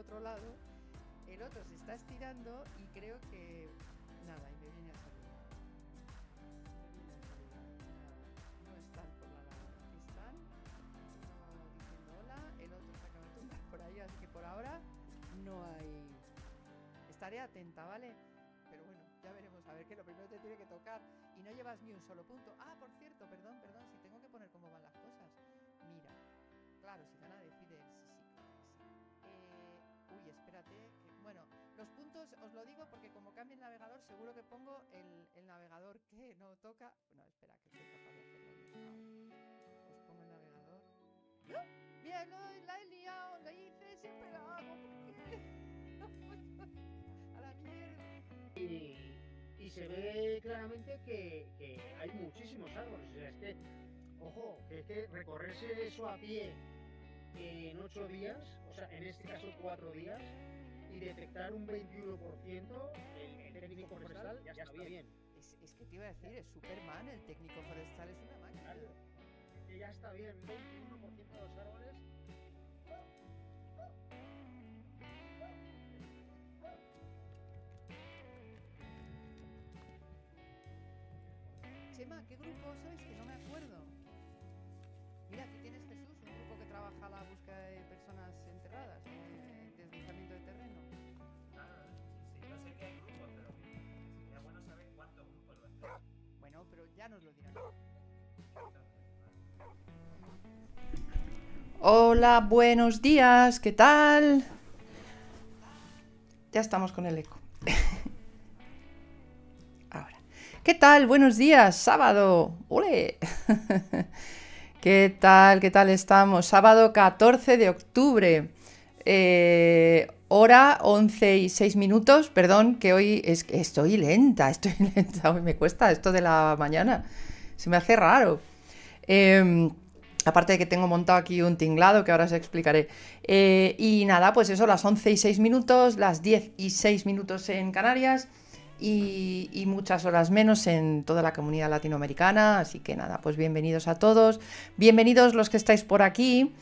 otro lado, el otro se está estirando y creo que nada, y me viene a saludar. Por el otro se acaba de tumbar por ahí, así que por ahora no hay. Estaré atenta, ¿vale? Pero bueno, ya veremos a ver que lo primero te tiene que tocar y no llevas ni un solo punto. Ah, por cierto, perdón, perdón, puntos os lo digo porque como cambia el navegador, seguro que pongo el, el navegador que no toca. No, espera, que soy capaz de hacerlo bien. Os pongo el navegador. ¡Ah! Bien, lo, la he liado, la hice, siempre la hago. A la mierda. Y, y se ve claramente que, que hay muchísimos árboles. O sea, es que, ojo, que es que recorrerse eso a pie en ocho días, o sea, en este caso cuatro días, y detectar un 21%, el, el técnico forestal ya está bien. Es, es que te iba a decir, es Superman, el técnico forestal es una máquina. Claro, que ya está bien, 21% de los árboles. Chema, ¿qué grupo sois? Que no me acuerdo. Ya nos lo. Hola, buenos días, ¿qué tal? Ya estamos con el eco. Ahora. ¿Qué tal? Buenos días, sábado. ¡Ole! ¿Qué tal? ¿Qué tal estamos? Sábado 14 de octubre. Eh, hora 11 y 6 minutos. Perdón, que hoy es estoy lenta, estoy lenta. Hoy me cuesta esto de la mañana. Se me hace raro. Em, Aparte de que tengo montado aquí un tinglado que ahora os explicaré. Eh, y nada, pues eso, las 11 y 6 minutos, las 10 y 6 minutos en Canarias y muchas horas menos en toda la comunidad latinoamericana. Así que nada, pues bienvenidos a todos. Bienvenidos los que estáis por aquí.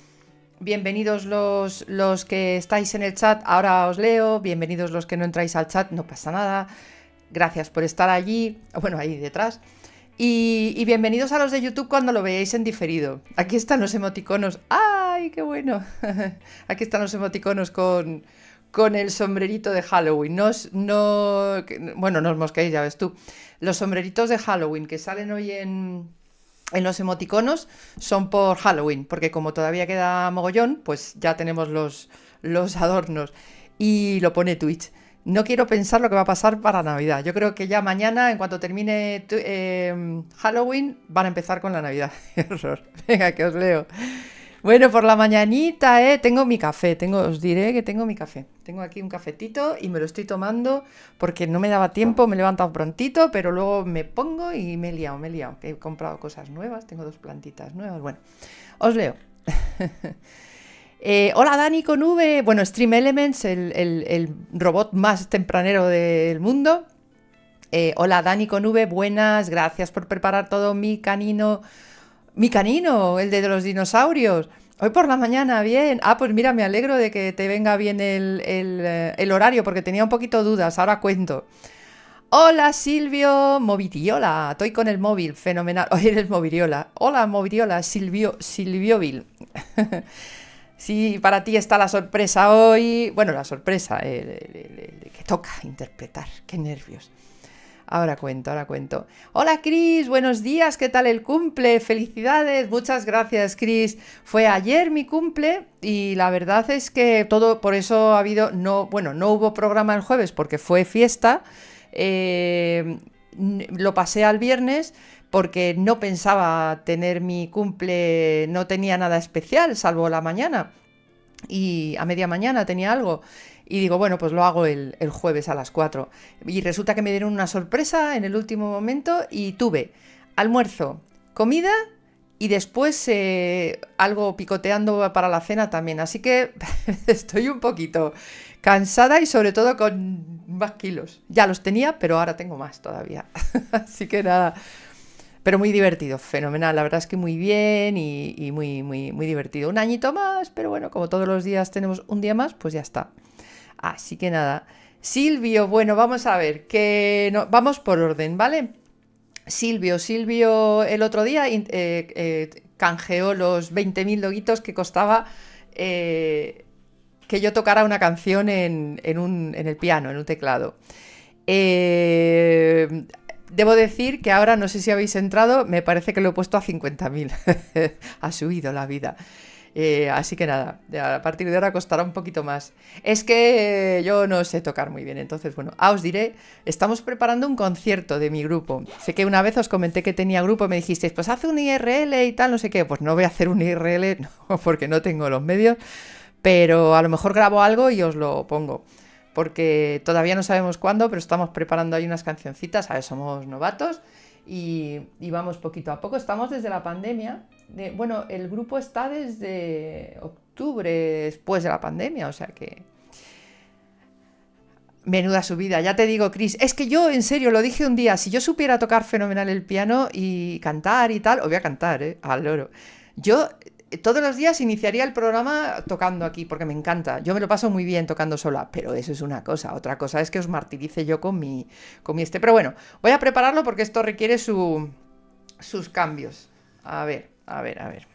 Bienvenidos los, los que estáis en el chat, ahora os leo. Bienvenidos los que no entráis al chat, no pasa nada. Gracias por estar allí, bueno, ahí detrás. Y, bienvenidos a los de YouTube cuando lo veáis en diferido. Aquí están los emoticonos. ¡Ay, qué bueno! Aquí están los emoticonos con, con el sombrerito de Halloween. No, bueno, no os mosquéis, ya ves tú. Los sombreritos de Halloween que salen hoy en, en los emoticonos son por Halloween, porque como todavía queda mogollón, pues ya tenemos los, los adornos. Y lo pone Twitch. No quiero pensar lo que va a pasar para Navidad. Yo creo que ya mañana, en cuanto termine eh, Halloween, van a empezar con la Navidad. Horror. Venga, que os leo. Bueno, por la mañanita, ¿eh? Tengo mi café, tengo, os diré que tengo mi café. Tengo aquí un cafetito y me lo estoy tomando porque no me daba tiempo, me he levantado prontito, pero luego me pongo y me he liado, me he liado. He comprado cosas nuevas, tengo dos plantitas nuevas. Bueno, os leo. Eh, hola Dani con V, bueno, Stream Elements, el, el- el robot más tempranero del mundo. Eh, hola Dani con V, buenas, gracias por preparar todo mi canino. Mi canino, el de los dinosaurios. Hoy por la mañana, bien. Ah, pues mira, me alegro de que te venga bien el, el, eh, horario porque tenía un poquito dudas, ahora cuento. Hola Silvio Moviriola, estoy con el móvil, fenomenal. Hoy eres Moviriola. Hola Moviriola, Silvio, Silviovil. Sí, para ti está la sorpresa hoy. Bueno, la sorpresa, el- el- el que toca interpretar. Qué nervios. Ahora cuento, ahora cuento. Hola Cris, buenos días, ¿qué tal el cumple? Felicidades, muchas gracias Cris. Fue ayer mi cumple y la verdad es que todo, por eso ha habido, no, bueno, no hubo programa el jueves porque fue fiesta. Eh, lo pasé al viernes porque no pensaba tener mi cumple, no tenía nada especial, salvo la mañana. Y a media mañana tenía algo. Y digo, bueno, pues lo hago el, el jueves a las 4. Y resulta que me dieron una sorpresa en el último momento y tuve almuerzo, comida y después eh, algo picoteando para la cena también. Así que estoy un poquito cansada y sobre todo con más kilos. Ya los tenía, pero ahora tengo más todavía. Así que nada. Pero muy divertido, fenomenal. La verdad es que muy bien y, y muy, muy, muy divertido. Un añito más, pero bueno, como todos los días tenemos un día más, pues ya está. Así que nada. Silvio, bueno, vamos a ver, que no, vamos por orden, ¿vale? Silvio, Silvio el otro día eh, eh, canjeó los 20.000 loguitos que costaba eh, que yo tocara una canción en, un, en, el piano, en un teclado. debo decir que ahora, no sé si habéis entrado, me parece que lo he puesto a 50.000. ha subido la vida. Eh, así que nada, a partir de ahora costará un poquito más. Es que yo no sé tocar muy bien, entonces bueno, ah, os diré, estamos preparando un concierto de mi grupo. Sé que una vez os comenté que tenía grupo y me dijisteis, pues hace un IRL y tal, no sé qué. Pues no voy a hacer un IRL porque no tengo los medios, pero a lo mejor grabo algo y os lo pongo. Porque todavía no sabemos cuándo, pero estamos preparando ahí unas cancioncitas, a ver, somos novatos y vamos poquito a poco. Estamos desde la pandemia bueno, el grupo está desde octubre, después de la pandemia, o sea que... Menuda subida, ya te digo, Chris. Es que yo, en serio, lo dije un día, si yo supiera tocar fenomenal el piano y cantar y tal, o voy a cantar, ¿eh? Al loro. Yo eh, todos los días iniciaría el programa tocando aquí, porque me encanta. Yo me lo paso muy bien tocando sola, pero eso es una cosa. Otra cosa es que os martirice yo con mi, con mi este. Pero bueno, voy a prepararlo porque esto requiere su, sus cambios. A ver. A ver, a ver.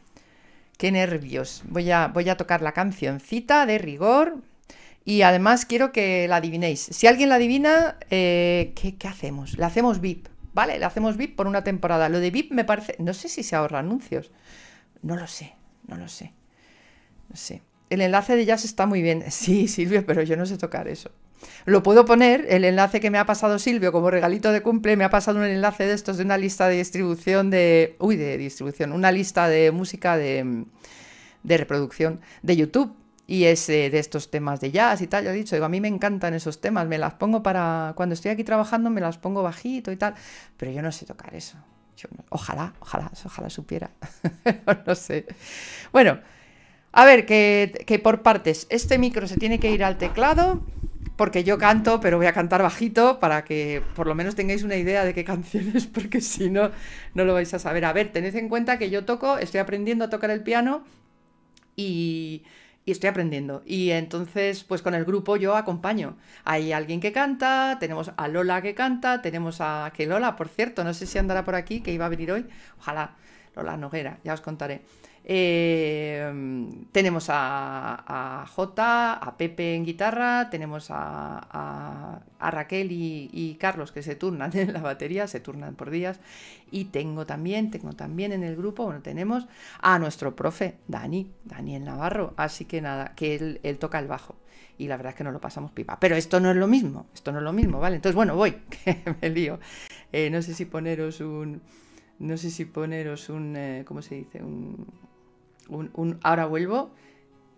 Qué nervios. Voy a, voy a tocar la cancioncita de rigor. Y además quiero que la adivinéis. Si alguien la adivina, eh, ¿qué, hacemos? Le hacemos VIP, ¿vale? Le hacemos VIP por una temporada. Lo de VIP me parece... No sé si se ahorra anuncios. No lo sé, no lo sé. No sé. El enlace de jazz está muy bien. Sí, Silvio, pero yo no sé tocar eso. Lo puedo poner, el enlace que me ha pasado Silvio como regalito de cumple, me ha pasado un enlace de estos de una lista de distribución de... Uy, de distribución, una lista de música de, de reproducción de YouTube. Y es eh, de estos temas de jazz y tal, ya he dicho, digo, a mí me encantan esos temas, me las pongo para... Cuando estoy aquí trabajando me las pongo bajito y tal, pero yo no sé tocar eso. ojalá, ojalá, ojalá supiera. no sé. Bueno, a ver, que, que por partes, este micro se tiene que ir al teclado porque yo canto, pero voy a cantar bajito para que por lo menos tengáis una idea de qué canciones, porque si no, no lo vais a saber. A ver, tened en cuenta que yo toco, estoy aprendiendo a tocar el piano y, estoy aprendiendo. Y entonces, pues con el grupo yo acompaño. Hay alguien que canta, tenemos a Lola que canta, tenemos a... que Lola, por cierto, no sé si andará por aquí, que iba a venir hoy. Ojalá, Lola Noguera, ya os contaré. Eh, tenemos a, J, a Pepe en guitarra, tenemos a, Raquel y, Carlos que se turnan en la batería, se turnan por días. Y tengo también, tengo también en el grupo, bueno, tenemos a nuestro profe, Dani, Daniel Navarro. Así que nada, que él, toca el bajo. Y la verdad es que nos lo pasamos pipa. Pero esto no es lo mismo, esto no es lo mismo, ¿vale? Entonces, bueno, voy, que me lío. Eh, no sé si poneros un... No sé si poneros un... Eh, ¿Cómo se dice? Un, ahora vuelvo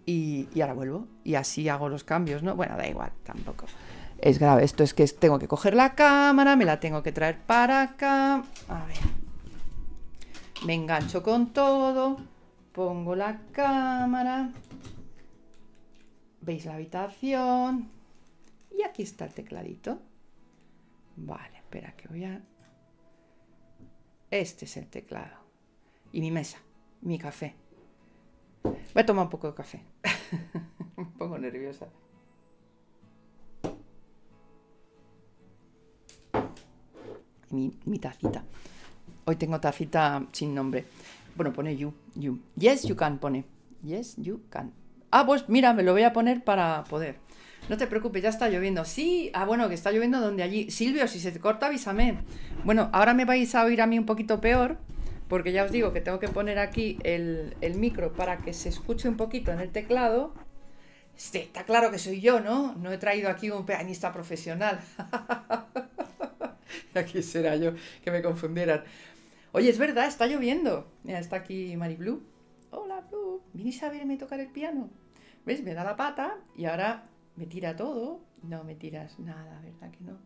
y, ahora vuelvo. Y así hago los cambios, ¿no? Bueno, da igual, tampoco. Es grave. Esto es que tengo que coger la cámara, me la tengo que traer para acá. A ver. Me engancho con todo. Pongo la cámara. ¿Veis la habitación? Y aquí está el tecladito. Vale, espera que voy a... Este es el teclado. Y mi mesa, mi café. Voy a tomar un poco de café. un poco nerviosa. Mi, tacita. Hoy tengo tacita sin nombre. Bueno, pone you, you. Yes, you can, pone. Yes, you can. Ah, pues mira, me lo voy a poner para poder. No te preocupes, ya está lloviendo. Sí, ah, bueno, que está lloviendo donde allí. Silvio, si se corta, avísame. Bueno, ahora me vais a oír a mí un poquito peor, porque ya os digo que tengo que poner aquí el, micro para que se escuche un poquito en el teclado. Está claro que soy yo, ¿no? No he traído aquí un pianista profesional. aquí será yo, que me confundieran. Oye, es verdad, está lloviendo. Mira, está aquí Mari Blue. Hola, Blue. ¿Vienes a verme tocar el piano? ¿Ves? Me da la pata y ahora me tira todo. No me tiras nada, ¿verdad que no?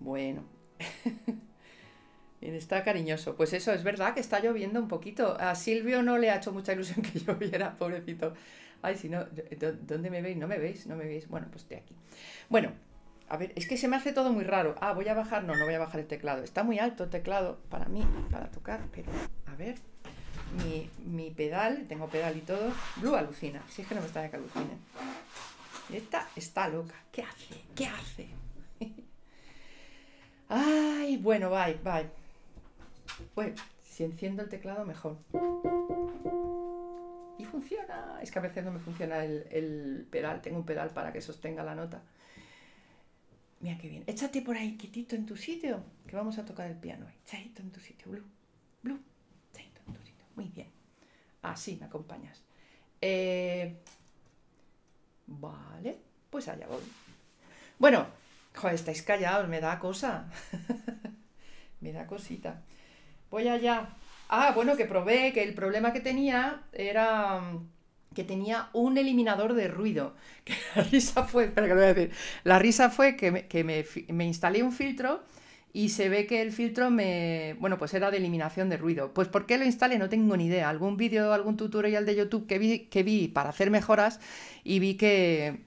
Bueno. Está cariñoso. Pues eso, es verdad que está lloviendo un poquito. A Silvio no le ha hecho mucha ilusión que lloviera, pobrecito. Ay, si no, ¿dónde me veis? ¿No me veis? ¿No me veis? Bueno, pues estoy aquí. Bueno, a ver, es que se me hace todo muy raro. Ah, voy a bajar. No, no voy a bajar el teclado. Está muy alto el teclado para mí, para tocar, pero a ver. Mi, mi pedal, tengo pedal y todo. Blue alucina. Si es que no me está de que alucine. Esta está loca. ¿Qué hace? ¿Qué hace? Ay, bueno, bye, bye. Bueno, si enciendo el teclado, mejor. Y funciona. Es que a veces no me funciona el, pedal. Tengo un pedal para que sostenga la nota. Mira qué bien. Échate por ahí quietito en tu sitio, que vamos a tocar el piano. Echadito en tu sitio, Blue. Blue. Echadito en tu sitio. Muy bien. Así me acompañas. Eh, Vale, pues allá voy. Bueno, estáis callados, me da cosa. me da cosita. Voy allá. Ah, bueno, que probé que el problema que tenía era mm, que tenía un eliminador de ruido. Que la risa fue, que. La risa fue que me, que me instalé un filtro y se ve que el filtro me, bueno, pues era de eliminación de ruido. Pues ¿por qué lo instalé? No tengo ni idea. Algún vídeo, algún tutorial de YouTube que vi, que vi para hacer mejoras y vi que,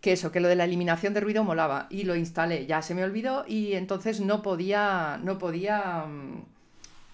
que eso, que lo de la eliminación de ruido molaba y lo instalé. Ya se me olvidó y entonces no podía, no podía mm,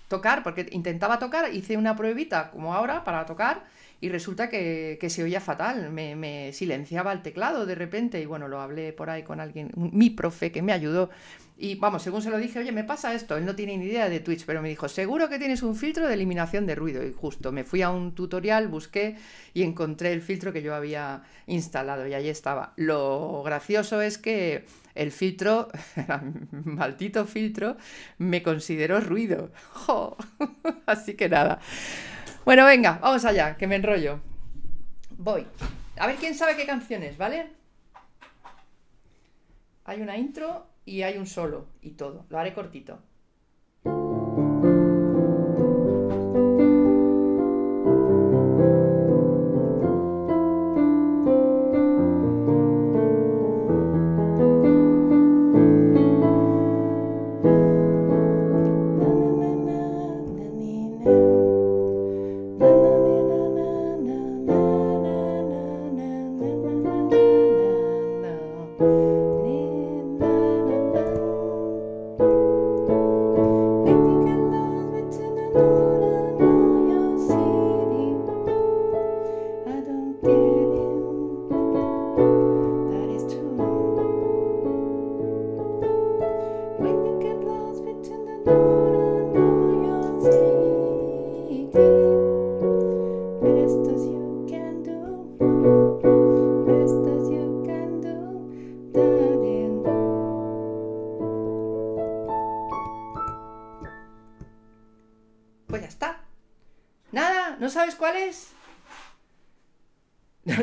tocar porque intentaba tocar, hice una pruebita como ahora para tocar y resulta que, que se oía fatal, me, me silenciaba el teclado de repente y bueno, lo hablé por ahí con alguien, mi profe que me ayudó y vamos, según se lo dije, oye, me pasa esto, él no tiene ni idea de Twitch, pero me dijo, seguro que tienes un filtro de eliminación de ruido y justo me fui a un tutorial, busqué y encontré el filtro que yo había instalado y ahí estaba. Lo gracioso es que el filtro, maldito filtro, me consideró ruido. Jo. Así que nada. Bueno, venga, vamos allá, que me enrollo. Voy. A ver quién sabe qué canciones, ¿vale? Hay una intro y hay un solo y todo. Lo haré cortito.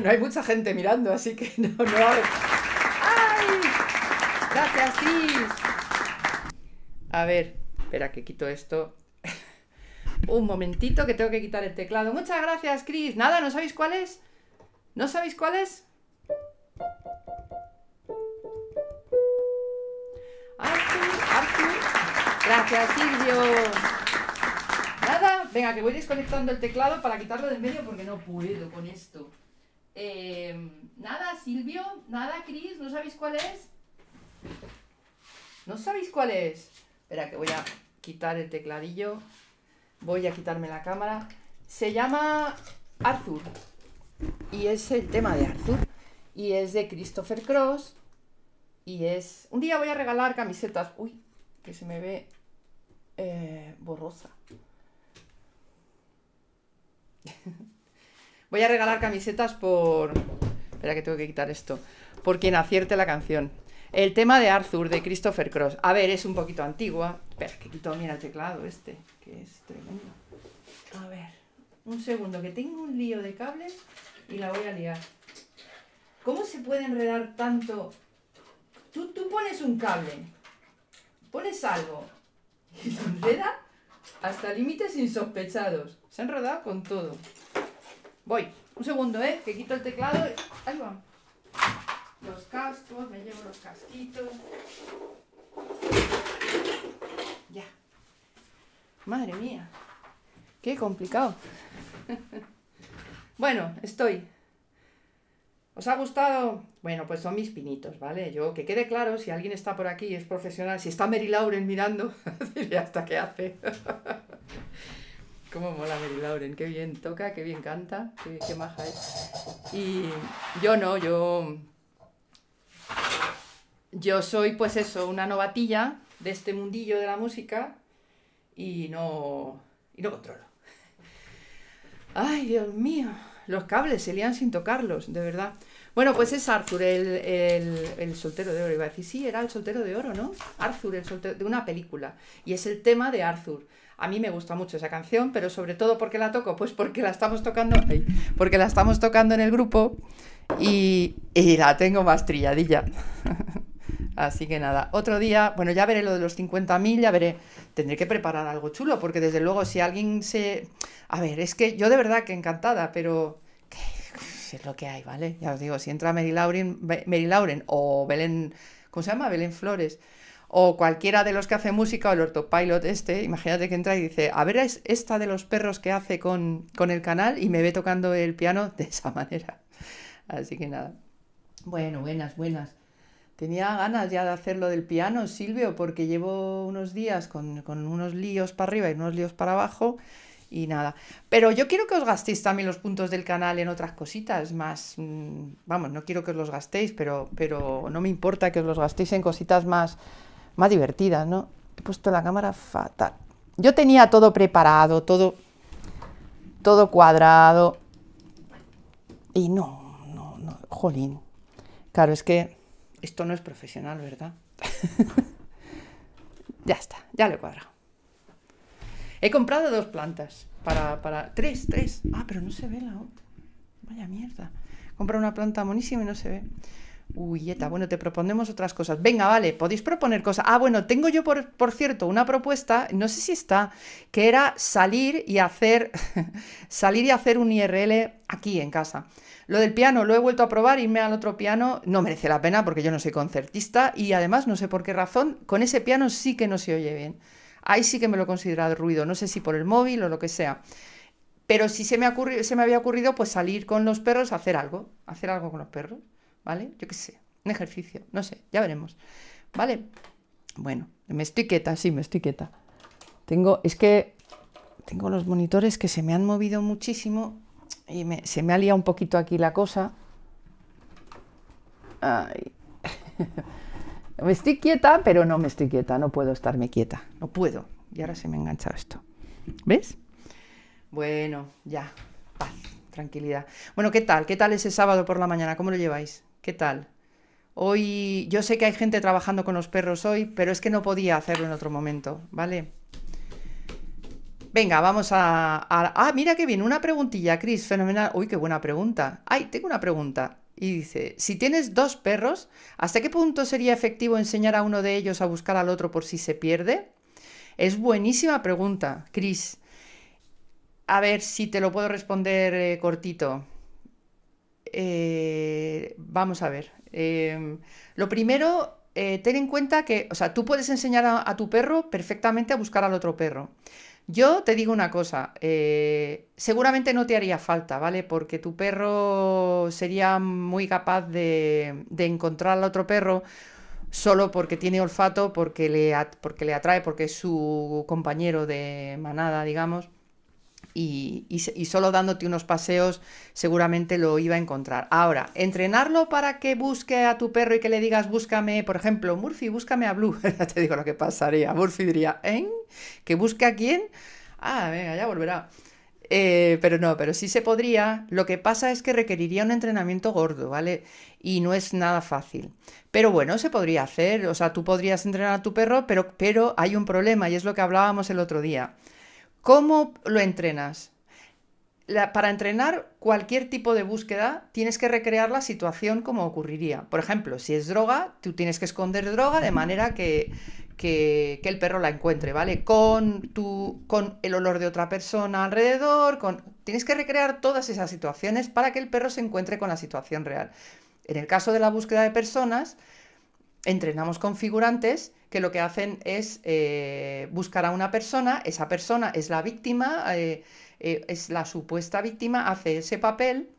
No, hay mucha gente mirando, así que no, no hay. ¡Ay! Gracias, Chris. A ver, espera que quito esto. Un momentito que tengo que quitar el teclado. Muchas gracias, Chris. Nada, ¿no sabéis cuál es? ¿No sabéis cuál es? Gracias, Silvio. Nada, venga, que voy desconectando el teclado para quitarlo del medio porque no puedo con esto. Eh, nada, Silvio, nada, Chris, ¿no sabéis cuál es? ¿No sabéis cuál es? Espera, que voy a quitar el tecladillo. Voy a quitarme la cámara. Se llama Arthur. Y es el tema de Arthur. Y es de Christopher Cross. Y es... Un día voy a regalar camisetas. Uy, que se me ve eh, borrosa. Voy a regalar camisetas por... Espera que tengo que quitar esto. Por quien acierte la canción. El tema de Arthur, de Christopher Cross. A ver, es un poquito antigua. Espera, que quito, mira el teclado este, que es tremendo. A ver, un segundo, que tengo un lío de cables y la voy a liar. ¿Cómo se puede enredar tanto? Tú, pones un cable, pones algo y se enreda hasta límites insospechados. Se ha enredado con todo. Voy, un segundo, ¿eh? Que quito el teclado. Ahí va. Los cascos, me llevo los casquitos. Ya. Madre mía. Qué complicado. bueno, estoy. ¿Os ha gustado? Bueno, pues son mis pinitos, ¿vale? Yo, que quede claro, si alguien está por aquí, es profesional, si está Mary Lauren mirando, diré hasta qué hace. Cómo mola Mary Lauren, qué bien toca, qué bien canta, qué, maja es. Y yo no, yo yo soy, pues eso, una novatilla de este mundillo de la música y no, y no controlo. Ay, Dios mío, los cables se lían sin tocarlos, de verdad. Bueno, pues es Arthur, el, el- el soltero de oro. Iba a decir, sí, era el soltero de oro, ¿no? Arthur, el soltero de una película. Y es el tema de Arthur. A mí me gusta mucho esa canción, pero sobre todo porque la toco, pues porque la estamos tocando, porque la estamos tocando en el grupo y, y la tengo más trilladilla. Así que nada, otro día, bueno, ya veré lo de los 50.000, ya veré, tendré que preparar algo chulo, porque desde luego si alguien se... A ver, es que yo de verdad que encantada, pero es lo que hay, ¿vale? Ya os digo, si entra Mary Lauren, Mary Lauren o Belén, ¿cómo se llama? Belén Flores, o cualquiera de los que hace música, o el ortopilot este, imagínate que entra y dice, a ver, es esta de los perros que hace con, con el canal y me ve tocando el piano de esa manera. Así que nada. Bueno, buenas, buenas. Tenía ganas ya de hacerlo del piano, Silvio, porque llevo unos días con, con unos líos para arriba y unos líos para abajo y nada. Pero yo quiero que os gastéis también los puntos del canal en otras cositas más. mm, Vamos, no quiero que os los gastéis, pero, pero no me importa que os los gastéis en cositas más, más divertidas, ¿no? He puesto la cámara fatal. Yo tenía todo preparado, todo, todo cuadrado. Y no, no, no, jolín. Claro, es que esto no es profesional, ¿verdad? ya está, ya lo he cuadrado. He comprado dos plantas para, para... Tres, tres. Ah, pero no se ve la otra. Vaya mierda. He comprado una planta monísima y no se ve. Uy, Eta, bueno, te proponemos otras cosas. Venga, vale, podéis proponer cosas. Ah, bueno, tengo yo, por, por cierto, una propuesta, no sé si está, que era salir y hacer, salir y hacer un IRL aquí en casa. Lo del piano lo he vuelto a probar, irme al otro piano no merece la pena porque yo no soy concertista y además no sé por qué razón, con ese piano sí que no se oye bien. Ahí sí que me lo he considerado ruido, no sé si por el móvil o lo que sea. Pero si se me, ocurri- se me había ocurrido pues salir con los perros a hacer algo, hacer algo con los perros, ¿vale? Yo qué sé, un ejercicio, no sé, ya veremos. ¿Vale? Bueno, me estoy quieta, sí, me estoy quieta. Tengo, es que tengo los monitores que se me han movido muchísimo y me- se me ha liado un poquito aquí la cosa. Ay. Me estoy quieta, pero no me estoy quieta, no puedo estarme quieta, no puedo. Y ahora se me ha enganchado esto. ¿Ves? Bueno, ya, paz, tranquilidad. Bueno, ¿qué tal? ¿Qué tal ese sábado por la mañana? ¿Cómo lo lleváis? ¿Qué tal? Hoy, yo sé que hay gente trabajando con los perros hoy, pero es que no podía hacerlo en otro momento, ¿vale? Venga, vamos a, a- Ah, mira qué bien, una preguntilla, Cris, fenomenal. Uy, qué buena pregunta. Ay, tengo una pregunta. Y dice, si tienes dos perros, ¿hasta qué punto sería efectivo enseñar a uno de ellos a buscar al otro por si se pierde? Es buenísima pregunta, Cris. A ver si te lo puedo responder eh, cortito. Eh, vamos a ver. Em, lo primero, eh, ten en cuenta que, o sea, tú puedes enseñar a, tu perro perfectamente a buscar al otro perro. Yo te digo una cosa, eh, seguramente no te haría falta, ¿vale? Porque tu perro sería muy capaz de, de encontrar al otro perro solo porque tiene olfato, porque le, porque le atrae, porque es su compañero de manada, digamos. Y, solo dándote unos paseos seguramente lo iba a encontrar. Ahora, entrenarlo para que busque a tu perro y que le digas, búscame, por ejemplo, Murphy, búscame a Blue. Ya te digo lo que pasaría. Murphy diría, ¿eh? ¿Que busque a quién? Ah, venga, ya volverá. Eh, pero no, pero sí se podría. Lo que pasa es que requeriría un entrenamiento gordo, ¿vale? Y no es nada fácil. Pero bueno, se podría hacer. O sea, tú podrías entrenar a tu perro, pero, pero hay un problema y es lo que hablábamos el otro día. ¿Cómo lo entrenas? Para entrenar cualquier tipo de búsqueda tienes que recrear la situación como ocurriría. Por ejemplo, si es droga, tú tienes que esconder droga de manera que, que- el perro la encuentre, ¿vale? Con, tu, con el olor de otra persona alrededor, tienes que recrear todas esas situaciones para que el perro se encuentre con la situación real. En el caso de la búsqueda de personas, entrenamos configurantes que lo que hacen es eh, buscar a una persona, esa persona es la víctima, eh, eh, es la supuesta víctima, hace ese papel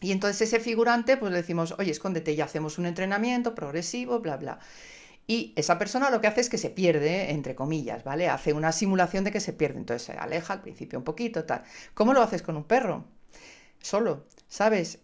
y entonces ese figurante pues le decimos, oye, escóndete y hacemos un entrenamiento progresivo, bla, bla. Y esa persona lo que hace es que se pierde, entre comillas, ¿vale? Hace una simulación de que se pierde, entonces se aleja al principio un poquito, tal. ¿Cómo lo haces con un perro? Solo, ¿sabes?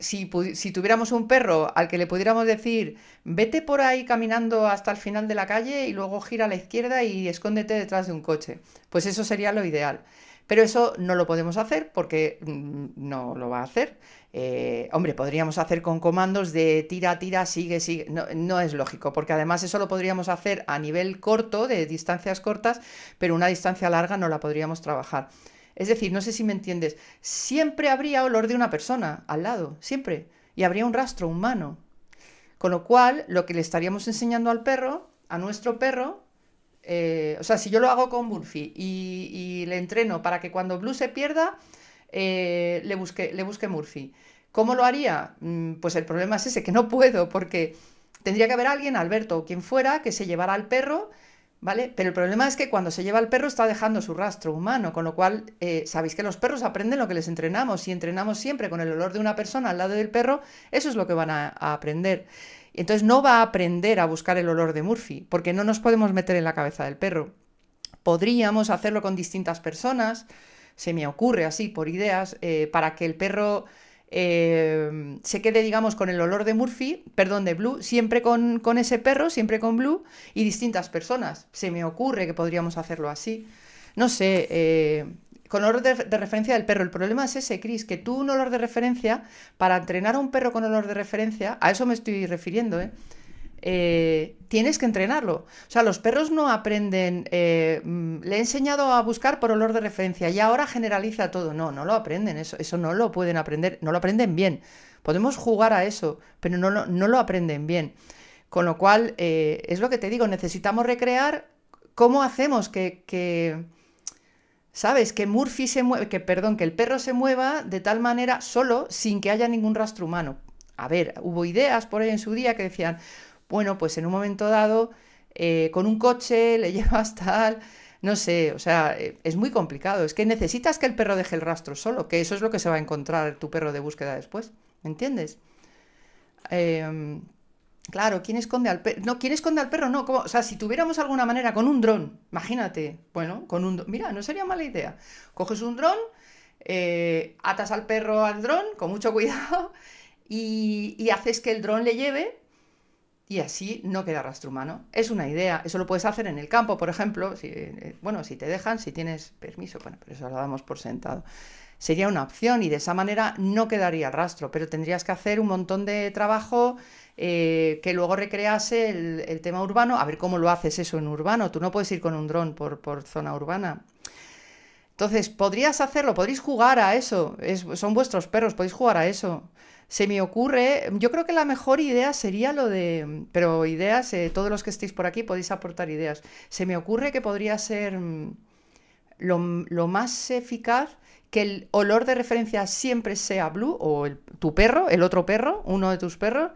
Si, tuviéramos un perro al que le pudiéramos decir, vete por ahí caminando hasta el final de la calle y luego gira a la izquierda y escóndete detrás de un coche, pues eso sería lo ideal. Pero eso no lo podemos hacer porque mm, no lo va a hacer. Eh, hombre, podríamos hacer con comandos de tira, tira, sigue, sigue. No, no es lógico, porque además eso lo podríamos hacer a nivel corto, de distancias cortas, pero una distancia larga no la podríamos trabajar. Es decir, no sé si me entiendes, siempre habría olor de una persona al lado, siempre, y habría un rastro humano. Con lo cual, lo que le estaríamos enseñando al perro, a nuestro perro, eh, o sea, si yo lo hago con Murphy y, le entreno para que cuando Blue se pierda, eh, le busque, le busque Murphy. ¿Cómo lo haría? Mm, Pues el problema es ese, que no puedo, porque tendría que haber alguien, Alberto o quien fuera, que se llevara al perro, ¿vale? Pero el problema es que cuando se lleva al perro está dejando su rastro humano, con lo cual, eh, sabéis que los perros aprenden lo que les entrenamos. Si entrenamos siempre con el olor de una persona al lado del perro, eso es lo que van a, a aprender. Entonces no va a aprender a buscar el olor de Murphy, porque no nos podemos meter en la cabeza del perro. Podríamos hacerlo con distintas personas, se me ocurre así por ideas, eh, para que el perro eh, se quede, digamos, con el olor de Murphy, perdón, de Blue, siempre con, con ese perro, siempre con Blue, y distintas personas. Se me ocurre que podríamos hacerlo así. No sé, eh, con olor de, de referencia del perro. El problema es ese, Chris, que tú un olor de referencia, para entrenar a un perro con olor de referencia, a eso me estoy refiriendo, ¿eh? Eh, tienes que entrenarlo. O sea, los perros no aprenden, eh, mm, le he enseñado a buscar por olor de referencia y ahora generaliza todo. No, no lo aprenden, eso, eso no lo pueden aprender, no lo aprenden bien. Podemos jugar a eso, pero no lo, aprenden bien. Con lo cual, eh, es lo que te digo, necesitamos recrear cómo hacemos que, que, ¿sabes? Que Murphy se mueve, que perdón, que el perro se mueva de tal manera solo sin que haya ningún rastro humano. A ver, hubo ideas por ahí en su día que decían, bueno, pues en un momento dado, eh, con un coche le llevas tal, no sé, o sea, eh, es muy complicado. Es que necesitas que el perro deje el rastro solo, que eso es lo que se va a encontrar tu perro de búsqueda después, ¿me entiendes? Em, claro, ¿quién esconde al perro? No, ¿quién esconde al perro? No, ¿cómo? O sea, si tuviéramos alguna manera con un dron, imagínate, bueno, con un... Mira, no sería mala idea. Coges un dron, eh, atas al perro al dron, con mucho cuidado, y, y haces que el dron le lleve y así no queda rastro humano. Es una idea, eso lo puedes hacer en el campo, por ejemplo, si, eh, bueno, si te dejan, si tienes permiso, bueno, pero eso lo damos por sentado. Sería una opción y de esa manera no quedaría rastro, pero tendrías que hacer un montón de trabajo eh, que luego recrease el, tema urbano. A ver cómo lo haces eso en urbano. Tú no puedes ir con un dron por, zona urbana. Entonces, podrías hacerlo, podréis jugar a eso. Es, son vuestros perros, podéis jugar a eso se me ocurre, yo creo que la mejor idea sería lo de, pero ideas, eh, todos los que estéis por aquí podéis aportar ideas. Se me ocurre que podría ser mm, lo, más eficaz que el olor de referencia siempre sea Blue o el, tu perro, el otro perro, uno de tus perros,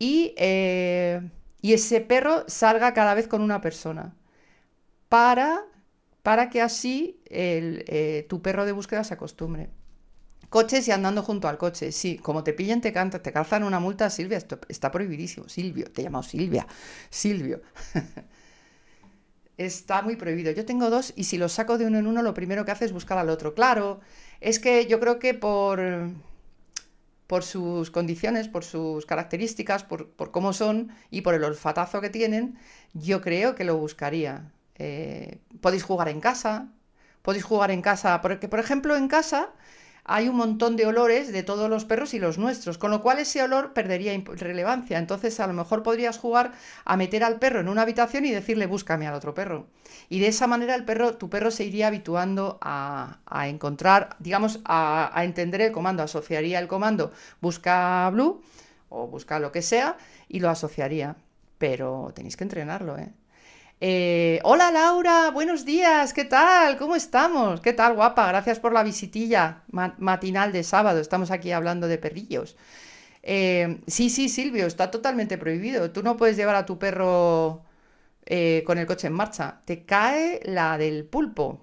y, eh, ese perro salga cada vez con una persona para, para que así el, eh, tu perro de búsqueda se acostumbre. Coches y andando junto al coche. Sí, como te pillen, te, canta, te calzan una multa, Silvia. Esto está prohibidísimo. Silvio, te he llamado Silvia. Silvio. está muy prohibido. Yo tengo dos y si los saco de uno en uno, lo primero que hace es buscar al otro. Claro, es que yo creo que por, por sus condiciones, por sus características, por, por cómo son y por el olfatazo que tienen, yo creo que lo buscaría. Eh, podéis jugar en casa. Podéis jugar en casa. Porque, por ejemplo, en casa hay un montón de olores de todos los perros y los nuestros, con lo cual ese olor perdería relevancia. Entonces a lo mejor podrías jugar a meter al perro en una habitación y decirle búscame al otro perro. Y de esa manera el perro, tu perro se iría habituando a, a encontrar, digamos, a, a, entender el comando, asociaría el comando busca blue o busca lo que sea y lo asociaría. Pero tenéis que entrenarlo, ¿eh? Eh, hola Laura, buenos días, ¿qué tal? ¿Cómo estamos? ¿Qué tal, guapa? Gracias por la visitilla matinal de sábado. Estamos aquí hablando de perrillos. Eh, sí, sí, Silvio, está totalmente prohibido. Tú no puedes llevar a tu perro eh, con el coche en marcha. Te cae la del pulpo.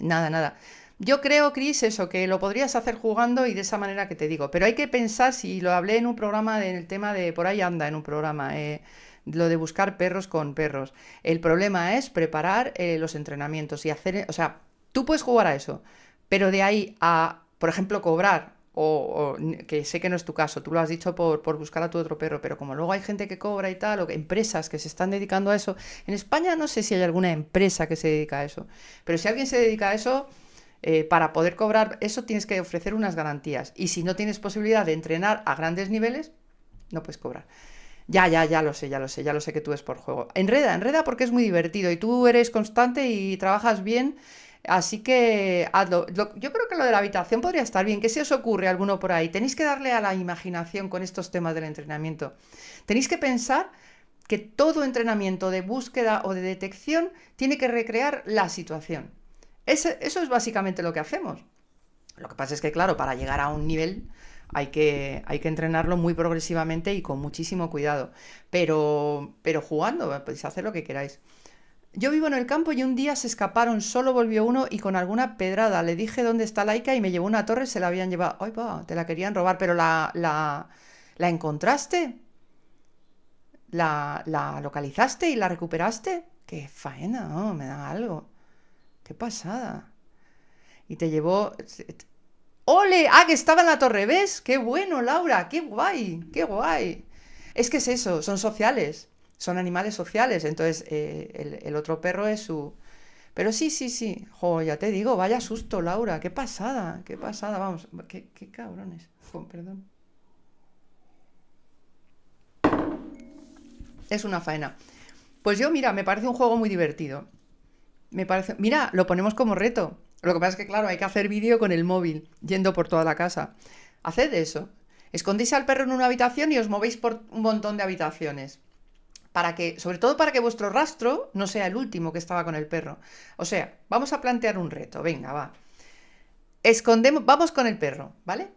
Nada, nada. Yo creo, Cris, eso, que lo podrías hacer jugando y de esa manera que te digo. Pero hay que pensar, si lo hablé en un programa, en el tema de, por ahí anda, en un programa. Eh, lo de buscar perros con perros. El problema es preparar eh, los entrenamientos y hacer, o sea, tú puedes jugar a eso, pero de ahí a, por ejemplo, cobrar o, o que sé que no es tu caso, tú lo has dicho por, por buscar a tu otro perro, pero como luego hay gente que cobra y tal, o empresas que se están dedicando a eso, en España no sé si hay alguna empresa que se dedica a eso, pero si alguien se dedica a eso, eh, para poder cobrar eso tienes que ofrecer unas garantías. Y si no tienes posibilidad de entrenar a grandes niveles, no puedes cobrar. Ya, ya, ya lo sé, ya lo sé, ya lo sé que tú es por juego. Enreda, enreda porque es muy divertido y tú eres constante y trabajas bien. Así que hazlo. Lo- yo creo que lo de la habitación podría estar bien. ¿Qué se os ocurre alguno por ahí? Tenéis que darle a la imaginación con estos temas del entrenamiento. Tenéis que pensar que todo entrenamiento de búsqueda o de detección tiene que recrear la situación. Eso es básicamente lo que hacemos. Lo que pasa es que, claro, para llegar a un nivel hay que, hay que entrenarlo muy progresivamente y con muchísimo cuidado. Pero, pero jugando, podéis hacer lo que queráis. Yo vivo en el campo y un día se escaparon, solo volvió uno y con alguna pedrada le dije dónde está Laika y me llevó una torre, se la habían llevado. Ay, va, te la querían robar, pero la, la, ¿la encontraste? ¿La, la localizaste y la recuperaste? Qué faena, oh, me da algo. Qué pasada. Y te llevó... ¡Ole! ¡Ah, que estaba en la torre! ¿Ves? ¡Qué bueno, Laura! ¡Qué guay! ¡Qué guay! Es que es eso, son sociales, son animales sociales, entonces eh, el, otro perro es su... Pero sí, sí, sí, jo, ya te digo, vaya susto, Laura, qué pasada, qué pasada, vamos, qué, qué cabrones, Jo, perdón. Es una faena. Pues yo, mira, me parece un juego muy divertido. Me parece. Mira, lo ponemos como reto. Lo que pasa es que, claro, hay que hacer vídeo con el móvil, yendo por toda la casa. Haced eso. Escondéis al perro en una habitación y os movéis por un montón de habitaciones. Para que, sobre todo para que vuestro rastro no sea el último que estaba con el perro. O sea, vamos a plantear un reto. Venga, va. Escondemos, vamos con el perro, ¿vale?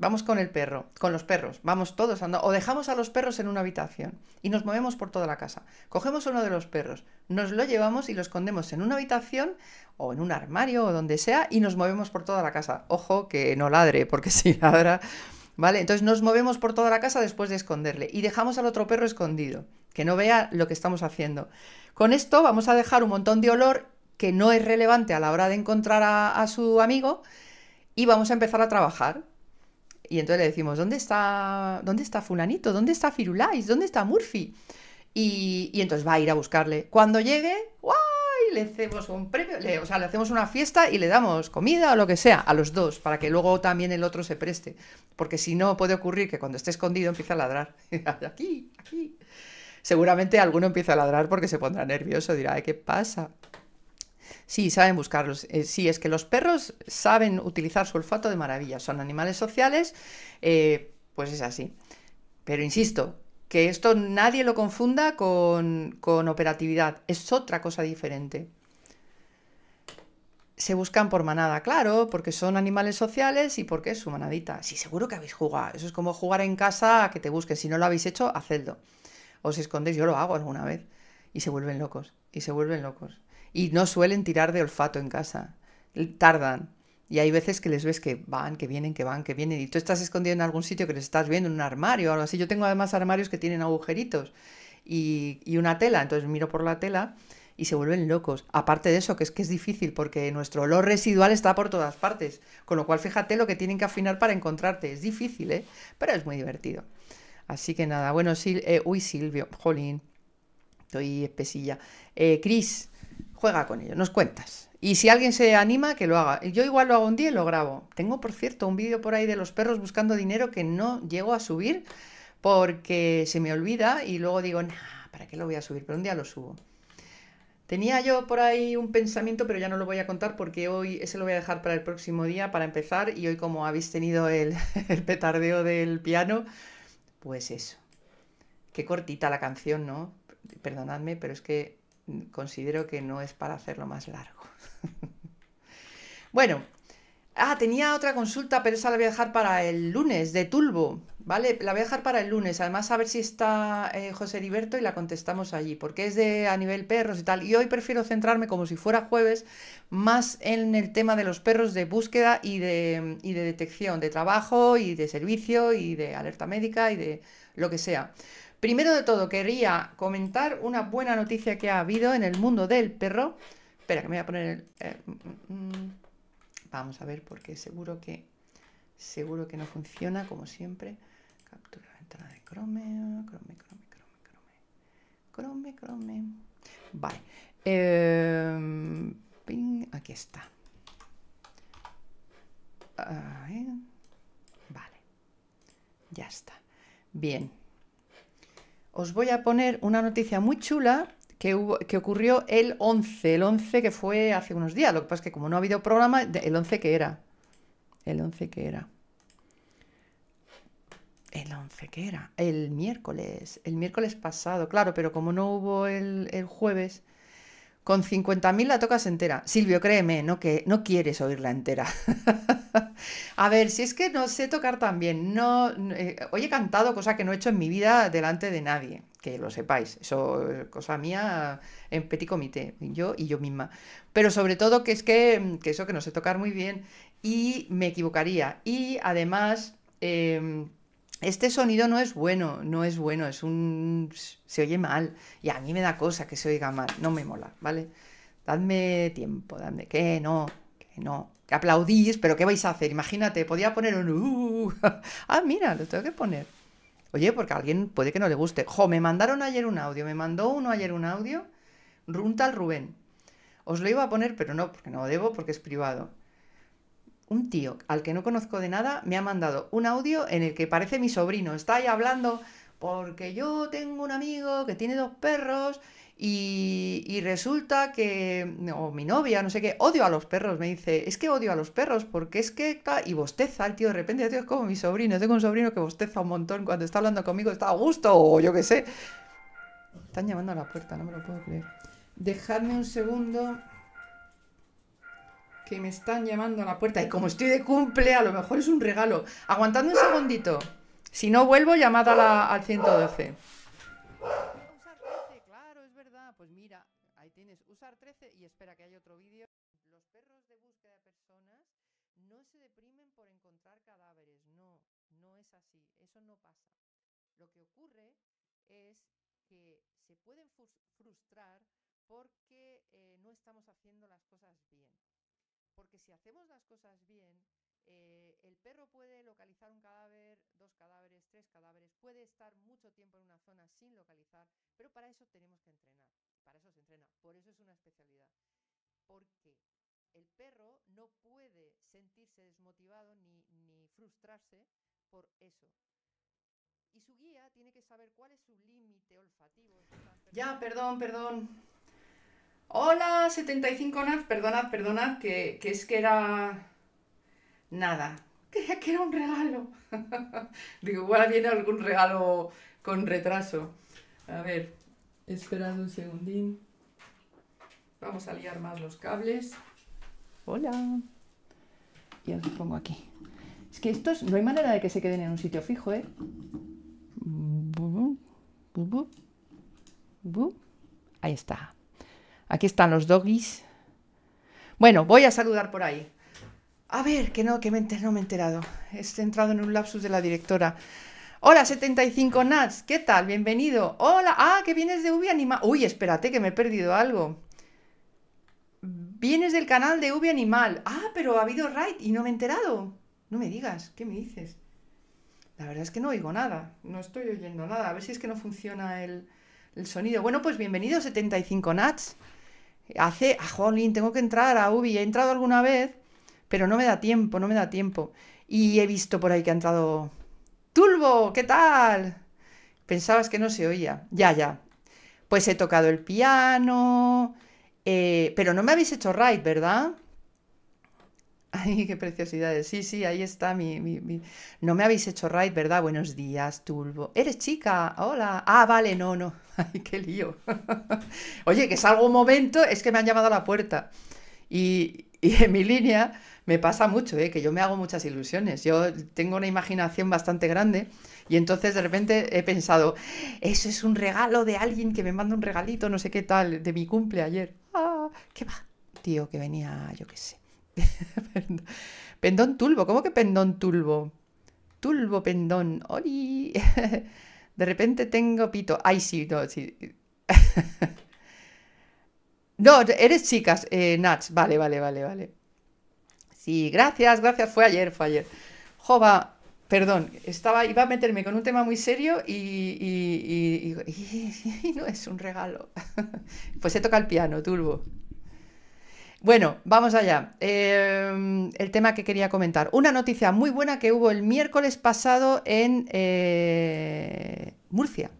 Vamos con el perro, con los perros, vamos todos andando, o dejamos a los perros en una habitación y nos movemos por toda la casa. Cogemos uno de los perros, nos lo llevamos y lo escondemos en una habitación o en un armario o donde sea y nos movemos por toda la casa. Ojo que no ladre, porque si ladra, ¿vale? Entonces nos movemos por toda la casa después de esconderle y dejamos al otro perro escondido, que no vea lo que estamos haciendo. Con esto vamos a dejar un montón de olor que no es relevante a la hora de encontrar a, a su amigo y vamos a empezar a trabajar. Y entonces le decimos, ¿dónde está, ¿dónde está fulanito? ¿Dónde está Firulais? ¿Dónde está Murphy? Y, y entonces va a ir a buscarle. Cuando llegue, ¡guay! Le hacemos un premio, o sea, le hacemos una fiesta y le damos comida o lo que sea a los dos, para que luego también el otro se preste. Porque si no, puede ocurrir que cuando esté escondido empiece a ladrar. aquí, aquí. Seguramente alguno empieza a ladrar porque se pondrá nervioso, dirá, "Ay, ¿qué pasa? Sí, saben buscarlos. Eh, sí, es que los perros saben utilizar su olfato de maravilla. Son animales sociales, eh, pues es así. Pero insisto, que esto nadie lo confunda con, con operatividad. Es otra cosa diferente. Se buscan por manada, claro, porque son animales sociales y porque es su manadita. Sí, seguro que habéis jugado. Eso es como jugar en casa a que te busquen. Si no lo habéis hecho, hacedlo. Os escondéis, yo lo hago alguna vez. Y se vuelven locos. Y se vuelven locos. Y no suelen tirar de olfato en casa. Tardan. Y hay veces que les ves que van, que vienen, que van, que vienen. Y tú estás escondido en algún sitio que les estás viendo, en un armario o algo así. Yo tengo además armarios que tienen agujeritos y, y una tela. Entonces miro por la tela y se vuelven locos. Aparte de eso, que es que es difícil porque nuestro olor residual está por todas partes. Con lo cual, fíjate lo que tienen que afinar para encontrarte. Es difícil, ¿eh? Pero es muy divertido. Así que nada, bueno, Sil eh, uy, Silvio, jolín, estoy espesilla. Eh, Cris, juega con ello, nos cuentas. Y si alguien se anima, que lo haga. Yo igual lo hago un día y lo grabo. Tengo, por cierto, un vídeo por ahí de los perros buscando dinero que no llego a subir porque se me olvida y luego digo, nah, ¿para qué lo voy a subir? Pero un día lo subo. Tenía yo por ahí un pensamiento, pero ya no lo voy a contar porque hoy ese lo voy a dejar para el próximo día para empezar. Y hoy, como habéis tenido el, el petardeo del piano, pues eso. Qué cortita la canción, ¿no? Perdonadme, pero es que considero que no es para hacerlo más largo. bueno, ah, tenía otra consulta, pero esa la voy a dejar para el lunes, de Tulbo, ¿vale? La voy a dejar para el lunes, además a ver si está eh, José Heriberto y la contestamos allí, porque es de a nivel perros y tal. Y hoy prefiero centrarme, como si fuera jueves, más en el tema de los perros de búsqueda y de, y de detección, de trabajo y de servicio y de alerta médica y de lo que sea. Primero de todo, quería comentar una buena noticia que ha habido en el mundo del perro. Espera, que me voy a poner el... eh, mm, mm, Vamos a ver, porque seguro que Seguro que no funciona, como siempre. Captura ventana de Chrome, Chrome, Chrome, Chrome, Chrome. Chrome. Vale. Em, ping, aquí está. Vale. Ya está. Bien. Os voy a poner una noticia muy chula que, hubo- que ocurrió el 11, el 11 que fue hace unos días. Lo que pasa es que como no ha habido programa, el 11 que era. El 11 que era. El 11 que era. El miércoles. El miércoles pasado, claro, pero como no hubo el, el jueves, con 50.000 la tocas entera. Silvio, créeme, no, que, no quieres oírla entera. A ver, si es que no sé tocar tan bien. No, eh, hoy he cantado cosa que no he hecho en mi vida delante de nadie. Que lo sepáis. Eso es cosa mía en petit comité. Yo y yo misma. Pero sobre todo que es que, que eso que no sé tocar muy bien y me equivocaría. Y además, em, este sonido no es bueno, no es bueno, es un... se oye mal. Y a mí me da cosa que se oiga mal, no me mola, ¿vale? Dadme tiempo, dadme... Que no, que no. Que aplaudís, pero ¿qué vais a hacer? Imagínate, podía poner un... "Uh". ah, mira, lo tengo que poner. Oye, porque a alguien puede que no le guste. Jo, me mandaron ayer un audio, me mandó uno ayer un audio. Runtal Rubén. Os lo iba a poner, pero no, porque no debo, porque es privado. Un tío al que no conozco de nada me ha mandado un audio en el que parece mi sobrino. Está ahí hablando porque yo tengo un amigo que tiene dos perros y, resulta que, o mi novia, no sé qué, odio a los perros. Me dice, es que odio a los perros porque es que, ta-". y bosteza el tío de repente, tío, es como mi sobrino. Tengo un sobrino que bosteza un montón cuando está hablando conmigo, está a gusto o yo qué sé. Están llamando a la puerta, no me lo puedo creer. Dejadme un segundo que me están llamando a la puerta y como estoy de cumple, a lo mejor es un regalo. Aguantadme un segundito. Si no vuelvo, llamad a la- al 112. Usar 13, claro, es verdad. Pues mira, ahí tienes, usar 13 y espera que hay otro vídeo. Los perros de búsqueda de personas no se deprimen por encontrar cadáveres. No, no es así. Eso no pasa. Lo que ocurre es que se pueden frus- frustrar porque eh, no estamos haciendo las cosas bien. Porque si hacemos las cosas bien, eh, el perro puede localizar un cadáver, dos cadáveres, tres cadáveres, puede estar mucho tiempo en una zona sin localizar, pero para eso tenemos que entrenar. Para eso se entrena. Por eso es una especialidad. Porque el perro no puede sentirse desmotivado ni, ni frustrarse por eso. Y su guía tiene que saber cuál es su límite olfativo. Ya, perdón, perdón. Hola, 75 Nats, perdonad, perdonad, que, que es que era... Nada, que, era un regalo. Digo, igual viene algún regalo con retraso. A ver, esperad un segundín. Vamos a liar más los cables. Hola. Y os pongo aquí. Es que estos no hay manera de que se queden en un sitio fijo, ¿eh? Ahí está. Aquí están los doggies. Bueno, voy a saludar por ahí. A ver, que no, que me enter- no me he enterado. He entrado en un lapsus de la directora. Hola, 75 Nats, ¿qué tal? Bienvenido. Hola, ah, que vienes de Ubi Animal. Uy, espérate, que me he perdido algo. Vienes del canal de Ubi Animal. Ah, pero ha habido raid y no me he enterado. No me digas, ¿qué me dices? La verdad es que no oigo nada, no estoy oyendo nada. A ver si es que no funciona el, el sonido. Bueno, pues bienvenido 75 Nats. Hace, ah, jolín, tengo que entrar a Ubi. He entrado alguna vez, pero no me da tiempo, no me da tiempo. Y he visto por ahí que ha entrado Tulbo, ¿qué tal? Pensabas que no se oía. Ya, ya. Pues he tocado el piano, eh, pero no me habéis hecho raid, ¿verdad? Ay, qué preciosidades. Sí, sí, ahí está mi, mi- mi- No me habéis hecho raid, ¿verdad? Buenos días, Tulbo. ¿Eres chica? Hola. Ah, vale, no, no. Ay, qué lío. Oye, que salgo un momento, es que me han llamado a la puerta. Y, y en mi línea me pasa mucho, ¿eh? que yo me hago muchas ilusiones. Yo tengo una imaginación bastante grande y entonces de repente he pensado, eso es un regalo de alguien que me manda un regalito, no sé qué tal, de mi cumple ayer. Ah, ¿qué va? Tío, que venía, yo qué sé. Pendón- tulbo, ¿cómo que pendón tulbo? Tulbo, pendón, ¡oli! De repente tengo pito. Ay, sí, no, sí. No, eres chicas, eh, Nats. Vale, vale, vale, vale. Sí, gracias, gracias. Fue ayer, fue ayer. Jova, perdón, estaba, iba a meterme con un tema muy serio y, y- y- no es un regalo. Pues se toca el piano, Turbo. Bueno, vamos allá. Eh, el tema que quería comentar. Una noticia muy buena que hubo el miércoles pasado en eh, Murcia.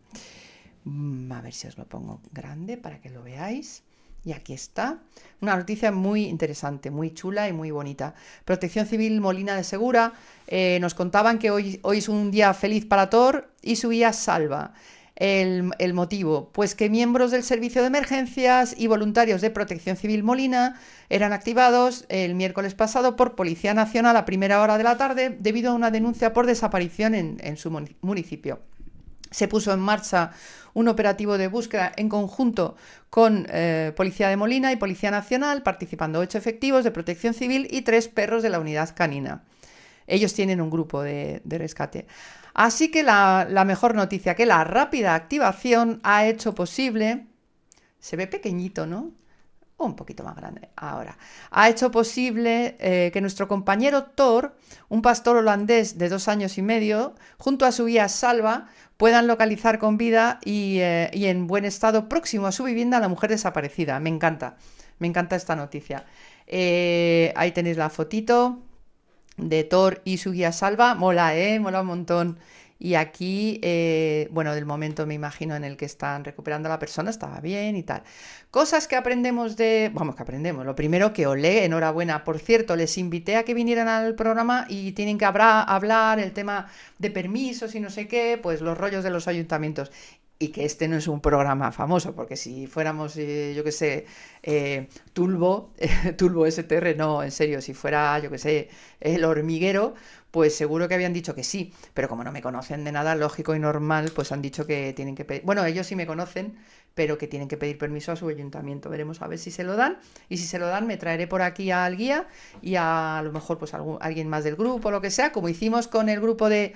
Mm, A ver si os lo pongo grande para que lo veáis. Y aquí está. Una noticia muy interesante, muy chula y muy bonita. Protección Civil Molina de Segura eh, nos contaban que hoy, hoy es un día feliz para Tor y su guía salva. El, motivo, pues que miembros del Servicio de Emergencias y voluntarios de Protección Civil Molina eran activados el miércoles pasado por Policía Nacional a primera hora de la tarde debido a una denuncia por desaparición en, su muni- municipio. Se puso en marcha un operativo de búsqueda en conjunto con eh, Policía de Molina y Policía Nacional, participando ocho efectivos de protección civil y tres perros de la unidad canina. Ellos tienen un grupo de rescate. Así que la, mejor noticia, que la rápida activación ha hecho posible, se ve pequeñito, ¿no? un poquito más grande ahora, ha hecho posible eh, que nuestro compañero Thor, un pastor holandés de dos años y medio, junto a su guía Salva, puedan localizar con vida y, eh, en buen estado próximo a su vivienda a la mujer desaparecida. Me encanta, me encanta esta noticia. Eh, ahí tenéis la fotito de Thor y su guía Salva. Mola, ¿eh? Mola un montón. Y aquí, eh, bueno, del momento me imagino en el que están recuperando a la persona, estaba bien y tal. Cosas que aprendemos de... Vamos, que aprendemos. Lo primero que olé, enhorabuena. Por cierto, les invité a que vinieran al programa y tienen que hablar, hablar el tema de permisos y no sé qué, pues los rollos de los ayuntamientos. Y que este no es un programa famoso, porque si fuéramos, eh, yo qué sé, eh, Tulbo, Tulbo STR, no, en serio, si fuera, yo qué sé, el hormiguero, pues seguro que habían dicho que sí, pero como no me conocen de nada lógico y normal, pues han dicho que tienen que pedir, bueno, ellos sí me conocen, pero que tienen que pedir permiso a su ayuntamiento. Veremos a ver si se lo dan y si se lo dan me traeré por aquí al guía y a, a lo mejor pues algún, alguien más del grupo, lo que sea, como hicimos con el grupo de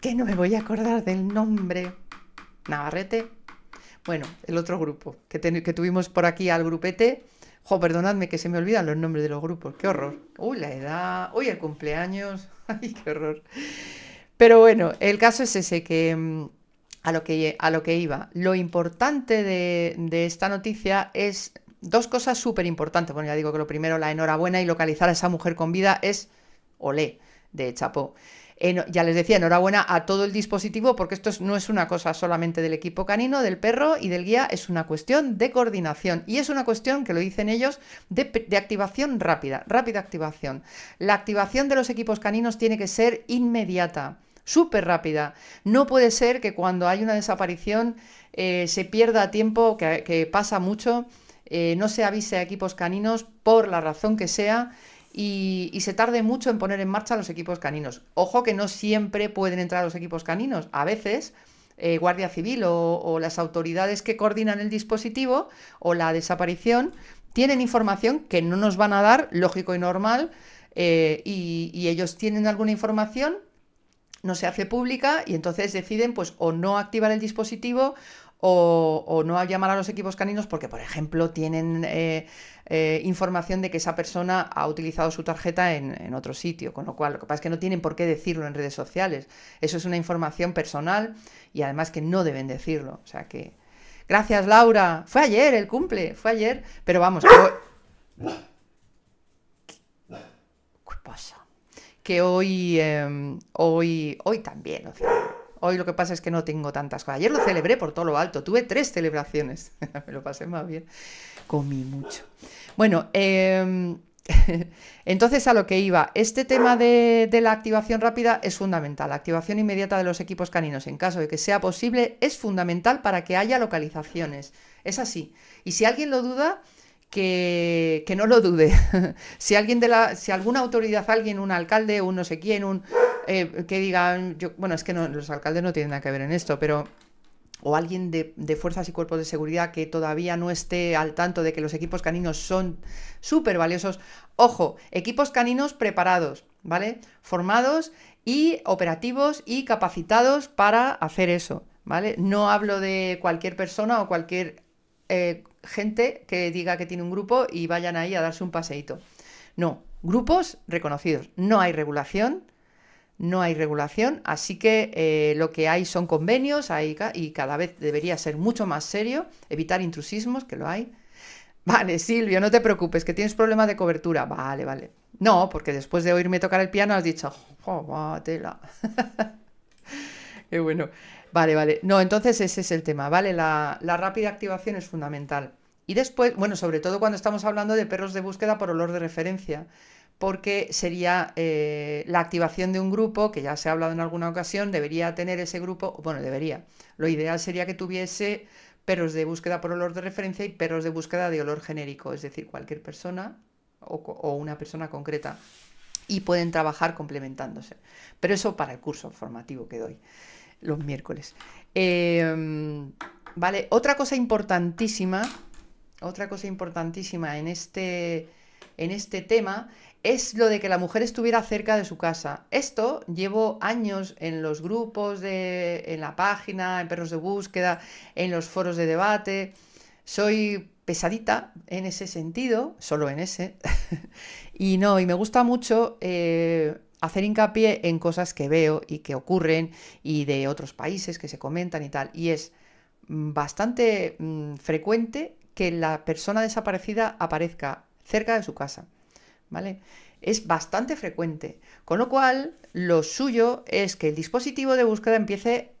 que no me voy a acordar del nombre. Navarrete. Bueno, el otro grupo que, que tuvimos por aquí al grupete. Jo, perdonadme que se me olvidan los nombres de los grupos. Qué horror. Uy, la edad. Uy, el cumpleaños. Ay, qué horror. Pero bueno, el caso es ese que mm, a lo que, a lo que iba. Lo importante de, de esta noticia es dos cosas súper importantes. Bueno, ya digo que lo primero, la enhorabuena y localizar a esa mujer con vida es olé de chapó. Ya les decía, enhorabuena a todo el dispositivo, porque esto es- no es una cosa solamente del equipo canino, del perro y del guía, es una cuestión de coordinación. Y es una cuestión, que lo dicen ellos, de, activación rápida, rápida activación. La activación de los equipos caninos tiene que ser inmediata, súper rápida. No puede ser que cuando hay una desaparición eh, se pierda tiempo, que, que pasa mucho, eh, no se avise a equipos caninos por la razón que sea y, se tarde mucho en poner en marcha los equipos caninos. Ojo que no siempre pueden entrar los equipos caninos. A veces eh, Guardia Civil o, las autoridades que coordinan el dispositivo o la desaparición tienen información que no nos van a dar, lógico y normal, eh, y, y ellos tienen alguna información, no se hace pública y entonces deciden pues o no activar el dispositivo o, o no llamar a los equipos caninos porque, por ejemplo, tienen eh, eh, información de que esa persona ha utilizado su tarjeta en, otro sitio, con lo cual lo que pasa es que no tienen por qué decirlo en redes sociales. Eso es una información personal y además que no deben decirlo. O sea que... Gracias, Laura. Fue ayer el cumple, fue ayer. Pero vamos, que. Que hoy, eh, hoy, hoy también lo celebro. Hoy lo que pasa es que no tengo tantas cosas. Ayer lo celebré por todo lo alto. Tuve tres celebraciones. Me lo pasé más bien. Comí mucho. Bueno, eh, entonces a lo que iba. Este tema de, de la activación rápida es fundamental. La activación inmediata de los equipos caninos, en caso de que sea posible, es fundamental para que haya localizaciones. Es así. Y si alguien lo duda, que, que no lo dude. si alguien de la, si alguna autoridad, alguien, un alcalde, un no sé quién, un eh, que diga, yo, bueno, es que no, los alcaldes no tienen nada que ver en esto, pero o alguien de, de fuerzas y cuerpos de seguridad que todavía no esté al tanto de que los equipos caninos son súper valiosos. Ojo, equipos caninos preparados, ¿vale? Formados y operativos y capacitados para hacer eso, ¿vale? No hablo de cualquier persona o cualquier eh, gente que diga que tiene un grupo y vayan ahí a darse un paseíto. No, grupos reconocidos. No hay regulación no hay regulación, así que eh, lo que hay son convenios y cada vez debería ser mucho más serio, evitar intrusismos, que lo hay. Vale, Silvio, no te preocupes, que tienes problemas de cobertura. Vale, vale. No, porque después de oírme tocar el piano has dicho, ¡oh, tela! Qué bueno. Vale, vale. No, entonces ese es el tema, ¿vale? La, la rápida activación es fundamental. Y después, bueno, sobre todo cuando estamos hablando de perros de búsqueda por olor de referencia porque sería eh, la activación de un grupo, que ya se ha hablado en alguna ocasión, debería tener ese grupo, bueno, debería. Lo ideal sería que tuviese perros de búsqueda por olor de referencia y perros de búsqueda de olor genérico, es decir, cualquier persona o, una persona concreta. Y pueden trabajar complementándose. Pero eso para el curso formativo que doy los miércoles. Em, vale, otra cosa importantísima, otra cosa importantísima en este, en este tema es lo de que la mujer estuviera cerca de su casa. Esto llevo años en los grupos, de, en la página, en perros de búsqueda, en los foros de debate. Soy pesadita en ese sentido, solo en ese. y no, y me gusta mucho eh, hacer hincapié en cosas que veo y que ocurren y de otros países que se comentan y tal. Y es mm, bastante mm, frecuente que la persona desaparecida aparezca cerca de su casa. ¿vale? Es bastante frecuente, con lo cual lo suyo es que el dispositivo de búsqueda empiece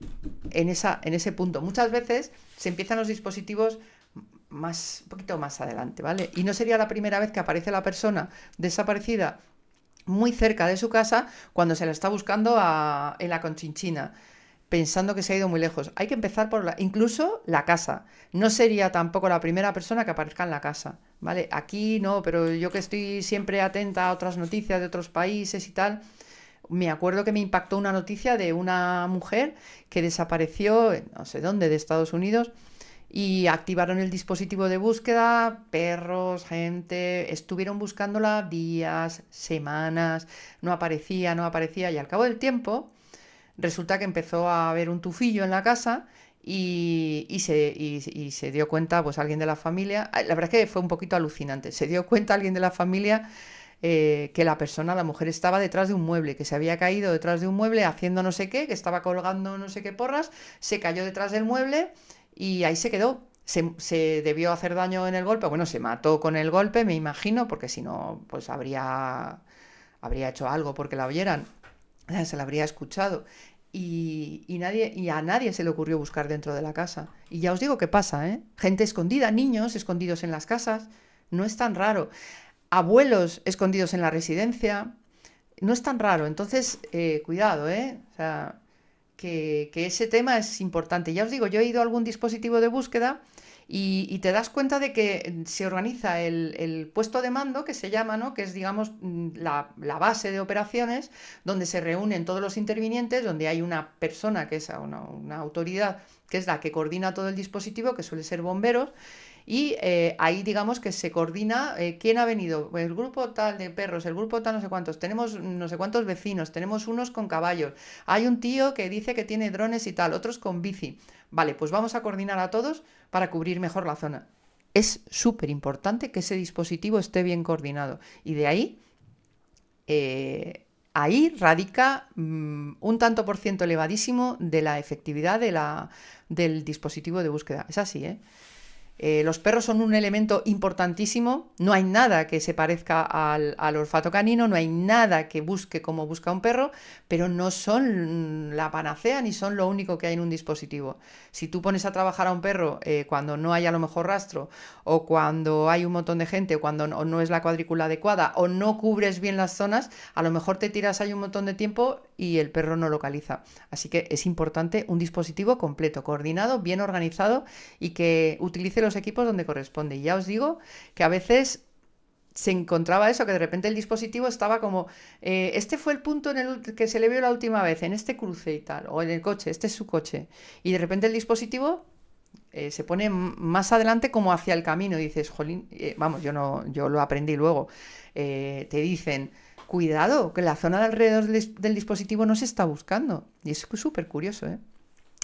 en, esa, en ese punto. Muchas veces se empiezan los dispositivos más, un poquito más adelante, ¿vale? Y no sería la primera vez que aparece la persona desaparecida muy cerca de su casa cuando se la está buscando en la conchinchina pensando que se ha ido muy lejos. Hay que empezar por la, incluso la casa. No sería tampoco la primera persona que aparezca en la casa, ¿vale? Aquí no, pero yo que estoy siempre atenta a otras noticias de otros países y tal, me acuerdo que me impactó una noticia de una mujer que desapareció, no sé dónde, de Estados Unidos, y activaron el dispositivo de búsqueda, perros, gente, estuvieron buscándola días, semanas, no aparecía, no aparecía, y al cabo del tiempo resulta que empezó a haber un tufillo en la casa y, se, se, dio cuenta, pues alguien de la familia, la verdad es que fue un poquito alucinante, se dio cuenta alguien de la familia eh, que la persona, la mujer estaba detrás de un mueble, que se había caído detrás de un mueble haciendo no sé qué, que estaba colgando no sé qué porras, se cayó detrás del mueble y ahí se quedó. Se, se, debió hacer daño en el golpe, bueno, se mató con el golpe, me imagino, porque si no, pues habría, habría hecho algo porque la oyeran. se la habría escuchado. Y, nadie, y a nadie se le ocurrió buscar dentro de la casa. Y ya os digo qué pasa, ¿eh? Gente escondida, niños escondidos en las casas. No es tan raro. Abuelos escondidos en la residencia. No es tan raro. Entonces, eh, cuidado, ¿eh? O sea, que, ese tema es importante. Ya os digo, yo he ido a algún dispositivo de búsqueda y, te das cuenta de que se organiza el, puesto de mando, que se llama, ¿no? que es, digamos, mm, la, base de operaciones, donde se reúnen todos los intervinientes, donde hay una persona, que es una, autoridad, que es la que coordina todo el dispositivo, que suele ser bomberos, y eh, ahí digamos que se coordina eh, quién ha venido, el grupo tal de perros, el grupo tal no sé cuántos, tenemos no sé cuántos vecinos, tenemos unos con caballos, hay un tío que dice que tiene drones y tal, otros con bici. Vale, pues vamos a coordinar a todos para cubrir mejor la zona. Es súper importante que ese dispositivo esté bien coordinado. Y de ahí, eh, ahí radica mm, un tanto por ciento elevadísimo de la efectividad de la, del dispositivo de búsqueda. Es así, ¿eh? Eh, los perros son un elemento importantísimo, no hay nada que se parezca al, olfato canino, no hay nada que busque como busca un perro, pero no son la panacea ni son lo único que hay en un dispositivo. Si tú pones a trabajar a un perro eh, cuando no hay a lo mejor rastro, o cuando hay un montón de gente, o cuando no, es la cuadrícula adecuada, o no cubres bien las zonas, a lo mejor te tiras ahí un montón de tiempo y el perro no localiza. Así que es importante un dispositivo completo, coordinado, bien organizado y que utilice los equipos donde corresponde. Y ya os digo que a veces se encontraba eso, que de repente el dispositivo estaba como, eh, este fue el punto en el que se le vio la última vez, en este cruce y tal, o en el coche, este es su coche. Y de repente el dispositivo eh, se pone más adelante como hacia el camino y dices, jolín, eh, vamos, yo, no, yo lo aprendí luego, te dicen, cuidado, que la zona de alrededor del, dispositivo no se está buscando. Y es súper curioso, ¿eh?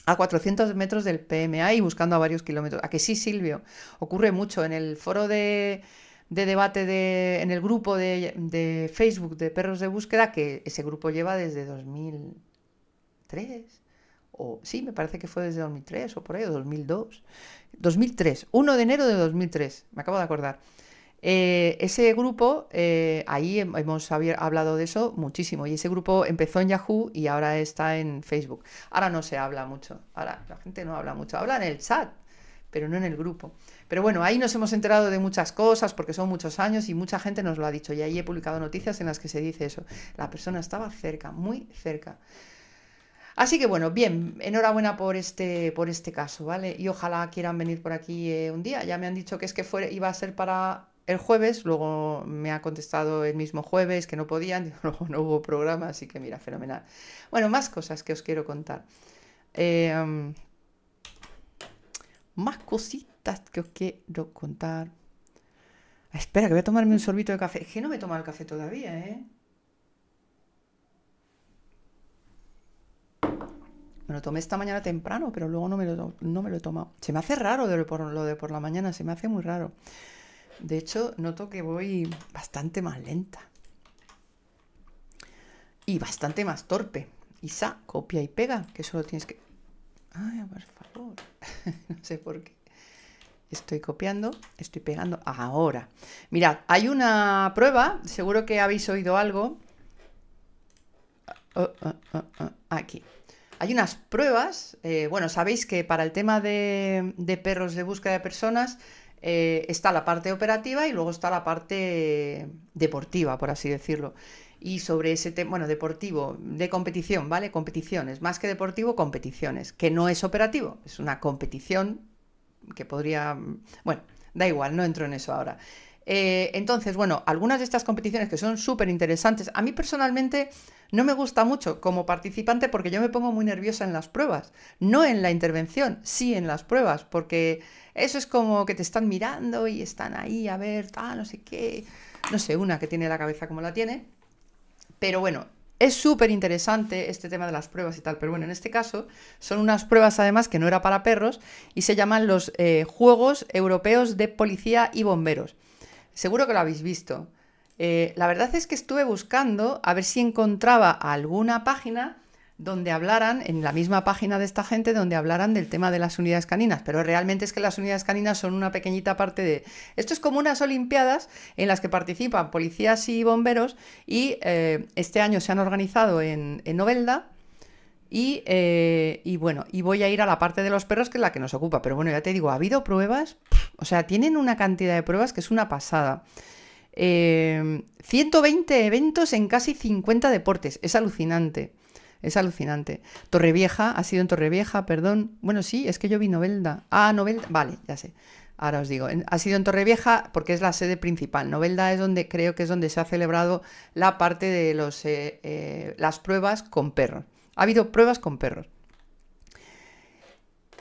a 400 metros del PMA y buscando a varios kilómetros. ¿A que sí, Silvio? Ocurre mucho. En el foro de, de debate de, en el grupo de, de Facebook de perros de búsqueda, que ese grupo lleva desde 2003, o sí, me parece que fue desde 2003 o por ahí, o 2002. 2003, 1 de enero de 2003, me acabo de acordar. Eh, ese grupo, eh, ahí hem- hemos hablado de eso muchísimo y ese grupo empezó en Yahoo y ahora está en Facebook. Ahora no se habla mucho, ahora la gente no habla mucho, habla en el chat, pero no en el grupo. Pero bueno, ahí nos hemos enterado de muchas cosas porque son muchos años y mucha gente nos lo ha dicho y ahí he publicado noticias en las que se dice eso. La persona estaba cerca, muy cerca. Así que bueno, bien, enhorabuena por este, por este caso, ¿vale? Y ojalá quieran venir por aquí eh, un día. Ya me han dicho que es que fuera, iba a ser para el jueves, luego me ha contestado el mismo jueves que no podían, luego no hubo programa, así que mira, fenomenal. Bueno, más cosas que os quiero contar. Um, más cositas que os quiero contar. Ah, Espera, que voy a tomarme un sorbito de café. Es que no me he tomado el café todavía, ¿eh? Me lo tomé esta mañana temprano, pero luego no me lo, no me lo he tomado. Se me hace raro de por, lo de por la mañana, se me hace muy raro. De hecho, noto que voy bastante más lenta. Y bastante más torpe. Isa, copia y pega, que solo tienes que... Ay, por favor. no sé por qué. Estoy copiando, estoy pegando ahora. Mirad, hay una prueba, seguro que habéis oído algo. Oh, oh, oh, aquí. Hay unas pruebas, eh, bueno, sabéis que para el tema de perros de búsqueda de personas eh, está la parte operativa y luego está la parte deportiva, por así decirlo. Y sobre ese tema, bueno, deportivo, de competición, ¿vale? Competiciones, más que deportivo, competiciones, que no es operativo, es una competición que podría, bueno, da igual, no entro en eso ahora. Eh, entonces, bueno, algunas de estas competiciones que son súper interesantes, a mí personalmente no me gusta mucho como participante porque yo me pongo muy nerviosa en las pruebas, no en la intervención, sí en las pruebas, porque eso es como que te están mirando y están ahí a ver, tal, no sé qué, no sé, una que tiene la cabeza como la tiene, pero bueno, es súper interesante este tema de las pruebas y tal, pero bueno, en este caso son unas pruebas además que no era para perros y se llaman los eh, Juegos Europeos de Policía y Bomberos. Seguro que lo habéis visto. Eh, la verdad es que estuve buscando a ver si encontraba alguna página donde hablaran, en la misma página de esta gente, donde hablaran del tema de las unidades caninas, pero realmente es que las unidades caninas son una pequeñita parte de... Esto es como unas Olimpiadas en las que participan policías y bomberos y eh, este año se han organizado en, Novelda y, eh, y, bueno, y voy a ir a la parte de los perros que es la que nos ocupa, pero bueno, ya te digo, ha habido pruebas, o sea, tienen una cantidad de pruebas que es una pasada. Eh, 120 eventos en casi 50 deportes, es alucinante. Es alucinante. Torrevieja, ha sido en Torrevieja, perdón. Bueno, sí, es que yo vi Novelda. Ah, Novelda, vale, ya sé. Ahora os digo, ha sido en Torrevieja porque es la sede principal. Novelda es donde creo que es donde se ha celebrado la parte de los, eh, eh, las pruebas con perros. Ha habido pruebas con perros.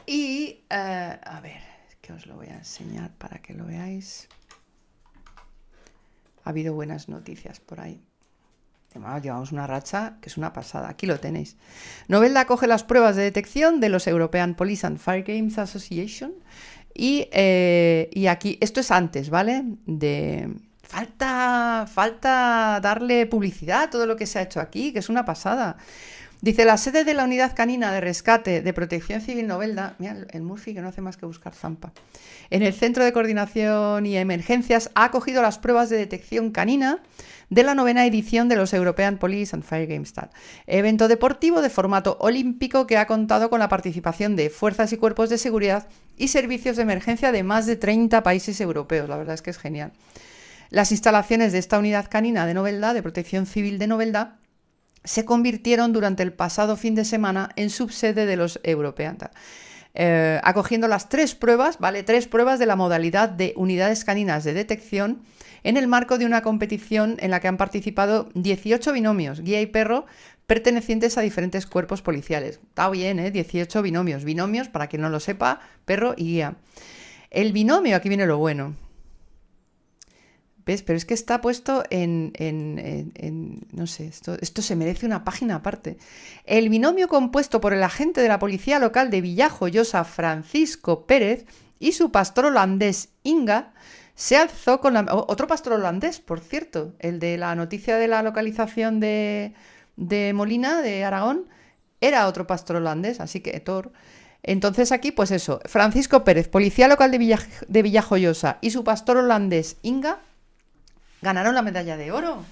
Y, uh, a ver, que os lo voy a enseñar para que lo veáis. Ha habido buenas noticias por ahí. Llevamos una racha que es una pasada. Aquí lo tenéis. Novelda acoge las pruebas de detección de los European Police and Fire Games Association. Y, eh, y aquí, esto es antes, ¿vale? De. Falta, falta darle publicidad a todo lo que se ha hecho aquí, que es una pasada. Dice, la sede de la Unidad Canina de Rescate de Protección Civil Novelda, mira, el Murphy que no hace más que buscar zampa, en el Centro de Coordinación y Emergencias ha acogido las pruebas de detección canina de la novena edición de los European Police and Fire Games Tal, evento deportivo de formato olímpico que ha contado con la participación de fuerzas y cuerpos de seguridad y servicios de emergencia de más de 30 países europeos. La verdad es que es genial. Las instalaciones de esta unidad canina de Novelda, de Protección Civil de Novelda, se convirtieron durante el pasado fin de semana en subsede de los European. Eh, acogiendo las tres pruebas, ¿vale? Tres pruebas de la modalidad de unidades caninas de detección en el marco de una competición en la que han participado 18 binomios, guía y perro, pertenecientes a diferentes cuerpos policiales. Está bien, ¿eh? 18 binomios. Binomios, para quien no lo sepa, perro y guía. El binomio, aquí viene lo bueno. ¿Ves? Pero es que está puesto en, en, no sé, esto, se merece una página aparte. El binomio compuesto por el agente de la policía local de Villajoyosa, Francisco Pérez, y su pastor holandés, Inga, se alzó con la... Otro pastor holandés, por cierto, el de la noticia de la localización de, de Molina, de Aragón, era otro pastor holandés, así que Thor. Entonces aquí, pues eso, Francisco Pérez, policía local de, Villa, de Villajoyosa y su pastor holandés Inga ganaron la medalla de oro.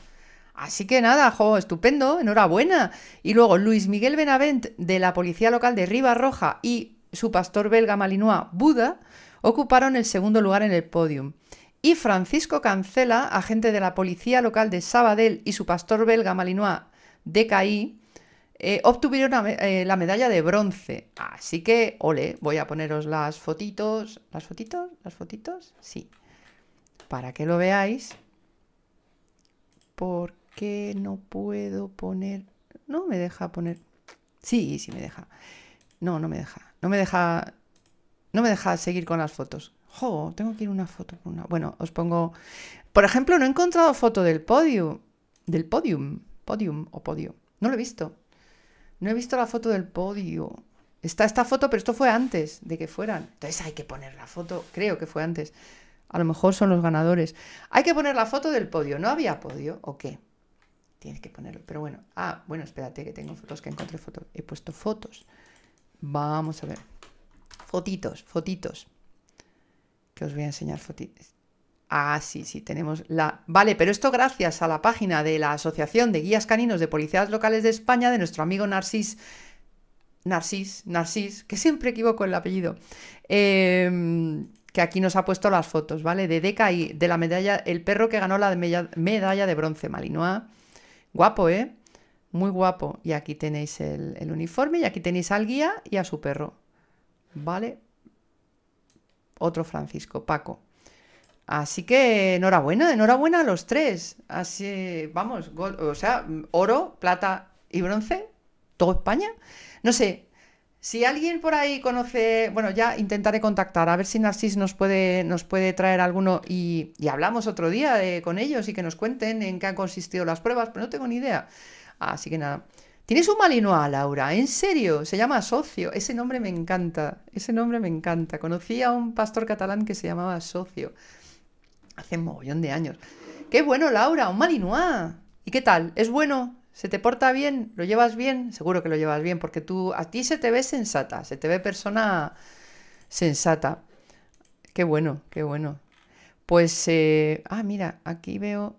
Así que nada, jo, estupendo, enhorabuena. Y luego Luis Miguel Benavent de la policía local de Riva Roja y su pastor belga malinois Buda ocuparon el segundo lugar en el podium. Y Francisco Cancela, agente de la policía local de Sabadell y su pastor belga malinois DKI, eh, obtuvieron eh, la medalla de bronce. Así que, ole, voy a poneros las fotitos. ¿Las fotitos? ¿Las fotitos? Sí. Para que lo veáis. ¿Por qué no puedo poner? No me deja poner. Sí, sí me deja. No, no me deja. No me deja. No me deja seguir con las fotos. Jo, tengo que ir una foto una. Bueno, os pongo. Por ejemplo, no he encontrado foto del podio. Del podium. Podium o podio. No lo he visto. No he visto la foto del podio. Está esta foto, pero esto fue antes de que fueran. Entonces hay que poner la foto, creo que fue antes. A lo mejor son los ganadores. Hay que poner la foto del podio. ¿No había podio o qué? Tienes que ponerlo. Pero bueno. Ah, bueno, espérate que tengo fotos que encontré fotos. He puesto fotos. Vamos a ver. Fotitos, fotitos. Que os voy a enseñar fotitos. Ah, sí, sí, tenemos la... Vale, pero esto gracias a la página de la Asociación de Guías Caninos de Policías Locales de España, de nuestro amigo Narcis... Narcis, Narcis, que siempre equivoco el apellido, em, que aquí nos ha puesto las fotos, ¿vale? De DKI, de la medalla, el perro que ganó la medalla de bronce, Malinois. Guapo, ¿eh? Muy guapo. Y aquí tenéis el, el uniforme y aquí tenéis al guía y a su perro, ¿vale? Otro Francisco, Paco. Así que enhorabuena, enhorabuena a los tres. Así, vamos, o sea, oro, plata y bronce, todo España. No sé, si alguien por ahí conoce, bueno, ya intentaré contactar, a ver si Narcis nos puede, nos puede traer alguno y, hablamos otro día con ellos y que nos cuenten en qué han consistido las pruebas, pero no tengo ni idea. Así que nada. ¿Tienes un Malinois, Laura? ¿En serio? Se llama Socio. Ese nombre me encanta. Ese nombre me encanta. Conocí a un pastor catalán que se llamaba Socio. Hace un mogollón de años. ¡Qué bueno, Laura! ¡Un Malinois! ¿Y qué tal? ¿Es bueno? ¿Se te porta bien? ¿Lo llevas bien? Seguro que lo llevas bien, porque tú, a ti se te ve sensata, se te ve persona sensata. Qué bueno, qué bueno. Pues, eh, ah, mira, aquí veo...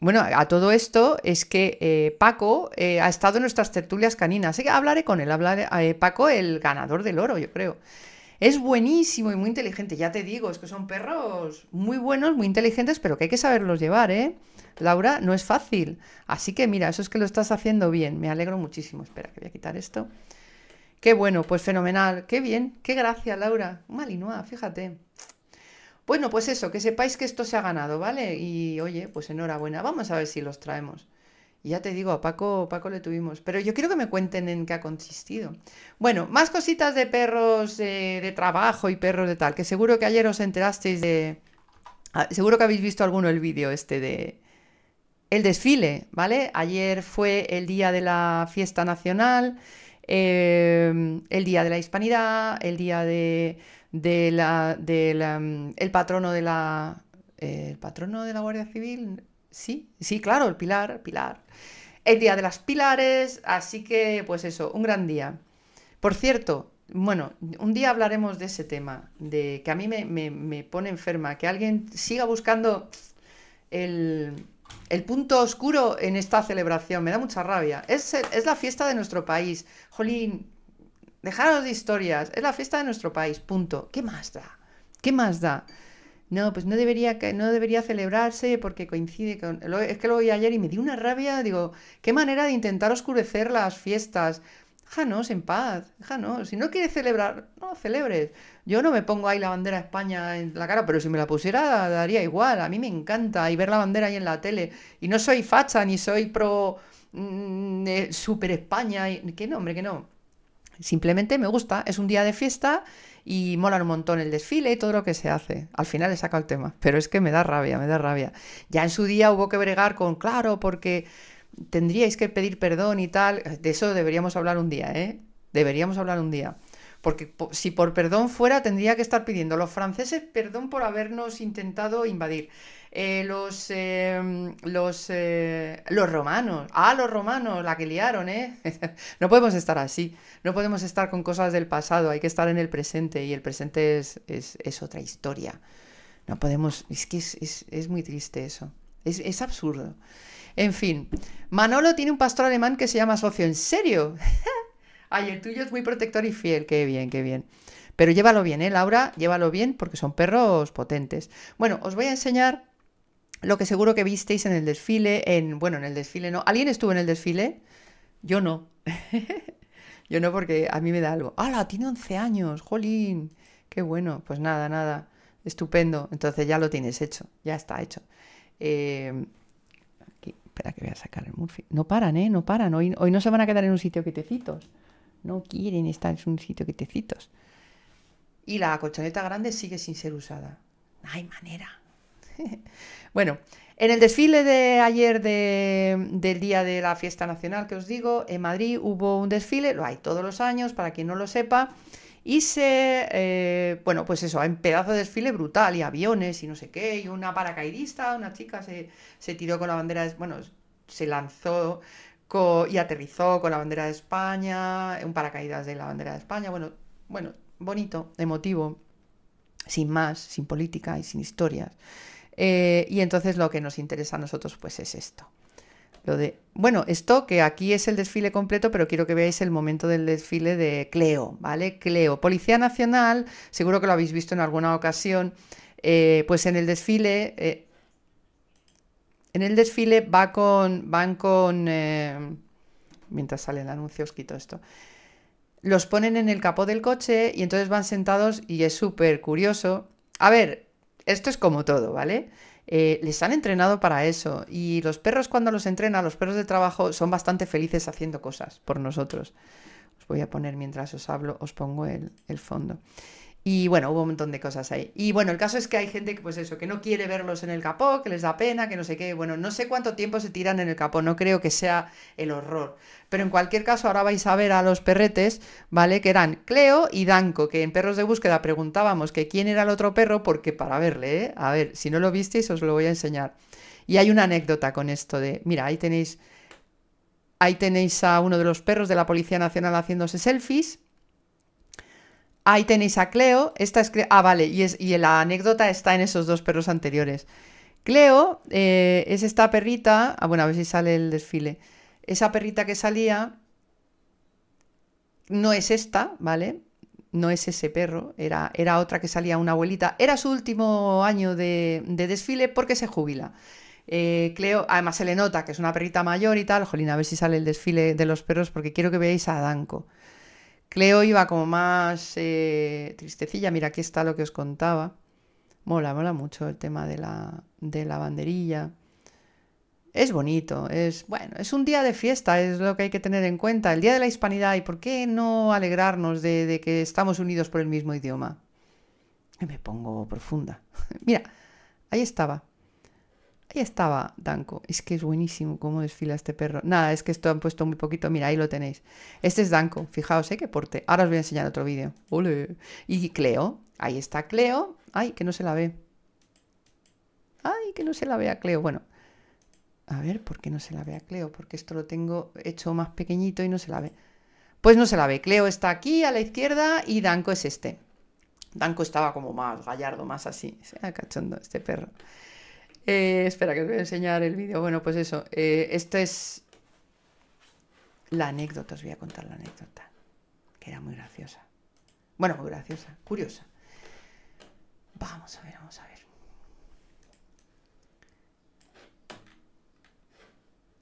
Bueno, a todo esto es que eh, Paco eh, ha estado en nuestras tertulias caninas, así que hablaré con él, hablaré, Paco, el ganador del oro, yo creo. Es buenísimo y muy inteligente, ya te digo, es que son perros muy buenos, muy inteligentes, pero que hay que saberlos llevar, ¿eh? Laura, no es fácil. Así que mira, eso es que lo estás haciendo bien, me alegro muchísimo. Espera, que voy a quitar esto. Qué bueno, pues fenomenal, qué bien, qué gracia, Laura. Malinois, fíjate. Bueno, pues eso, que sepáis que esto se ha ganado, ¿vale? Y oye, pues enhorabuena, vamos a ver si los traemos. Y ya te digo, a Paco, Paco le tuvimos. Pero yo quiero que me cuenten en qué ha consistido. Bueno, más cositas de perros de trabajo y perros de tal, que seguro que ayer os enterasteis de... Ah, seguro que habéis visto alguno el vídeo este de... El desfile, ¿vale? Ayer fue el día de la fiesta nacional, em, el día de la hispanidad, el día de, la, mm, el patrono de la... el patrono de la Guardia Civil, Sí, sí, claro, el pilar, pilar. El día de las pilares, así que pues eso, un gran día. Por cierto, bueno, un día hablaremos de ese tema, de que a mí me, pone enferma, que alguien siga buscando el, punto oscuro en esta celebración, me da mucha rabia. Es, es la fiesta de nuestro país. Jolín, dejaros de historias, es la fiesta de nuestro país, punto. ¿Qué más da? ¿Qué más da? no, pues no debería, no debería celebrarse porque coincide con... Es que lo oí ayer y me dio una rabia, digo, qué manera de intentar oscurecer las fiestas. Déjanos en paz, déjanos. Si no quieres celebrar, no celebres. Yo no me pongo ahí la bandera de España en la cara, pero si me la pusiera daría igual. A mí me encanta y ver la bandera ahí en la tele. Y no soy facha ni soy pro mm, super España. Que no, hombre, que no. Simplemente me gusta. Es un día de fiesta y molan un montón el desfile y todo lo que se hace. Al final he sacado el tema, pero es que me da rabia, me da rabia. Ya en su día hubo que bregar con, claro, porque tendríais que pedir perdón y tal. De eso deberíamos hablar un día, ¿eh? Deberíamos hablar un día. Porque po- si por perdón fuera, tendría que estar pidiendo los franceses perdón por habernos intentado invadir. Eh, los, eh, los, eh, los romanos. Ah, los romanos, la que liaron, ¿eh? No podemos estar así. No podemos estar con cosas del pasado. Hay que estar en el presente. Y el presente es, es, otra historia. No podemos. Es que es, es- es muy triste eso. Es, es absurdo. En fin, Manolo tiene un pastor alemán que se llama socio. ¿En serio? Ay, el tuyo es muy protector y fiel. Qué bien, qué bien. Pero llévalo bien, ¿eh, Laura? Llévalo bien porque son perros potentes. Bueno, os voy a enseñar lo que seguro que visteis en el desfile. En, bueno, en el desfile no. ¿Alguien estuvo en el desfile? Yo no. Yo no porque a mí me da algo. ¡Hala! Tiene 11 años. ¡Jolín! Qué bueno. Pues nada, nada. Estupendo. Entonces ya lo tienes hecho. Ya está hecho. Eh, aquí, espera que voy a sacar el Murphy. No paran, ¿eh? No paran. Hoy, hoy no se van a quedar en un sitio quietecitos. No quieren estar en un sitio quietecitos. Y la colchoneta grande sigue sin ser usada. No hay manera. Bueno, en el desfile de ayer de- del día de la fiesta nacional que os digo, en Madrid hubo un desfile, lo hay todos los años, para quien no lo sepa, y se, eh, bueno, pues eso, hay un pedazo de desfile brutal, y aviones y no sé qué, y una paracaidista, una chica se, se tiró con la bandera, de- bueno, se lanzó y aterrizó con la bandera de España, un paracaídas de la bandera de España, bueno, bueno, bonito, emotivo, sin más, sin política y sin historias. Eh, y entonces lo que nos interesa a nosotros pues es esto. Lo de, bueno, esto que aquí es el desfile completo, pero quiero que veáis el momento del desfile de Cleo, ¿vale? Cleo, Policía Nacional, seguro que lo habéis visto en alguna ocasión, eh, pues en el desfile, eh, en el desfile va con, van con, eh, mientras sale el anuncio os quito esto, los ponen en el capó del coche y entonces van sentados y es súper curioso. A ver, esto es como todo, ¿vale? Eh, les han entrenado para eso y los perros cuando los entrenan, los perros de trabajo, son bastante felices haciendo cosas por nosotros. Os voy a poner mientras os hablo, os pongo el, el fondo. Y bueno, hubo un montón de cosas ahí. Y bueno, el caso es que hay gente que, pues eso, que no quiere verlos en el capó, que les da pena, que no sé qué. Bueno, no sé cuánto tiempo se tiran en el capó, no creo que sea el horror. Pero en cualquier caso, ahora vais a ver a los perretes, ¿vale? Que eran Cleo y Danco, que en Perros de Búsqueda preguntábamos que quién era el otro perro, porque para verle, ¿eh? A ver, si no lo visteis, os lo voy a enseñar. Y hay una anécdota con esto de, mira, ahí tenéis, ahí tenéis a uno de los perros de la Policía Nacional haciéndose selfies. Ahí tenéis a Cleo. Esta es Cleo. Ah, vale. Y, es, y la anécdota está en esos dos perros anteriores. Cleo eh, es esta perrita. Ah, bueno, a ver si sale el desfile. Esa perrita que salía. No es esta, ¿vale? No es ese perro. Era, era otra que salía una abuelita. Era su último año de, de desfile porque se jubila. Eh, Cleo, además se le nota que es una perrita mayor y tal. Jolín, a ver si sale el desfile de los perros porque quiero que veáis a Danco. Cleo iba como más eh, tristecilla. Mira, aquí está lo que os contaba. Mola, mola mucho el tema de la, de la banderilla. Es bonito, es bueno, es un día de fiesta, es lo que hay que tener en cuenta. El día de la hispanidad, ¿y por qué no alegrarnos de, de que estamos unidos por el mismo idioma? Me pongo profunda. Mira, ahí estaba. Ahí estaba Danco. Es que es buenísimo cómo desfila este perro. Nada, es que esto han puesto muy poquito. Mira, ahí lo tenéis. Este es Danco. Fijaos, ¿eh? Qué porte. Ahora os voy a enseñar otro vídeo. ¡Ole! Y Cleo. Ahí está Cleo. Ay, que no se la ve. Ay, que no se la ve a Cleo. Bueno. A ver, ¿por qué no se la ve a Cleo? Porque esto lo tengo hecho más pequeñito y no se la ve. Pues no se la ve. Cleo está aquí a la izquierda y Danco es este. Danco estaba como más gallardo, más así. Se ha cachondo este perro. Eh, espera, que os voy a enseñar el vídeo. Bueno, pues eso. Eh, esto es la anécdota. Os voy a contar la anécdota. Que era muy graciosa. Bueno, muy graciosa. Curiosa. Vamos a ver, vamos a ver.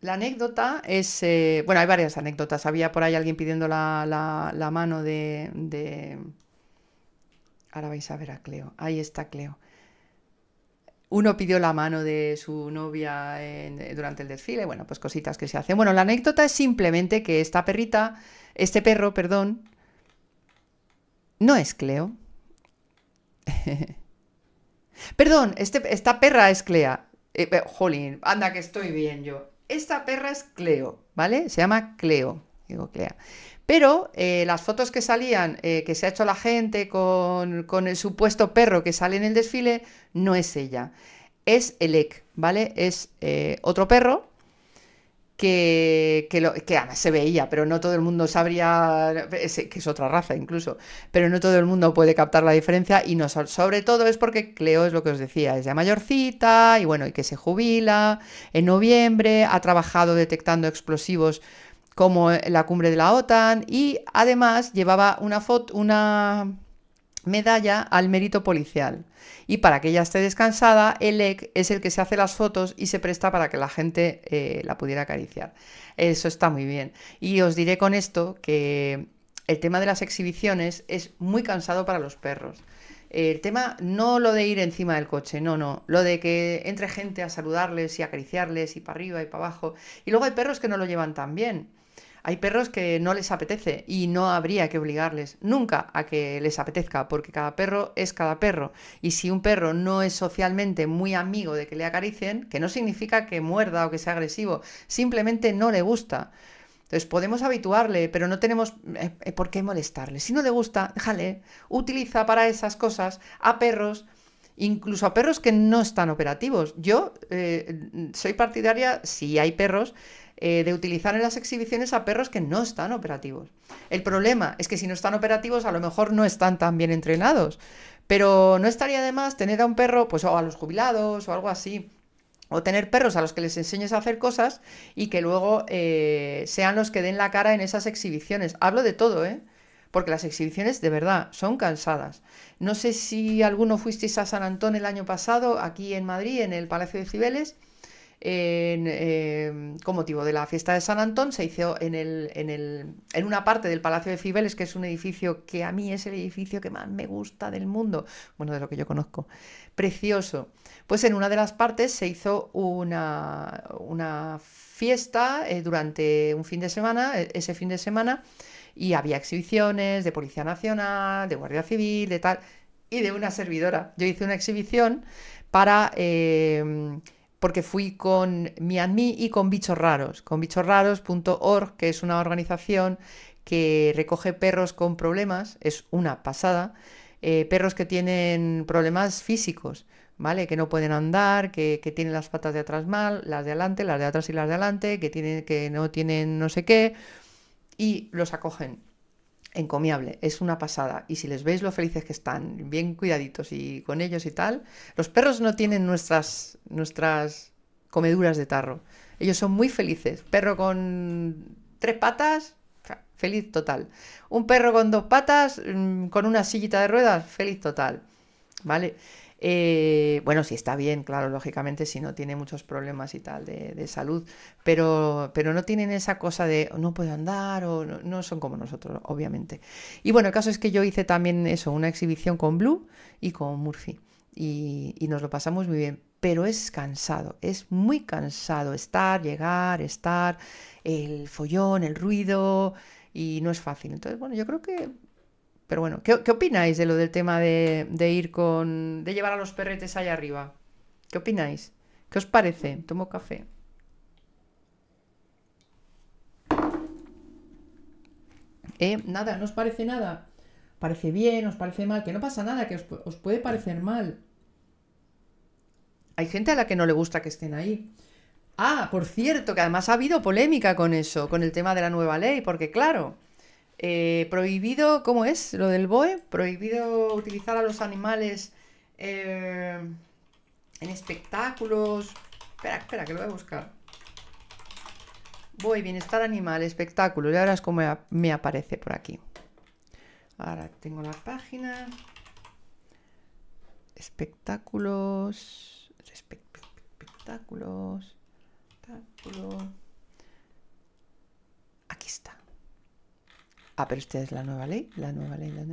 La anécdota es. eh, bueno, hay varias anécdotas. Había por ahí alguien pidiendo la, la- la mano de, de- Ahora vais a ver a Cleo. Ahí está Cleo. Uno pidió la mano de su novia en- durante el desfile. Bueno, pues cositas que se hacen. Bueno, la anécdota es simplemente que esta perrita, este perro, perdón, no es Cleo. Perdón, este, esta perra es Clea. Eh, eh, jolín, anda que estoy bien yo. Esta perra es Cleo, ¿vale? Se llama Cleo. Digo Clea. Pero eh, las fotos que salían, eh, que se ha hecho la gente con, el supuesto perro que sale en el desfile, no es ella. Es Elec, ¿vale? Es eh, otro perro que, que, además se veía, pero no todo el mundo sabría, que es otra raza incluso, pero no todo el mundo puede captar la diferencia y no, so- sobre todo es porque Cleo es lo que os decía, es ya mayorcita y bueno, y que se jubila en noviembre, ha trabajado detectando explosivos como en la cumbre de la OTAN y además llevaba una foto, una medalla al mérito policial. Y para que ella esté descansada, el EC es el que se hace las fotos y se presta para que la gente eh, la pudiera acariciar. Eso está muy bien. Y os diré con esto que el tema de las exhibiciones es muy cansado para los perros. El tema no lo de ir encima del coche, no, no, lo de que entre gente a saludarles y acariciarles y para arriba y para abajo. Y luego hay perros que no lo llevan tan bien. Hay perros que no les apetece y no habría que obligarles nunca a que les apetezca, porque cada perro es cada perro. Y si un perro no es socialmente muy amigo de que le acaricien, que no significa que muerda o que sea agresivo, simplemente no le gusta. Entonces podemos habituarle, pero no tenemos eh, eh, por qué molestarle. Si no le gusta, déjale. Utiliza para esas cosas a perros, incluso a perros que no están operativos. Yo eh, soy partidaria, si hay perros, eh, de utilizar en las exhibiciones a perros que no están operativos. El problema es que si no están operativos, a lo mejor no están tan bien entrenados. Pero no estaría de más tener a un perro, pues o a los jubilados o algo así. O tener perros a los que les enseñes a hacer cosas y que luego eh, sean los que den la cara en esas exhibiciones. Hablo de todo, ¿eh? Porque las exhibiciones de verdad son cansadas. No sé si alguno fuisteis a San Antón el año pasado, aquí en Madrid, en el Palacio de Cibeles. Eh, con motivo de la fiesta de San Antón, se hizo en, el, en, el, en, una parte del Palacio de Cibeles, que es un edificio que a mí es el edificio que más me gusta del mundo, bueno, de lo que yo conozco, precioso. Pues en una de las partes se hizo una, una fiesta eh, durante un fin de semana, ese fin de semana, y había exhibiciones de Policía Nacional, de Guardia Civil, de tal, y de una servidora. Yo hice una exhibición para... Eh, porque fui con mi mí y con Bichos Raros, con bichosraros.org, que es una organización que recoge perros con problemas, es una pasada, eh, perros que tienen problemas físicos, ¿vale? Que no pueden andar, que, que, tienen las patas de atrás mal, las de adelante, las de atrás y las de adelante, que, tienen, que no tienen no sé qué, y los acogen. Encomiable, es una pasada. Y si les veis lo felices que están, bien cuidaditos y con ellos y tal, los perros no tienen nuestras, nuestras comeduras de tarro. Ellos son muy felices. Perro con tres patas, feliz total. Un perro con dos patas, mm, con una sillita de ruedas, feliz total. ¿Vale? Eh, bueno, si está bien, claro, lógicamente, si no tiene muchos problemas y tal de, salud, pero, pero, no tienen esa cosa de no puedo andar o no, no, son como nosotros, obviamente. Y bueno, el caso es que yo hice también eso, una exhibición con Blue y con Murphy y, y nos lo pasamos muy bien, pero es cansado, es muy cansado estar, llegar, estar, el follón, el ruido y no es fácil. Entonces, bueno, yo creo que pero bueno, ¿qué, ¿qué, opináis de lo del tema de, ir con. de llevar a los perretes allá arriba? ¿Qué opináis? ¿Qué os parece? Tomo café. ¿Eh? Nada, ¿no os parece nada? ¿Parece bien? ¿Os parece mal? Que no pasa nada, que os puede parecer mal. Hay gente a la que no le gusta que estén ahí. Ah, por cierto, que además ha habido polémica con eso, con el tema de la nueva ley, porque claro, eh, prohibido, ¿cómo es lo del BOE? Prohibido utilizar a los animales eh, en espectáculos. Espera, espera, que lo voy a buscar. BOE, bienestar animal, espectáculos. Y ahora es como me aparece por aquí. Ahora tengo la página. Espectáculos. Espectáculos. Espectáculos. Aquí está. Ah, pero esta es la nueva ley, la nueva ley, la.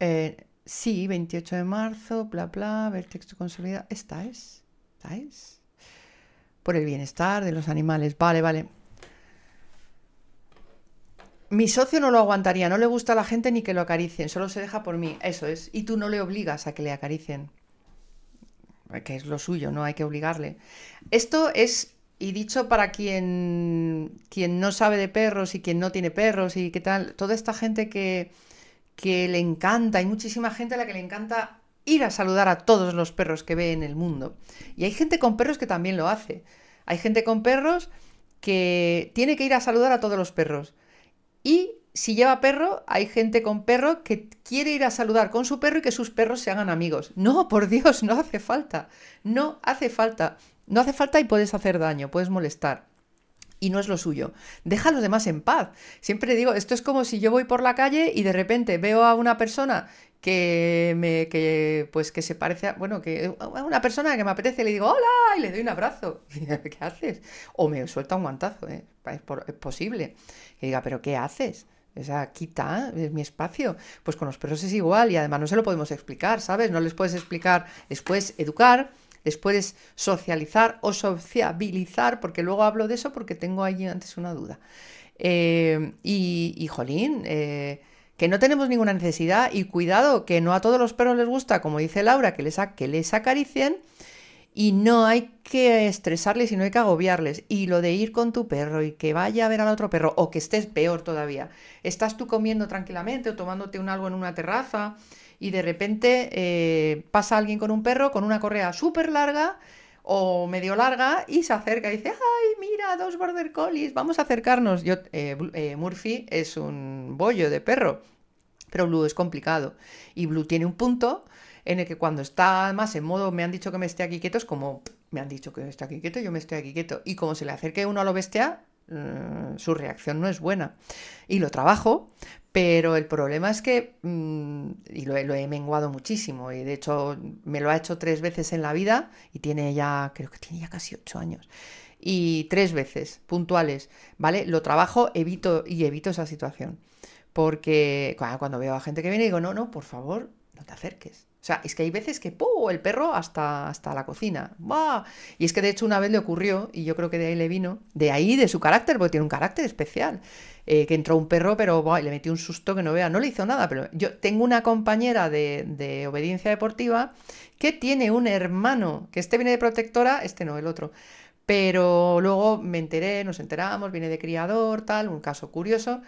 Eh, sí, 28 de marzo, bla, bla, ver texto consolidado. Esta es, esta es. Por el bienestar de los animales, vale, vale. Mi socio no lo aguantaría, no le gusta a la gente ni que lo acaricien, solo se deja por mí, eso es. Y tú no le obligas a que le acaricien, que es lo suyo, no hay que obligarle. Esto es y dicho para quien, quien no sabe de perros y quien no tiene perros y qué tal, toda esta gente que, que le encanta, hay muchísima gente a la que le encanta ir a saludar a todos los perros que ve en el mundo. Y hay gente con perros que también lo hace. Hay gente con perros que tiene que ir a saludar a todos los perros. Y si lleva perro, hay gente con perro que quiere ir a saludar con su perro y que sus perros se hagan amigos. No, por Dios, no hace falta. No hace falta. No hace falta y puedes hacer daño, puedes molestar. Y no es lo suyo. Deja a los demás en paz. Siempre digo, esto es como si yo voy por la calle y de repente veo a una persona que me que pues que se parece a, bueno, que a una persona que me apetece le digo hola y le doy un abrazo. ¿Qué haces? O me suelta un guantazo, ¿eh? es, posible. Que diga, pero ¿qué haces? O sea, quita, es mi espacio. Pues con los perros es igual y además no se lo podemos explicar, ¿sabes? No les puedes explicar, les puedes educar, les puedes socializar o sociabilizar, porque luego hablo de eso porque tengo allí antes una duda. Eh, y, y, jolín, eh, que no tenemos ninguna necesidad y cuidado, que no a todos los perros les gusta, como dice Laura, que les, que les acaricien y no hay que estresarles y no hay que agobiarles. Y lo de ir con tu perro y que vaya a ver al otro perro, o que estés peor todavía, estás tú comiendo tranquilamente o tomándote un algo en una terraza y de repente eh, pasa alguien con un perro con una correa súper larga o medio larga y se acerca y dice, ay, mira, dos border collies, vamos a acercarnos. Yo, eh, eh, Murphy es un bollo de perro, pero Blue es complicado. Y Blue tiene un punto en el que cuando está más en modo me han dicho que me esté aquí quieto, es como me han dicho que esté aquí quieto, yo me estoy aquí quieto. Y como se le acerque uno a lo bestia, mm, su reacción no es buena. Y lo trabajo, pero el problema es que, mm, y lo, lo, he menguado muchísimo, y de hecho me lo ha hecho tres veces en la vida, y tiene ya, creo que tiene ya casi ocho años, y tres veces puntuales, ¿vale? Lo trabajo, evito y evito esa situación. Porque cuando veo a gente que viene digo, no, no, por favor, no te acerques. O sea, es que hay veces que ¡pum! el perro hasta, hasta la cocina. ¡Bah! Y es que de hecho una vez le ocurrió, y yo creo que de ahí le vino, de ahí, de su carácter, porque tiene un carácter especial. Eh, que entró un perro, pero ¡buah! le metió un susto que no vea. No le hizo nada, pero yo tengo una compañera de, de obediencia deportiva que tiene un hermano, que este viene de protectora, este no, el otro. Pero luego me enteré, nos enteramos, viene de criador, tal, un caso curioso.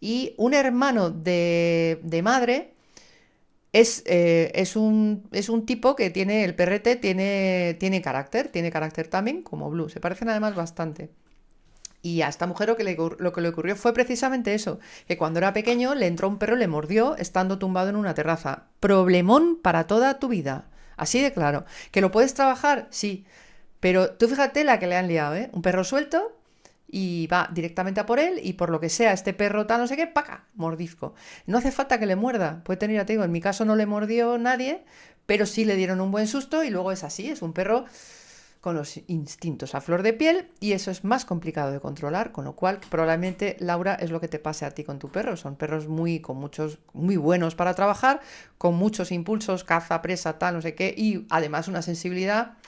Y un hermano de, de madre es, eh, es, un, es, un, tipo que tiene, el perrete tiene, tiene carácter, tiene carácter también como Blue, se parecen además bastante. Y a esta mujer lo que, le, lo que ocurrió fue precisamente eso, que cuando era pequeño le entró un perro le mordió estando tumbado en una terraza. Problemón para toda tu vida. Así de claro. ¿Que lo puedes trabajar? Sí. Pero tú fíjate la que le han liado, ¿eh? Un perro suelto y va directamente a por él y por lo que sea, este perro tal, no sé qué, paca, mordisco. No hace falta que le muerda, puede tener, ya te digo, en mi caso no le mordió nadie, pero sí le dieron un buen susto y luego es así, es un perro con los instintos a flor de piel y eso es más complicado de controlar, con lo cual probablemente Laura es lo que te pase a ti con tu perro, son perros muy con muchos muy buenos para trabajar, con muchos impulsos, caza, presa, tal, no sé qué y además una sensibilidad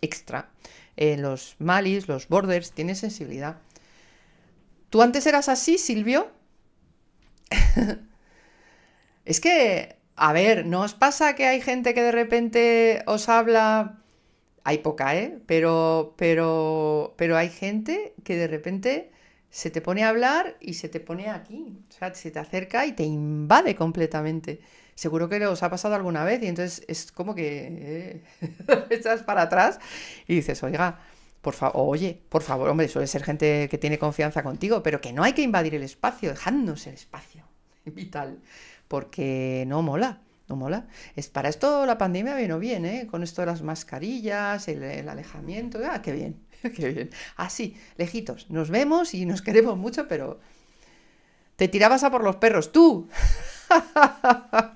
extra. En los malis, los borders, tiene sensibilidad. ¿Tú antes eras así, Silvio? es que, a ver, ¿no os pasa que hay gente que de repente os habla... Hay poca, ¿eh? Pero, pero, pero hay gente que de repente se te pone a hablar y se te pone aquí. O sea, se te acerca y te invade completamente. Seguro que os ha pasado alguna vez y entonces es como que eh, echas para atrás y dices, oiga, por favor, oye, por favor, hombre, suele ser gente que tiene confianza contigo, pero que no hay que invadir el espacio, dejándonos el espacio vital, porque no mola, no mola. Es, para esto la pandemia vino bien, ¿eh? Con esto de las mascarillas, el, alejamiento, ah, qué bien, qué bien. Así, lejitos, nos vemos y nos queremos mucho, pero te tirabas a por los perros, tú.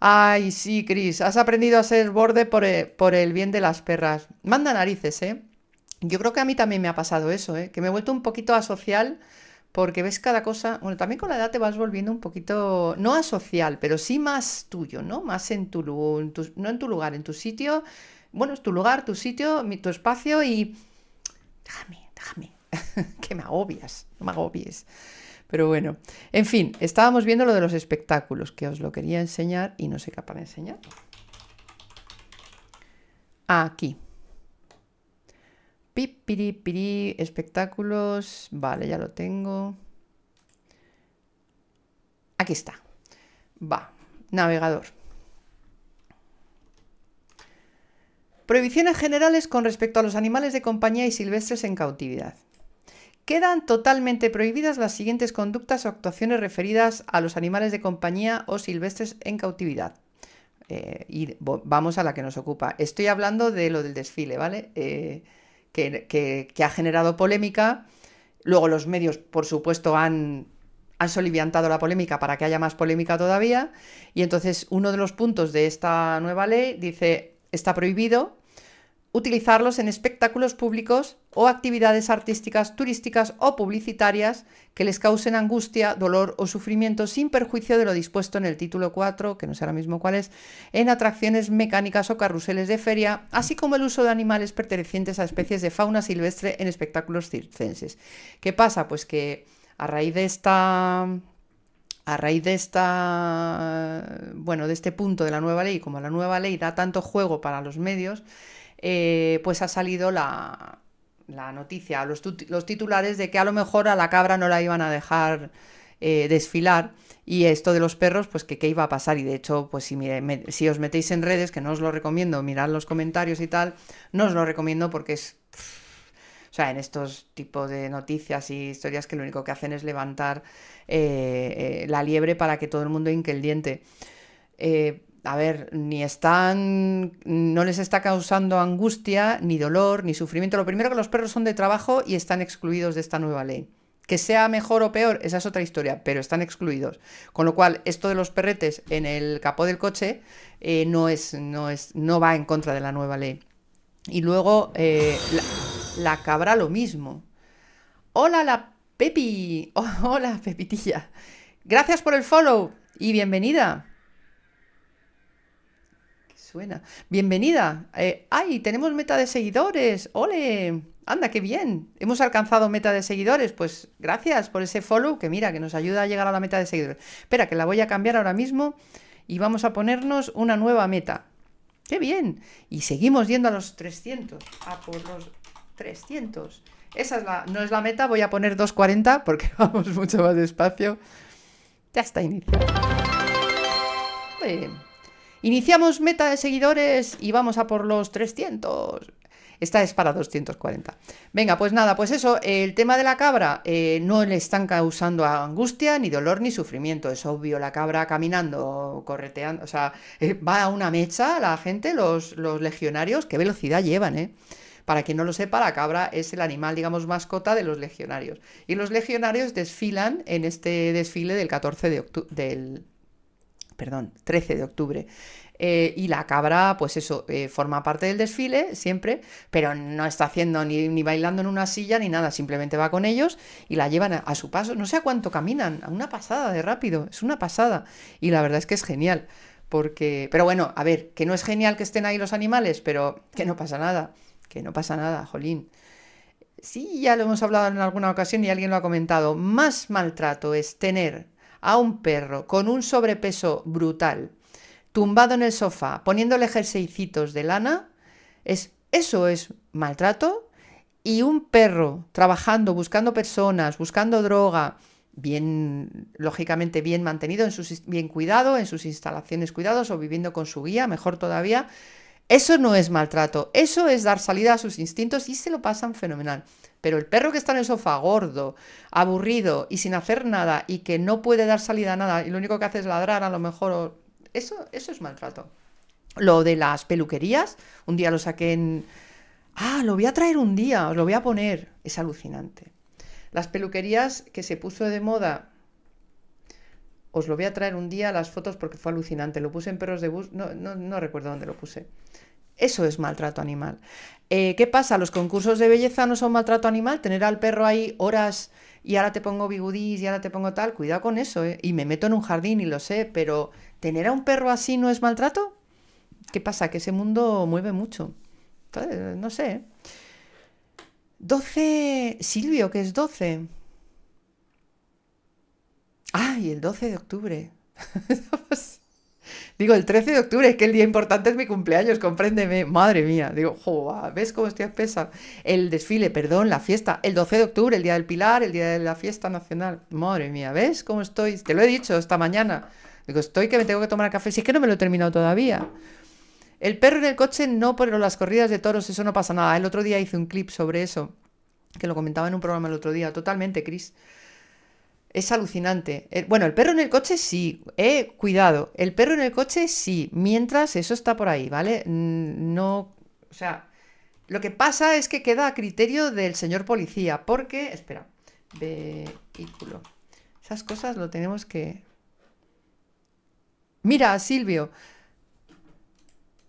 Ay, sí, Cris, has aprendido a ser borde por el, por el, bien de las perras. Manda narices, ¿eh? Yo creo que a mí también me ha pasado eso, ¿eh? Que me he vuelto un poquito asocial porque ves cada cosa, bueno, también con la edad te vas volviendo un poquito, no asocial, pero sí más tuyo, ¿no? Más en tu, en tu no en tu lugar, en tu sitio. Bueno, es tu lugar, tu sitio, tu espacio y... Déjame, déjame, que me agobias, no me agobies. Pero bueno, en fin, estábamos viendo lo de los espectáculos, que os lo quería enseñar y no soy capaz de enseñar. Aquí. Pipiripiri, espectáculos. Vale, ya lo tengo. Aquí está. Va, navegador. Prohibiciones generales con respecto a los animales de compañía y silvestres en cautividad. Quedan totalmente prohibidas las siguientes conductas o actuaciones referidas a los animales de compañía o silvestres en cautividad. Eh, y vamos a la que nos ocupa. Estoy hablando de lo del desfile, ¿vale? Eh, que, ha generado polémica. Luego los medios, por supuesto, han, han soliviantado la polémica para que haya más polémica todavía. Y entonces uno de los puntos de esta nueva ley dice, está prohibido utilizarlos en espectáculos públicos o actividades artísticas, turísticas o publicitarias que les causen angustia, dolor o sufrimiento sin perjuicio de lo dispuesto en el título 4, que no sé ahora mismo cuál es, en atracciones mecánicas o carruseles de feria, así como el uso de animales pertenecientes a especies de fauna silvestre en espectáculos circenses. ¿Qué pasa? Pues que a raíz de esta a raíz de esta bueno, de este punto de la nueva ley, como la nueva ley da tanto juego para los medios, eh, pues ha salido la, noticia, los, los, titulares de que a lo mejor a la cabra no la iban a dejar eh, desfilar y esto de los perros, pues que qué iba a pasar. Y de hecho, pues si, os metéis en redes, que no os lo recomiendo, mirad los comentarios y tal, no os lo recomiendo porque es... O sea, en estos tipos de noticias y historias que lo único que hacen es levantar eh, la liebre para que todo el mundo hinque el diente a ver, ni están, no les está causando angustia, ni dolor, ni sufrimiento. Lo primero que los perros son de trabajo y están excluidos de esta nueva ley. Que sea mejor o peor, esa es otra historia, pero están excluidos. Con lo cual, esto de los perretes en el capó del coche eh, no, es, no, es, no va en contra de la nueva ley. Y luego, eh, la, cabra lo mismo. Hola, la Pepi. hola, Pepitilla. Gracias por el follow y bienvenida suena. Bienvenida. Eh, ¡Ay! Tenemos meta de seguidores. ¡Ole! Anda, qué bien. Hemos alcanzado meta de seguidores. Pues gracias por ese follow que mira, que nos ayuda a llegar a la meta de seguidores. Espera, que la voy a cambiar ahora mismo y vamos a ponernos una nueva meta. ¡Qué bien! Y seguimos yendo a los 300. A por los 300. Esa es la, no es la meta, voy a poner 240 porque vamos mucho más despacio. Ya está iniciado. Iniciamos meta de seguidores y vamos a por los 300. Esta es para 240. Venga, pues nada, pues eso, el tema de la cabra eh, no le están causando angustia, ni dolor, ni sufrimiento. Es obvio, la cabra caminando, correteando, o sea, eh, va a una mecha la gente, los, los legionarios, qué velocidad llevan, ¿eh? Para quien no lo sepa, la cabra es el animal, digamos, mascota de los legionarios. Y los legionarios desfilan en este desfile del 14 de octubre, del perdón, 13 de octubre. Eh, y la cabra, pues eso, eh, forma parte del desfile siempre, pero no está haciendo ni, bailando en una silla ni nada, simplemente va con ellos y la llevan a, su paso. No sé a cuánto caminan, a una pasada de rápido, es una pasada. Y la verdad es que es genial, porque, pero bueno, a ver, que no es genial que estén ahí los animales, pero que no pasa nada, que no pasa nada, jolín. Sí, ya lo hemos hablado en alguna ocasión y alguien lo ha comentado. Más maltrato es tener a un perro con un sobrepeso brutal, tumbado en el sofá, poniéndole jerseycitos de lana, es, eso es maltrato. Y un perro trabajando, buscando personas, buscando droga, bien, lógicamente bien mantenido, en sus, bien cuidado, en sus instalaciones cuidados o viviendo con su guía, mejor todavía, eso no es maltrato, eso es dar salida a sus instintos y se lo pasan fenomenal. Pero el perro que está en el sofá gordo, aburrido y sin hacer nada y que no puede dar salida a nada y lo único que hace es ladrar a lo mejor, eso, eso es maltrato. Lo de las peluquerías, un día lo saqué en... Ah, lo voy a traer un día, os lo voy a poner. Es alucinante. Las peluquerías que se puso de moda, os lo voy a traer un día las fotos porque fue alucinante. Lo puse en perros de bus, no, no, no recuerdo dónde lo puse. Eso es maltrato animal. Eh, ¿Qué pasa? ¿Los concursos de belleza no son maltrato animal? Tener al perro ahí horas y ahora te pongo bigudís y ahora te pongo tal, cuidado con eso, ¿eh? Y me meto en un jardín y lo sé, pero ¿tener a un perro así no es maltrato? ¿Qué pasa? Que ese mundo mueve mucho. no sé. 12. Silvio, ¿qué es 12? ¡Ay, el 12 de octubre! Digo, el 13 de octubre, es que el día importante es mi cumpleaños, compréndeme. Madre mía. Digo, joa, ¿ves cómo estoy espesa? El desfile, perdón, la fiesta. El 12 de octubre, el día del Pilar, el día de la fiesta nacional. Madre mía, ¿ves cómo estoy? Te lo he dicho esta mañana. Digo, estoy que me tengo que tomar café. Si es que no me lo he terminado todavía. El perro en el coche no por las corridas de toros, eso no pasa nada. El otro día hice un clip sobre eso, que lo comentaba en un programa el otro día. Totalmente, Chris. Es alucinante. Eh, bueno, el perro en el coche sí. Eh, cuidado. El perro en el coche sí. Mientras eso está por ahí, ¿vale? Mm, No. O sea, lo que pasa es que queda a criterio del señor policía. Porque. Espera. Vehículo. Esas cosas lo tenemos que. Mira, Silvio.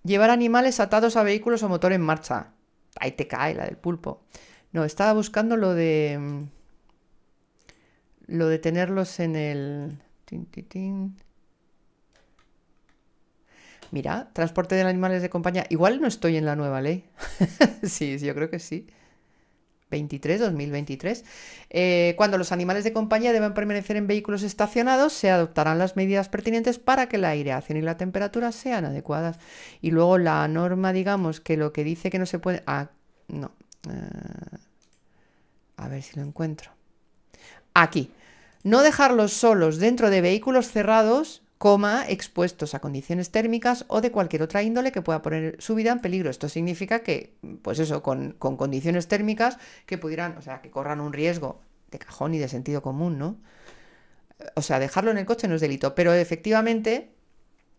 Llevar animales atados a vehículos o motor en marcha. Ahí te cae la del pulpo. No, estaba buscando lo de. Lo de tenerlos en el. Mira, transporte de animales de compañía. Igual no estoy en la nueva ley. sí, yo creo que sí. 23, 2023. Eh, cuando los animales de compañía deben permanecer en vehículos estacionados, se adoptarán las medidas pertinentes para que la aireación y la temperatura sean adecuadas. Y luego la norma, digamos, que lo que dice que no se puede... Ah, no. Eh, a ver si lo encuentro. Aquí. No dejarlos solos dentro de vehículos cerrados, coma, expuestos a condiciones térmicas o de cualquier otra índole que pueda poner su vida en peligro. Esto significa que, pues eso, con, con condiciones térmicas que pudieran, o sea, que corran un riesgo de cajón y de sentido común, ¿no? O sea, dejarlo en el coche no es delito, pero efectivamente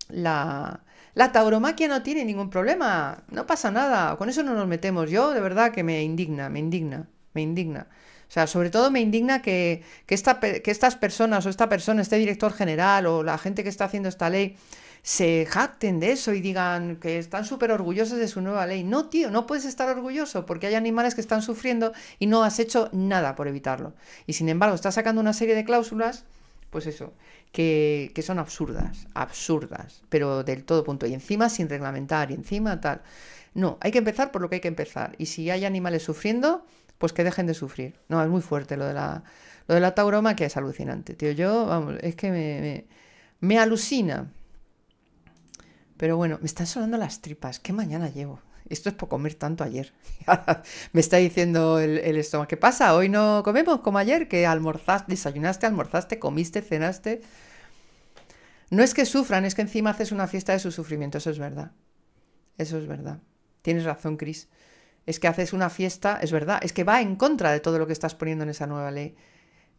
la, la tauromaquia no tiene ningún problema, no pasa nada, con eso no nos metemos. Yo de verdad que me indigna, me indigna, me indigna. O sea, sobre todo me indigna que, que, estas personas o esta persona, este director general o la gente que está haciendo esta ley, se jacten de eso y digan que están súper orgullosos de su nueva ley. No, tío, no puedes estar orgulloso porque hay animales que están sufriendo y no has hecho nada por evitarlo. Y sin embargo, estás sacando una serie de cláusulas, pues eso, que, que son absurdas, absurdas, pero del todo punto. Y encima sin reglamentar, y encima tal. No, hay que empezar por lo que hay que empezar. Y si hay animales sufriendo, pues que dejen de sufrir. No, es muy fuerte lo de la, lo de la tauroma, que es alucinante, tío. Yo, vamos, es que me, me, me alucina. Pero bueno, me están sonando las tripas. ¿Qué mañana llevo? Esto es por comer tanto ayer. me está diciendo el, estómago. ¿Qué pasa? Hoy no comemos como ayer, que almorzaste, desayunaste, almorzaste, comiste, cenaste. No es que sufran, es que encima haces una fiesta de su sufrimiento. Eso es verdad. Eso es verdad. Tienes razón, Cris. Es que haces una fiesta, es verdad, es que va en contra de todo lo que estás poniendo en esa nueva ley.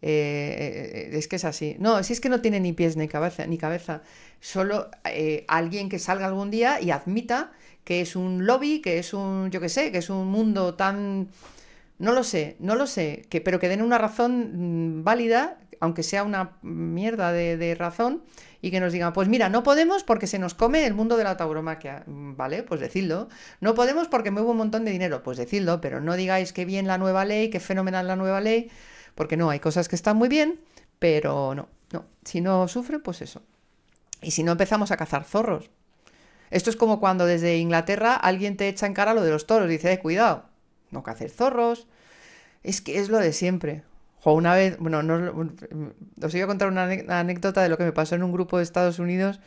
Eh, eh, es que es así. No, si es que no tiene ni pies ni cabeza, ni cabeza. Solo eh, alguien que salga algún día y admita que es un lobby, que es un, yo qué sé, que es un mundo tan... No lo sé, no lo sé, que, pero que den una razón mm, válida, aunque sea una mierda de razón, y que nos digan, pues mira, no podemos porque se nos come el mundo de la tauromaquia. Mm, Vale, pues decidlo. No podemos porque mueve un montón de dinero. Pues decidlo, pero no digáis que bien la nueva ley, que fenomenal la nueva ley, porque no, hay cosas que están muy bien, pero no, no. Si no sufren, pues eso. Y si no empezamos a cazar zorros. Esto es como cuando desde Inglaterra alguien te echa en cara lo de los toros. Dice, eh, cuidado, no caces zorros. Es que es lo de siempre. O una vez, bueno, no, os iba a contar una anécdota de lo que me pasó en un grupo de Estados Unidos,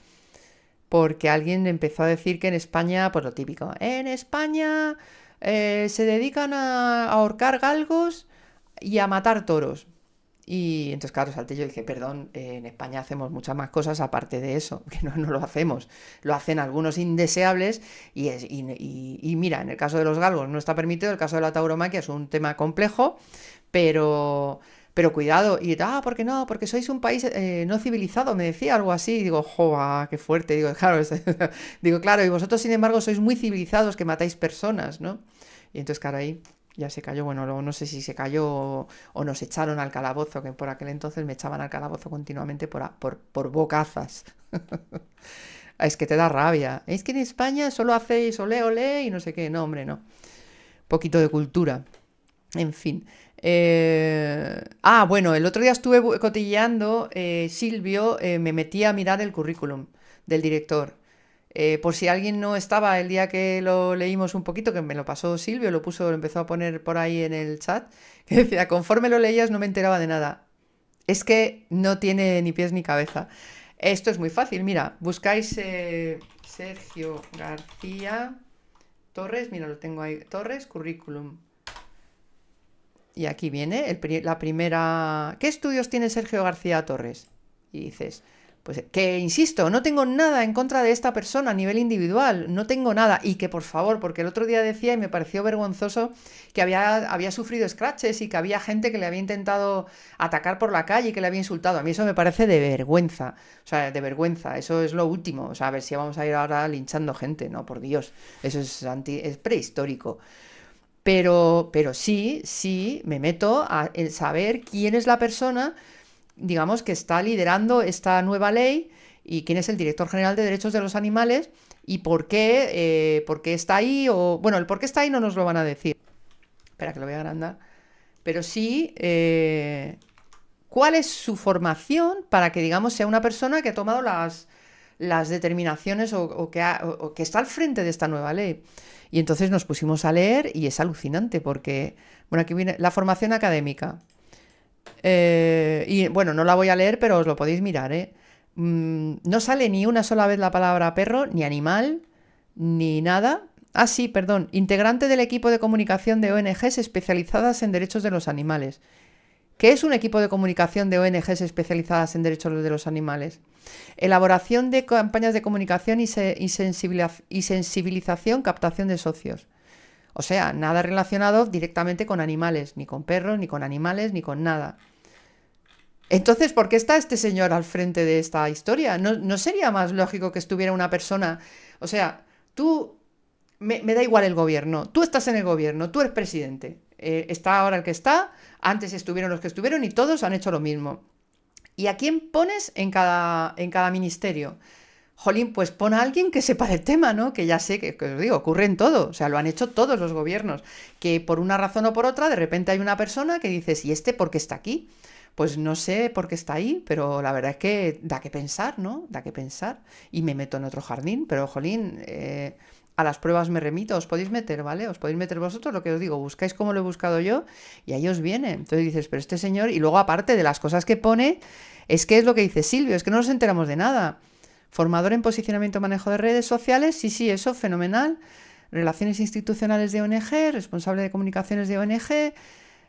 porque alguien empezó a decir que en España, pues lo típico, en España eh, se dedican a, ahorcar galgos y a matar toros. Y entonces, claro, salté yo y dije, perdón, eh, en España hacemos muchas más cosas aparte de eso, que no, no lo hacemos. Lo hacen algunos indeseables y, es, y, y- y mira, en el caso de los galgos no está permitido, el caso de la tauromaquia es un tema complejo, pero, pero cuidado. Y, ah, ¿por qué no? Porque sois un país eh, no civilizado, me decía algo así. Y digo, joa, qué fuerte. Digo, claro, digo, claro, y vosotros, sin embargo, sois muy civilizados que matáis personas, ¿no? Y entonces, claro, ahí ya se cayó. Bueno, luego no sé si se cayó o, nos echaron al calabozo, que por aquel entonces me echaban al calabozo continuamente por, por, por bocazas. Es que te da rabia. Es que en España solo hacéis olé, olé y no sé qué. No, hombre, no. Poquito de cultura. En fin. Eh, Ah, bueno, el otro día estuve cotilleando, eh, Silvio, eh, me metí a mirar el currículum del director. Por si alguien no estaba el día que lo leímos un poquito, que me lo pasó Silvio, lo puso, lo empezó a poner por ahí en el chat, que decía, conforme lo leías no me enteraba de nada. Es que no tiene ni pies ni cabeza. Esto es muy fácil, mira, buscáis Sergio García Torres, mira, lo tengo ahí, Torres, currículum. Y aquí viene el la primera... ¿Qué estudios tiene Sergio García Torres? Y dices, pues que insisto, no tengo nada en contra de esta persona a nivel individual, no tengo nada. Y que por favor, porque el otro día decía y me pareció vergonzoso que había, había sufrido scratches y que había gente que le había intentado atacar por la calle y que le había insultado. A mí eso me parece de vergüenza, o sea, de vergüenza, eso es lo último. O sea, a ver si vamos a ir ahora linchando gente, no, por Dios, eso es, anti, es prehistórico. Pero, pero sí, sí, me meto a saber quién es la persona digamos, que está liderando esta nueva ley y quién es el director general de derechos de los animales y por qué, eh, por qué está ahí, o bueno, el por qué está ahí no nos lo van a decir. Espera que lo voy a agrandar. Pero sí, eh, cuál es su formación para que, digamos, sea una persona que ha tomado las, las determinaciones o, que está al frente de esta nueva ley. Y entonces nos pusimos a leer y es alucinante porque, bueno, aquí viene la formación académica. Eh, y bueno, no la voy a leer, pero os lo podéis mirar, ¿eh? Mm, no sale ni una sola vez la palabra perro, ni animal, ni nada. Ah, sí, perdón. Integrante del equipo de comunicación de ONGs especializadas en derechos de los animales. ¿Qué es un equipo de comunicación de ONGs especializadas en derechos de los animales? Elaboración de campañas de comunicación y, se- y sensibiliz- y sensibilización, captación de socios. O sea, nada relacionado directamente con animales, ni con perros, ni con animales, ni con nada. Entonces, ¿por qué está este señor al frente de esta historia? ¿No, sería más lógico que estuviera una persona? O sea, tú, me, me da igual el gobierno, tú estás en el gobierno, tú eres presidente, eh, está ahora el que está, antes estuvieron los que estuvieron y todos han hecho lo mismo. ¿Y a quién pones en cada, en cada ministerio? Jolín, pues pon a alguien que sepa del tema, ¿no? Que ya sé que, os digo, ocurre en todo, o sea, lo han hecho todos los gobiernos, que por una razón o por otra, de repente hay una persona que dices, ¿y este por qué está aquí? Pues no sé por qué está ahí, pero la verdad es que da que pensar, ¿no? Da que pensar. Y me meto en otro jardín, pero jolín, eh, a las pruebas me remito, os podéis meter, ¿vale? Os podéis meter vosotros, lo que os digo, buscáis como lo he buscado yo y ahí os viene. Entonces dices, pero este señor, y luego aparte de las cosas que pone, es que es lo que dice Silvio, es que no nos enteramos de nada. Formador en posicionamiento manejo de redes sociales, sí, sí, eso, fenomenal. Relaciones institucionales de ONG, responsable de comunicaciones de ONG,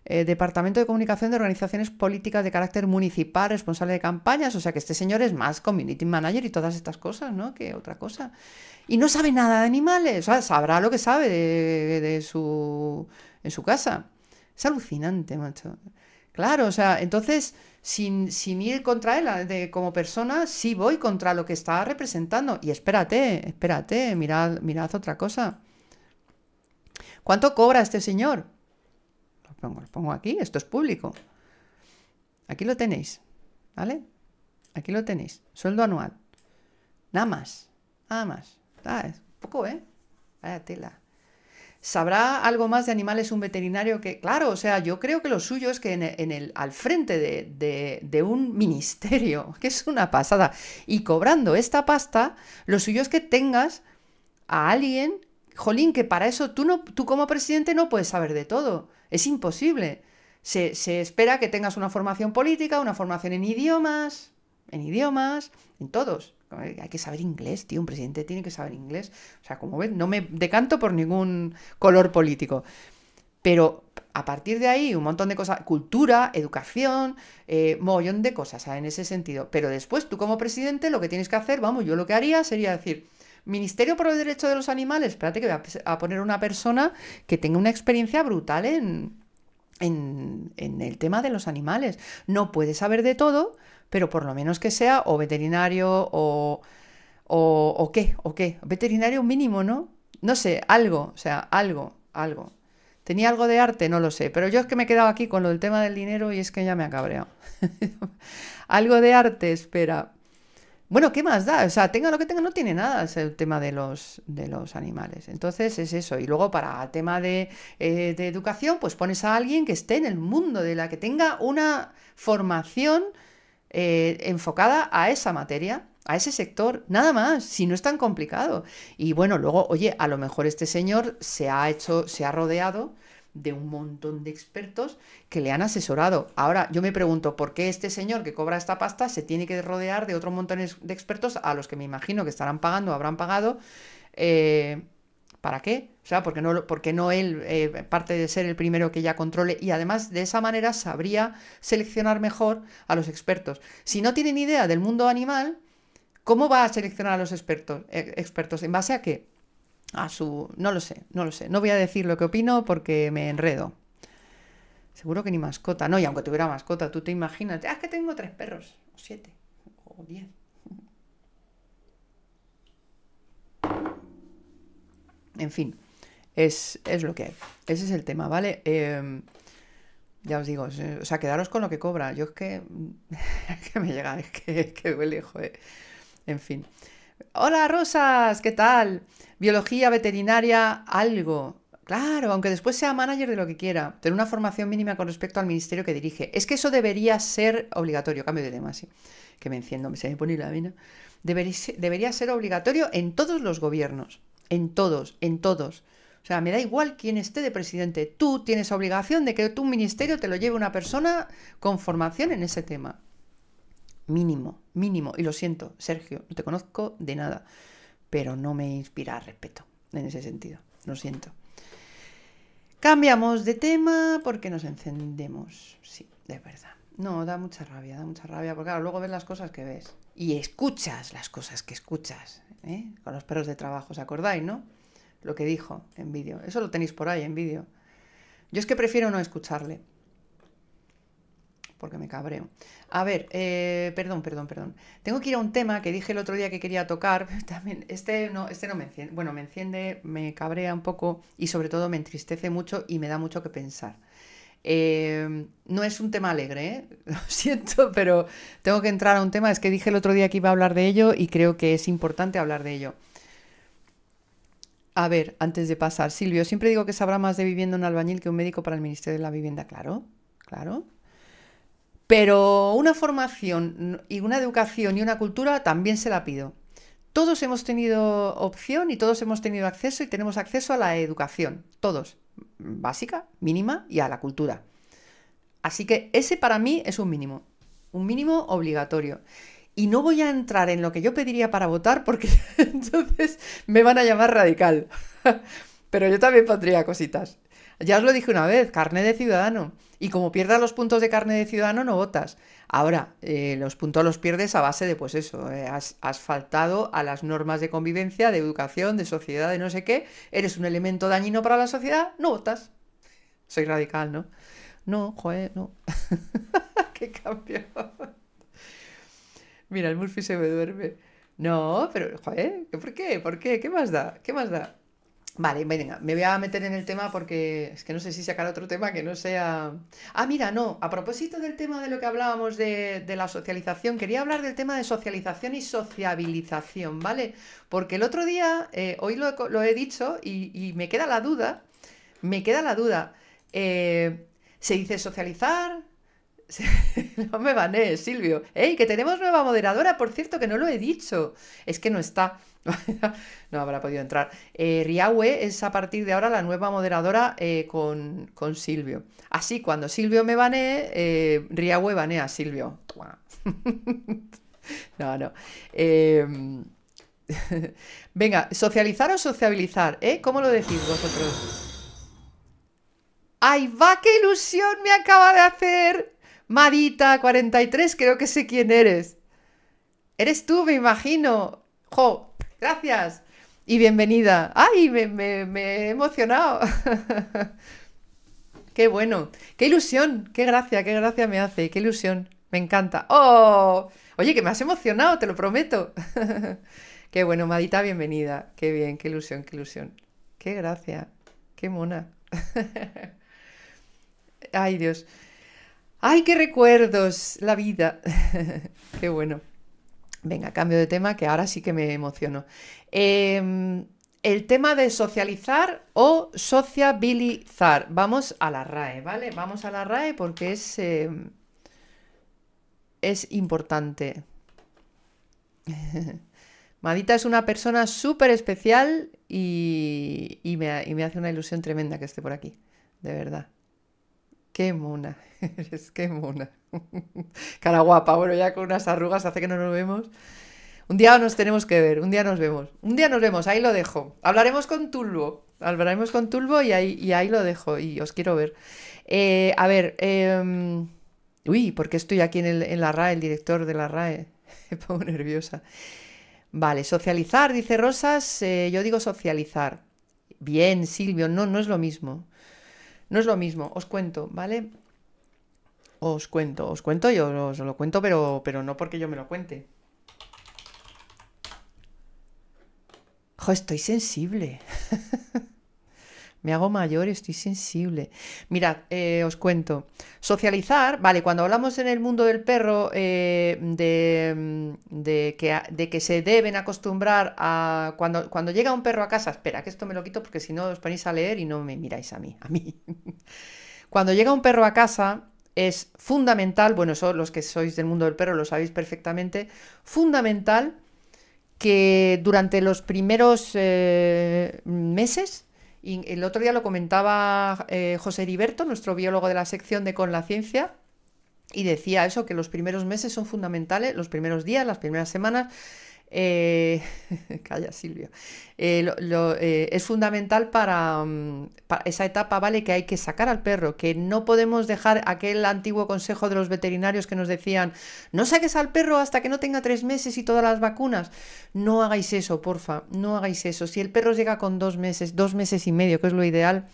eh, Departamento de Comunicación de Organizaciones Políticas de carácter municipal, responsable de campañas, o sea que este señor es más community manager y todas estas cosas, ¿no? Que otra cosa. Y no sabe nada de animales, o sea, sabrá lo que sabe de, de su, en su casa. Es alucinante, macho. Claro, o sea, entonces, sin, sin ir contra él de- como persona, sí voy contra lo que está representando. Y espérate, espérate, mirad, mirad otra cosa. ¿Cuánto cobra este señor? Lo pongo, lo pongo aquí, esto es público. Aquí lo tenéis, ¿vale? Aquí lo tenéis, sueldo anual. Nada más, nada más. Ah, es poco, ¿eh? Vaya tela. ¿Sabrá algo más de animales un veterinario que.? Claro, o sea, yo creo que lo suyo es que en el, en el- al frente de, de- de un ministerio, que es una pasada, y cobrando esta pasta, lo suyo es que tengas a alguien, jolín, que para eso tú, no, tú como presidente no puedes saber de todo. Es imposible. Se, se espera que tengas una formación política, una formación en idiomas, en idiomas, en todos. Hay que saber inglés, tío. Un presidente tiene que saber inglés. O sea, como ves, no me decanto por ningún color político. Pero a partir de ahí, un montón de cosas, cultura, educación, eh, mogollón de cosas en ese sentido. Pero después, tú como presidente, lo que tienes que hacer, vamos, yo lo que haría sería decir, Ministerio por el Derecho de los Animales, espérate que voy a, poner una persona que tenga una experiencia brutal en el tema de los animales. No puede saber de todo, pero por lo menos que sea o veterinario o, o, qué, o qué. Veterinario mínimo, ¿no? No sé, algo, o sea, algo, algo. ¿Tenía algo de arte? No lo sé, pero yo es que me he quedado aquí con lo del tema del dinero y es que ya me ha cabreado. algo de arte, espera. Bueno, ¿qué más da? O sea, tenga lo que tenga, no tiene nada, es el tema de los, de los animales. Entonces es eso. Y luego para tema de, eh, de educación, pues pones a alguien que esté en el mundo, de la que tenga una formación eh, enfocada a esa materia, a ese sector, nada más, si no es tan complicado. Y bueno, luego, oye, a lo mejor este señor se ha hecho, se ha rodeado de un montón de expertos que le han asesorado. Ahora, yo me pregunto, ¿por qué este señor que cobra esta pasta se tiene que rodear de otros montones de expertos a los que me imagino que estarán pagando, habrán pagado? Eh, ¿Para qué? O sea, porque no, porque no él, eh, parte de ser el primero que ya controle y además de esa manera sabría seleccionar mejor a los expertos. Si no tiene ni idea del mundo animal, ¿cómo va a seleccionar a los expertos? Eh, expertos ¿En base a qué? A su... No lo sé, no lo sé. No voy a decir lo que opino porque me enredo. Seguro que ni mascota. No, y aunque tuviera mascota, tú te imaginas, ah, es que tengo tres perros, o siete, o diez. En fin, es, lo que hay. Ese es el tema, ¿vale? Em, ya os digo, o sea, quedaros con lo que cobra. Yo es que, que me llega, es que, que duele. En fin. Hola, Rosas, ¿qué tal? Biología, veterinaria, algo. Claro, aunque después sea manager de lo que quiera, tener una formación mínima con respecto al ministerio que dirige. Es que eso debería ser obligatorio. Cambio de tema, sí. Que me enciendo, se me pone la vena. Debería ser obligatorio en todos los gobiernos. En todos, en todos. O sea, me da igual quién esté de presidente. Tú tienes obligación de que tu ministerio te lo lleve una persona con formación en ese tema. Mínimo, mínimo. Y lo siento, Sergio, no te conozco de nada. Pero no me inspira respeto en ese sentido. Lo siento. Cambiamos de tema porque nos encendemos. Sí, de verdad. No, da mucha rabia, da mucha rabia, porque claro, luego ves las cosas que ves. Y escuchas las cosas que escuchas. ¿eh? con los perros de trabajo, ¿os acordáis, no? Lo que dijo en vídeo. Eso lo tenéis por ahí en vídeo. Yo es que prefiero no escucharle. Porque me cabreo. A ver, eh, perdón, perdón, perdón. Tengo que ir a un tema que dije el otro día que quería tocar. También, este no, este no me enciende. Bueno, me enciende, me cabrea un poco y sobre todo me entristece mucho y me da mucho que pensar. Eh, no es un tema alegre, ¿eh? lo siento, pero tengo que entrar a un tema. Es que dije el otro día que iba a hablar de ello y creo que es importante hablar de ello. A ver, antes de pasar, Silvio, siempre digo que sabrá más de vivienda un albañil que un médico para el Ministerio de la Vivienda. Claro, claro. Pero una formación y una educación y una cultura también se la pido. Todos hemos tenido opción y todos hemos tenido acceso y tenemos acceso a la educación. Todos básica, mínima y a la cultura. Así que ese para mí es un mínimo, un mínimo obligatorio. Y no voy a entrar en lo que yo pediría para votar porque entonces me van a llamar radical. Pero yo también pondría cositas. Ya os lo dije una vez, carne de ciudadano. Y como pierdas los puntos de carne de ciudadano, no votas. Ahora, eh, los puntos los pierdes a base de, pues eso, eh, has, has, faltado a las normas de convivencia, de educación, de sociedad, de no sé qué. Eres un elemento dañino para la sociedad, no votas. Soy radical, ¿no? No, joder, no. ¿Qué cambio? Mira, el Murphy se me duerme. No, pero, joder, ¿por qué? ¿Por qué? ¿Qué más da? ¿Qué más da? Vale, venga, me voy a meter en el tema porque es que no sé si sacar otro tema que no sea... Ah, mira, no, a propósito del tema de lo que hablábamos de, la socialización, quería hablar del tema de socialización y sociabilización, ¿vale? Porque el otro día, eh, hoy lo, he dicho y, me queda la duda, me queda la duda, eh, ¿se dice socializar? no me bané, Silvio. ¡Ey, que tenemos nueva moderadora! Por cierto, que no lo he dicho. Es que no está. no habrá podido entrar. Eh, es a partir de ahora la nueva moderadora eh, con, Silvio. Así, cuando Silvio me banee, eh, Riawe banea a Silvio. no, no. Em, venga, socializar o sociabilizar, ¿eh? ¿Cómo lo decís vosotros? ¡Ay, va! ¡Qué ilusión me acaba de hacer! Madita43, creo que sé quién eres. Eres tú, me imagino. ¡Jo! Gracias. Y bienvenida. ¡Ay! Me, me he emocionado. qué bueno. Qué ilusión. Qué gracia, qué gracia me hace. Qué ilusión. Me encanta. ¡Oh! Oye, que me has emocionado, te lo prometo. qué bueno, Madita, bienvenida. Qué bien, qué ilusión, qué ilusión. Qué gracia. Qué mona. Ay, Dios. ¡Ay, qué recuerdos! La vida. qué bueno. Venga, cambio de tema, que ahora sí que me emociono. Em, el tema de socializar o sociabilizar. Vamos a la RAE, ¿vale? Vamos a la RAE porque es, em, es importante. Madita es una persona súper especial y, me, y me hace una ilusión tremenda que esté por aquí. de verdad. Qué mona, es qué mona. Cara guapa, bueno, ya con unas arrugas hace que no nos vemos. Un día nos tenemos que ver, un día nos vemos. Un día nos vemos, ahí lo dejo. Hablaremos con Tulbo, hablaremos con Tulbo y ahí, y ahí lo dejo y os quiero ver. Eh, a ver, em, uy, ¿por qué estoy aquí en, el- la RAE, el director de la RAE? Me pongo nerviosa. Vale, socializar, dice Rosas, eh, yo digo socializar. Bien, Silvio, no, no es lo mismo. No es lo mismo, os cuento, ¿vale? Os cuento, os cuento, yo os lo cuento, pero, pero no porque yo me lo cuente. Jo, estoy sensible. Me hago mayor, estoy sensible. Mirad, eh, os cuento. Socializar, vale, cuando hablamos en el mundo del perro eh, de, de que se deben acostumbrar a... Cuando, cuando llega un perro a casa, espera, que esto me lo quito porque si no os ponéis a leer y no me miráis a mí, a mí. Cuando llega un perro a casa es fundamental, bueno, eso los que sois del mundo del perro lo sabéis perfectamente, fundamental que durante los primeros eh, meses, y el otro día lo comentaba eh, José Heriberto, nuestro biólogo de la sección de Con la Ciencia, y decía eso, que los primeros meses son fundamentales, los primeros días, las primeras semanas. Eh, calla, Silvia. Eh, eh, es fundamental para, mm, pa- esa etapa, ¿vale? Que hay que sacar al perro, que no podemos dejar aquel antiguo consejo de los veterinarios que nos decían, no saques al perro hasta que no tenga tres meses y todas las vacunas. No hagáis eso, porfa, no hagáis eso. Si el perro llega con dos meses, dos meses y medio, que es lo ideal,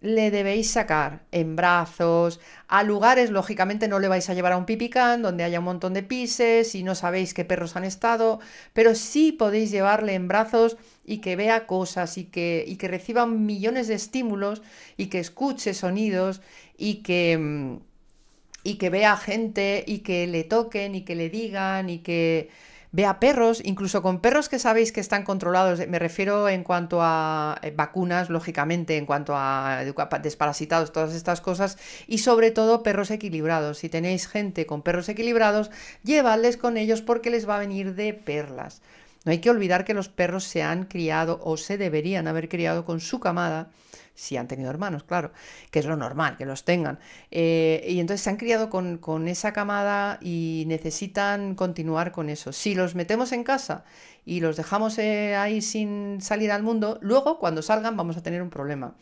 le debéis sacar en brazos, a lugares, lógicamente no le vais a llevar a un pipicán donde haya un montón de pises y no sabéis qué perros han estado, pero sí podéis llevarle en brazos y que vea cosas y que, y que reciba millones de estímulos y que escuche sonidos y que, y que vea gente y que le toquen y que le digan y que vea perros, incluso con perros que sabéis que están controlados, me refiero en cuanto a eh, vacunas, lógicamente, en cuanto a desparasitados, todas estas cosas, y sobre todo perros equilibrados. Si tenéis gente con perros equilibrados, llevadles con ellos porque les va a venir de perlas. No hay que olvidar que los perros se han criado o se deberían haber criado con su camada, si han tenido hermanos, claro, que es lo normal, que los tengan. Eh, y entonces se han criado con, con esa camada y necesitan continuar con eso. Si los metemos en casa y los dejamos eh, ahí sin salir al mundo, luego cuando salgan vamos a tener un problema.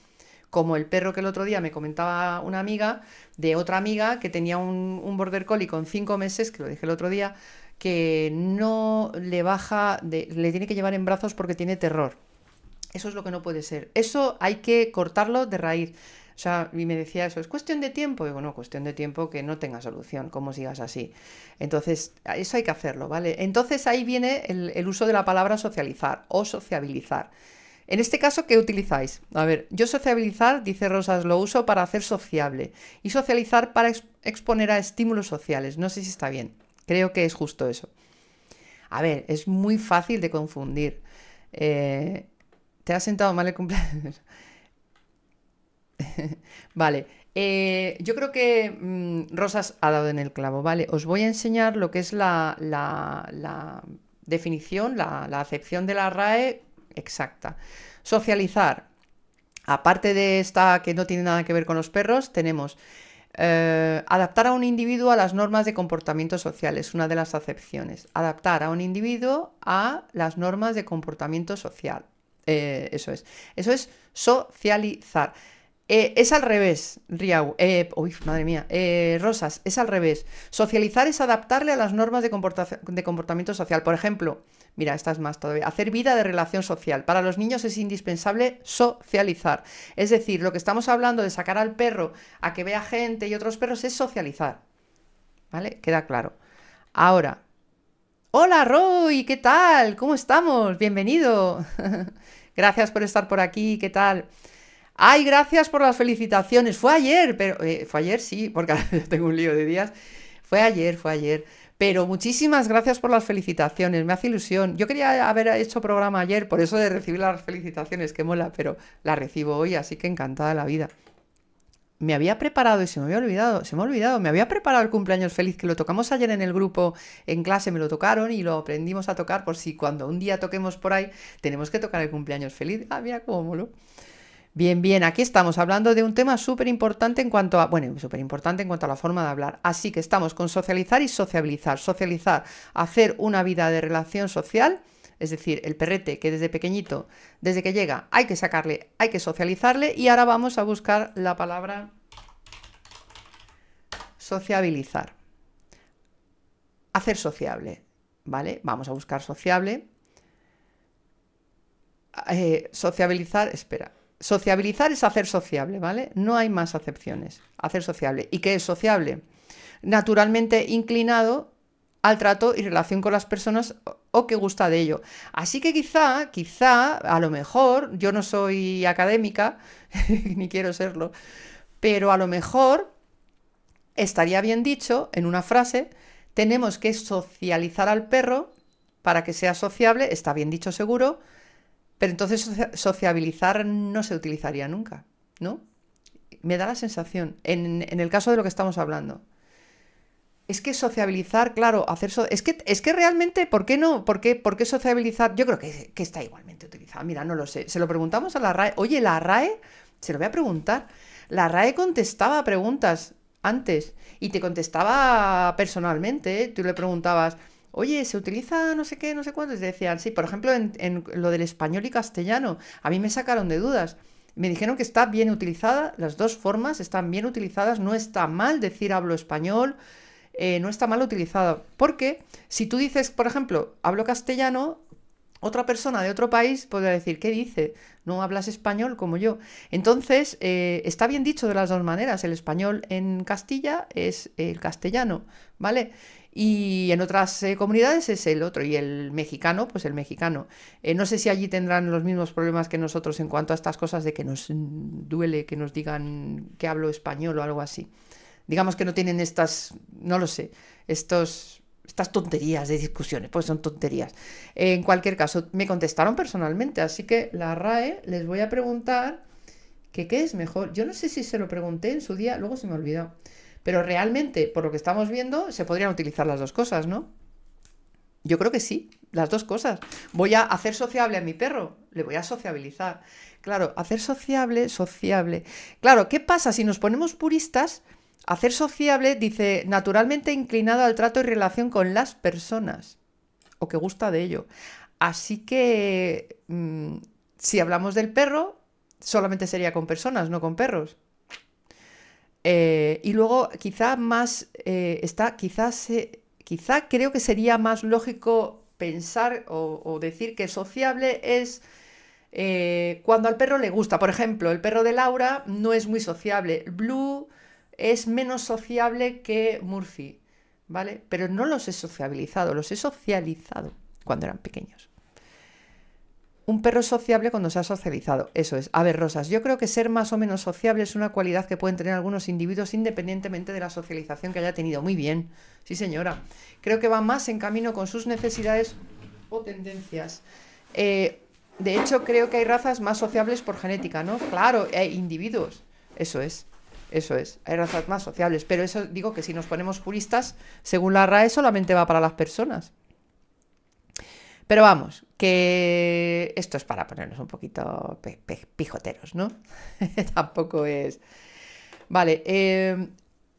Como el perro que el otro día me comentaba una amiga de otra amiga que tenía un, un border collie con cinco meses, que lo dije el otro día, que no le baja, de- le tiene que llevar en brazos porque tiene terror. Eso es lo que no puede ser. Eso hay que cortarlo de raíz. O sea, y me decía eso, ¿es cuestión de tiempo? Digo, no, cuestión de tiempo que no tenga solución, como sigas así. Entonces, eso hay que hacerlo, ¿vale? Entonces ahí viene el, uso de la palabra socializar o sociabilizar. En este caso, ¿qué utilizáis? A ver, yo sociabilizar, dice Rosas, lo uso para hacer sociable y socializar para ex- exponer a estímulos sociales. No sé si está bien. Creo que es justo eso. A ver, es muy fácil de confundir. Eh, ¿Te has sentado mal el cumpleaños? Vale, eh, yo creo que mm, Rosas ha dado en el clavo, ¿vale? Os voy a enseñar lo que es la, definición, la, la acepción de la RAE exacta. Socializar. Aparte de esta que no tiene nada que ver con los perros, tenemos eh, adaptar a un individuo a las normas de comportamiento social, es una de las acepciones. Adaptar a un individuo a las normas de comportamiento social. Eh, eso es. Eso es socializar. Eh, es al revés, Riau. Eh, uy, madre mía. Rosas, es al revés. Socializar es adaptarle a las normas de, de comportamiento social. Por ejemplo, mira, esta es más todavía. Hacer vida de relación social. Para los niños es indispensable socializar. Es decir, lo que estamos hablando de sacar al perro a que vea gente y otros perros es socializar. ¿Vale? Queda claro. Ahora. Hola Roy, ¿qué tal? ¿Cómo estamos? Bienvenido. Gracias por estar por aquí, ¿qué tal? Ay, gracias por las felicitaciones. Fue ayer, pero eh, fue ayer sí, porque tengo un lío de días. Fue ayer, fue ayer. Pero muchísimas gracias por las felicitaciones, me hace ilusión. Yo quería haber hecho programa ayer, por eso de recibir las felicitaciones, que mola, pero las recibo hoy, así que encantada la vida. Me había preparado y se me había olvidado, se me ha olvidado, me había preparado el cumpleaños feliz, que lo tocamos ayer en el grupo, en clase me lo tocaron y lo aprendimos a tocar por si cuando un día toquemos por ahí tenemos que tocar el cumpleaños feliz. Ah, mira cómo moló. Bien, bien, aquí estamos hablando de un tema súper importante en cuanto a, bueno, súper importante en cuanto a la forma de hablar. Así que estamos con socializar y sociabilizar. Socializar, hacer una vida de relación social, es decir, el perrete que desde pequeñito, desde que llega, hay que sacarle, hay que socializarle y ahora vamos a buscar la palabra sociabilizar. Hacer sociable, ¿vale? Vamos a buscar sociable. Eh, sociabilizar, espera, Sociabilizar es hacer sociable, ¿vale? No hay más acepciones. Hacer sociable. ¿Y qué es sociable? Naturalmente inclinado al trato y relación con las personas o que gusta de ello. Así que quizá, quizá, a lo mejor, yo no soy académica, ni quiero serlo, pero a lo mejor estaría bien dicho en una frase, tenemos que socializar al perro para que sea sociable, está bien dicho seguro, pero entonces sociabilizar no se utilizaría nunca, ¿no? Me da la sensación, en, el caso de lo que estamos hablando. Es que sociabilizar, claro, hacer... es, que, es que realmente, ¿por qué no? ¿Por qué, por qué sociabilizar? Yo creo que, que, está igualmente utilizado. Mira, no lo sé. Se lo preguntamos a la RAE. Oye, la RAE, se lo voy a preguntar. La RAE contestaba preguntas antes y te contestaba personalmente. ¿eh? Tú le preguntabas, oye, ¿se utiliza no sé qué, no sé cuánto? Y decían, sí, por ejemplo, en, lo del español y castellano, a mí me sacaron de dudas. Me dijeron que está bien utilizada, las dos formas están bien utilizadas, no está mal decir hablo español, eh, no está mal utilizado. Porque si tú dices, por ejemplo, hablo castellano, otra persona de otro país podría decir, ¿qué dice? No hablas español como yo. Entonces, eh, está bien dicho de las dos maneras. El español en Castilla es el castellano, ¿vale? Y en otras eh, comunidades es el otro, y el mexicano, pues el mexicano. No sé si allí tendrán los mismos problemas que nosotros en cuanto a estas cosas de que nos duele que nos digan que hablo español o algo así. Digamos que no tienen estas, no lo sé, estos, estas tonterías de discusiones, pues son tonterías. En cualquier caso, me contestaron personalmente, así que la RAE les voy a preguntar que qué es mejor. Yo no sé si se lo pregunté en su día, luego se me olvidó. Pero realmente, por lo que estamos viendo, se podrían utilizar las dos cosas, ¿no? Yo creo que sí, las dos cosas. Voy a hacer sociable a mi perro, le voy a sociabilizar. Claro, hacer sociable, sociable. Claro, ¿qué pasa si nos ponemos puristas? Hacer sociable dice naturalmente inclinado al trato y relación con las personas, o que gusta de ello. Así que, mm, si hablamos del perro, solamente sería con personas, no con perros. Eh, y luego, quizá más, eh, está, quizá creo que sería más lógico pensar o, decir que sociable es eh, cuando al perro le gusta. Por ejemplo, el perro de Laura no es muy sociable. Blue es menos sociable que Murphy, ¿vale? Pero no los he sociabilizado, los he socializado cuando eran pequeños. Un perro es sociable cuando se ha socializado. Eso es. A ver, Rosas, yo creo que ser más o menos sociable es una cualidad que pueden tener algunos individuos independientemente de la socialización que haya tenido. Muy bien. Sí, señora. Creo que va más en camino con sus necesidades o tendencias. Eh, de hecho, creo que hay razas más sociables por genética, ¿no? Claro, hay individuos. Eso es. Eso es. Hay razas más sociables. Pero eso digo que si nos ponemos puristas, según la RAE, solamente va para las personas. Pero vamos, que esto es para ponernos un poquito pijoteros, ¿no? Tampoco es... Vale, em,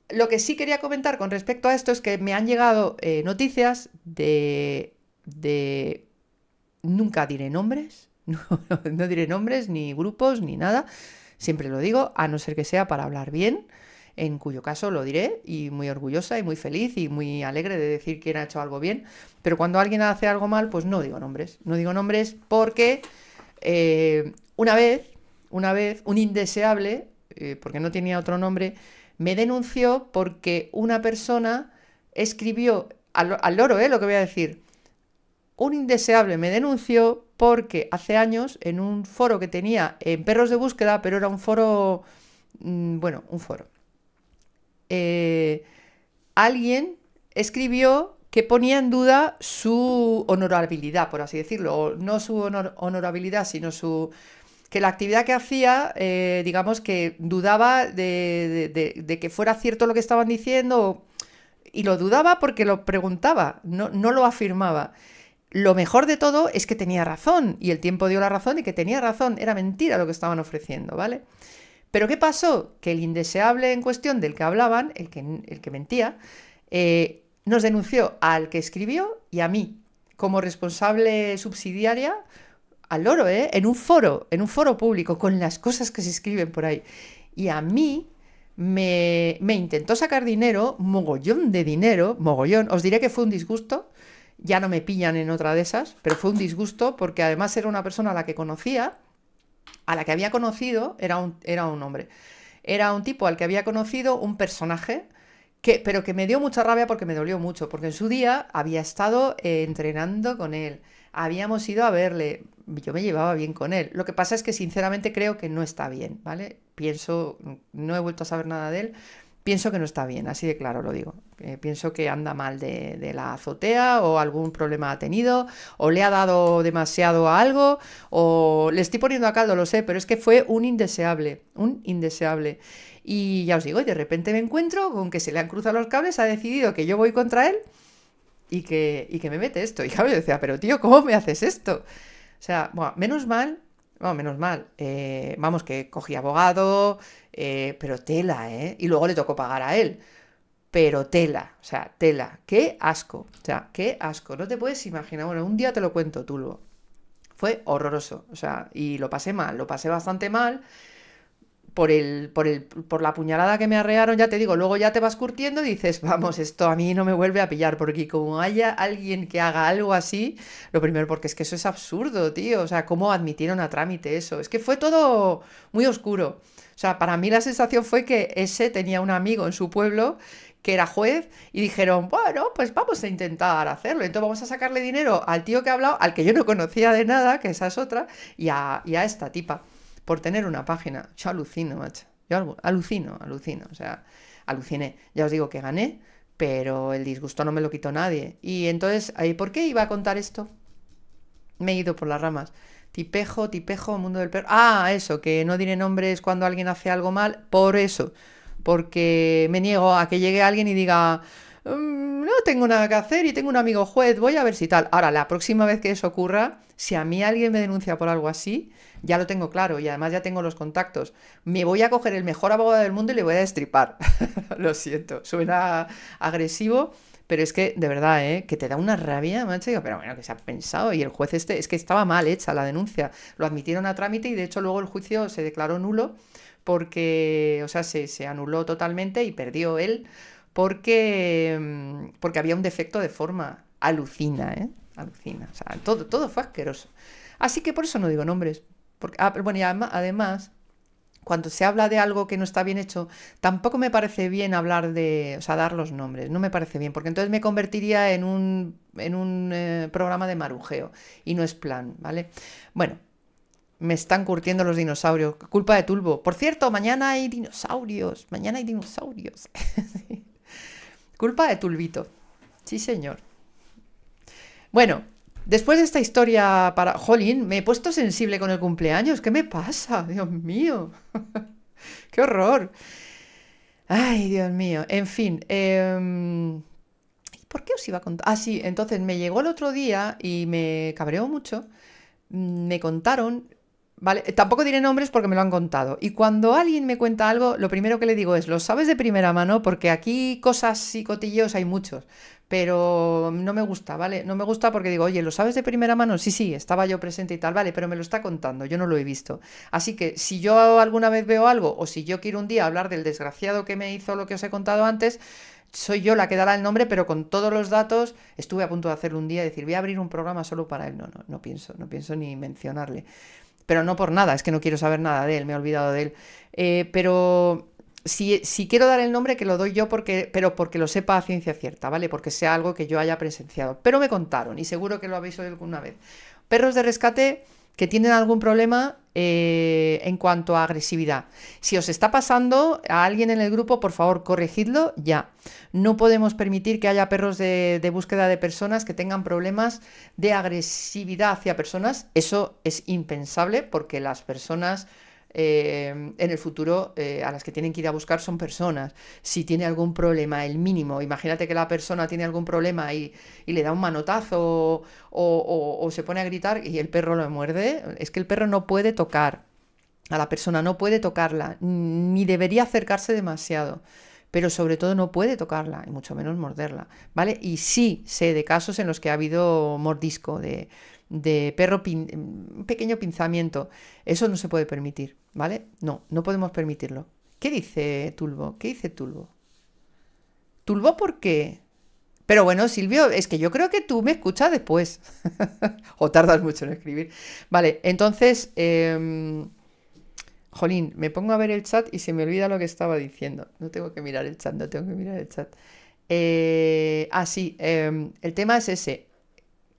lo que sí quería comentar con respecto a esto es que me han llegado eh, noticias de, de... Nunca diré nombres, no diré nombres, ni grupos, ni nada. Siempre lo digo, a no ser que sea para hablar bien en cuyo caso lo diré y muy orgullosa y muy feliz y muy alegre de decir quién ha hecho algo bien, pero cuando alguien hace algo mal, pues no digo nombres, no digo nombres porque eh, una vez, una vez, un indeseable, eh, porque no tenía otro nombre, me denunció porque una persona escribió, al, al loro, eh, lo que voy a decir, un indeseable me denunció porque hace años en un foro que tenía en perros de búsqueda, pero era un foro, mm, bueno, un foro, eh, alguien escribió que ponía en duda su honorabilidad, por así decirlo, no su honorabilidad, sino su que la actividad que hacía, eh, digamos que dudaba de, que fuera cierto lo que estaban diciendo, y lo dudaba porque lo preguntaba, no lo afirmaba. Lo mejor de todo es que tenía razón y el tiempo dio la razón y que tenía razón, era mentira lo que estaban ofreciendo, ¿vale? Pero ¿qué pasó? Que el indeseable en cuestión del que hablaban, el que, el que mentía, eh, nos denunció al que escribió y a mí como responsable subsidiaria al loro, ¿eh? En un foro, en un foro público, con las cosas que se escriben por ahí. Y a mí me, me intentó sacar dinero, mogollón de dinero, mogollón. Os diré que fue un disgusto, ya no me pillan en otra de esas, pero fue un disgusto porque además era una persona a la que conocía, a la que había conocido, era un, era un hombre, era un tipo al que había conocido, un personaje, que, pero que me dio mucha rabia porque me dolió mucho, porque en su día había estado eh, entrenando con él, habíamos ido a verle, yo me llevaba bien con él. Lo que pasa es que sinceramente creo que no está bien, ¿vale? Pienso, no he vuelto a saber nada de él, pienso que no está bien, así de claro lo digo. Eh, pienso que anda mal de, la azotea o algún problema ha tenido o le ha dado demasiado a algo o le estoy poniendo a caldo, lo sé, pero es que fue un indeseable, un indeseable. Y ya os digo, y de repente me encuentro con que se le han cruzado los cables, ha decidido que yo voy contra él y que, y que me mete esto. Y claro, yo decía, pero tío, ¿cómo me haces esto? O sea, bueno, menos mal, bueno, menos mal, eh, vamos, que cogí abogado, eh, pero tela, ¿eh? Y luego le tocó pagar a él. Pero tela, o sea, tela, qué asco, o sea, qué asco, no te puedes imaginar, bueno, un día te lo cuento, Tulbo. Fue horroroso, o sea, y lo pasé mal, lo pasé bastante mal por, el, por, el, por la puñalada que me arrearon, ya te digo, luego ya te vas curtiendo y dices, vamos, esto a mí no me vuelve a pillar, porque como haya alguien que haga algo así, lo primero, porque es que eso es absurdo, tío, o sea, ¿cómo admitieron a trámite eso? Es que fue todo muy oscuro. O sea, para mí la sensación fue que ese tenía un amigo en su pueblo que era juez y dijeron, bueno, pues vamos a intentar hacerlo. Entonces vamos a sacarle dinero al tío que ha hablado, al que yo no conocía de nada, que esa es otra, y a, y a esta tipa por tener una página. Yo alucino, macho. Yo alucino, alucino. O sea, aluciné. Ya os digo que gané, pero el disgusto no me lo quitó nadie. Y entonces, ¿por qué iba a contar esto? Me he ido por las ramas. Tipejo, tipejo, mundo del perro. Ah, eso, que no diré nombres cuando alguien hace algo mal. Por eso. Porque me niego a que llegue alguien y diga, no tengo nada que hacer y tengo un amigo juez, voy a ver si tal. Ahora, la próxima vez que eso ocurra, si a mí alguien me denuncia por algo así, ya lo tengo claro y además ya tengo los contactos. Me voy a coger el mejor abogado del mundo y le voy a destripar. lo siento, suena agresivo, pero es que, de verdad, ¿eh? que te da una rabia, macho. pero bueno, que se ha pensado. Y el juez este, es que estaba mal hecha la denuncia. Lo admitieron a trámite y de hecho luego el juicio se declaró nulo porque, o sea, se, se anuló totalmente y perdió él porque, mm, porque había un defecto de forma. Alucina, ¿eh? Alucina. O sea, todo, todo fue asqueroso. Así que por eso no digo nombres, porque, ah, bueno, y además, cuando se habla de algo que no está bien hecho, tampoco me parece bien hablar de, o sea, dar los nombres, no me parece bien, porque entonces me convertiría en un, en un eh, programa de marujeo y no es plan, ¿vale? Bueno, me están curtiendo los dinosaurios, culpa de Tulbo. Por cierto, mañana hay dinosaurios, mañana hay dinosaurios. culpa de Tulbito, sí señor. Bueno, Después de esta historia para... Jolín, me he puesto sensible con el cumpleaños. ¿Qué me pasa? Dios mío. ¡Qué horror! Ay, Dios mío. En fin. Eh... ¿Por qué os iba a contar? Ah, sí, entonces me llegó el otro día y me cabreó mucho. Me contaron ¿Vale? Tampoco diré nombres porque me lo han contado. Y cuando alguien me cuenta algo, lo primero que le digo es, ¿lo sabes de primera mano? Porque aquí cosas y cotilleos hay muchos pero no me gusta, ¿vale? No me gusta porque digo, oye, ¿lo sabes de primera mano? Sí, sí, estaba yo presente y tal, vale, pero me lo está contando, yo no lo he visto. Así que si yo alguna vez veo algo o si yo quiero un día hablar del desgraciado que me hizo lo que os he contado antes, soy yo la que dará el nombre, pero con todos los datos estuve a punto de hacerlo un día decir, voy a abrir un programa solo para él. No, no, no pienso, no pienso ni mencionarle. Pero no por nada, es que no quiero saber nada de él, me he olvidado de él. Eh, pero si, quiero dar el nombre, que lo doy yo, porque, pero porque lo sepa a ciencia cierta, ¿vale? Porque sea algo que yo haya presenciado. Pero me contaron, y seguro que lo habéis oído alguna vez. Perros de rescate que tienen algún problema eh, en cuanto a agresividad. Si os está pasando a alguien en el grupo, por favor, corregidlo ya. No podemos permitir que haya perros de, de búsqueda de personas que tengan problemas de agresividad hacia personas. Eso es impensable porque las personas eh, en el futuro eh, a las que tienen que ir a buscar son personas. Si tiene algún problema, el mínimo, imagínate que la persona tiene algún problema y, le da un manotazo o, o- o se pone a gritar y el perro lo muerde, es que el perro no puede tocar a la persona, no puede tocarla, ni debería acercarse demasiado. Pero sobre todo no puede tocarla, y mucho menos morderla, ¿vale? Y sí sé de casos en los que ha habido mordisco, de, de perro, pin- un pequeño pinzamiento. Eso no se puede permitir, ¿vale? No, no podemos permitirlo. ¿Qué dice Tulbo? ¿Qué dice Tulbo? ¿Tulbo por qué? Pero bueno, Silvio, es que yo creo que tú me escuchas después. o tardas mucho en escribir. Vale, entonces, em, jolín, me pongo a ver el chat y se me olvida lo que estaba diciendo. No tengo que mirar el chat, no tengo que mirar el chat. Eh, ah, sí, em, el tema es ese.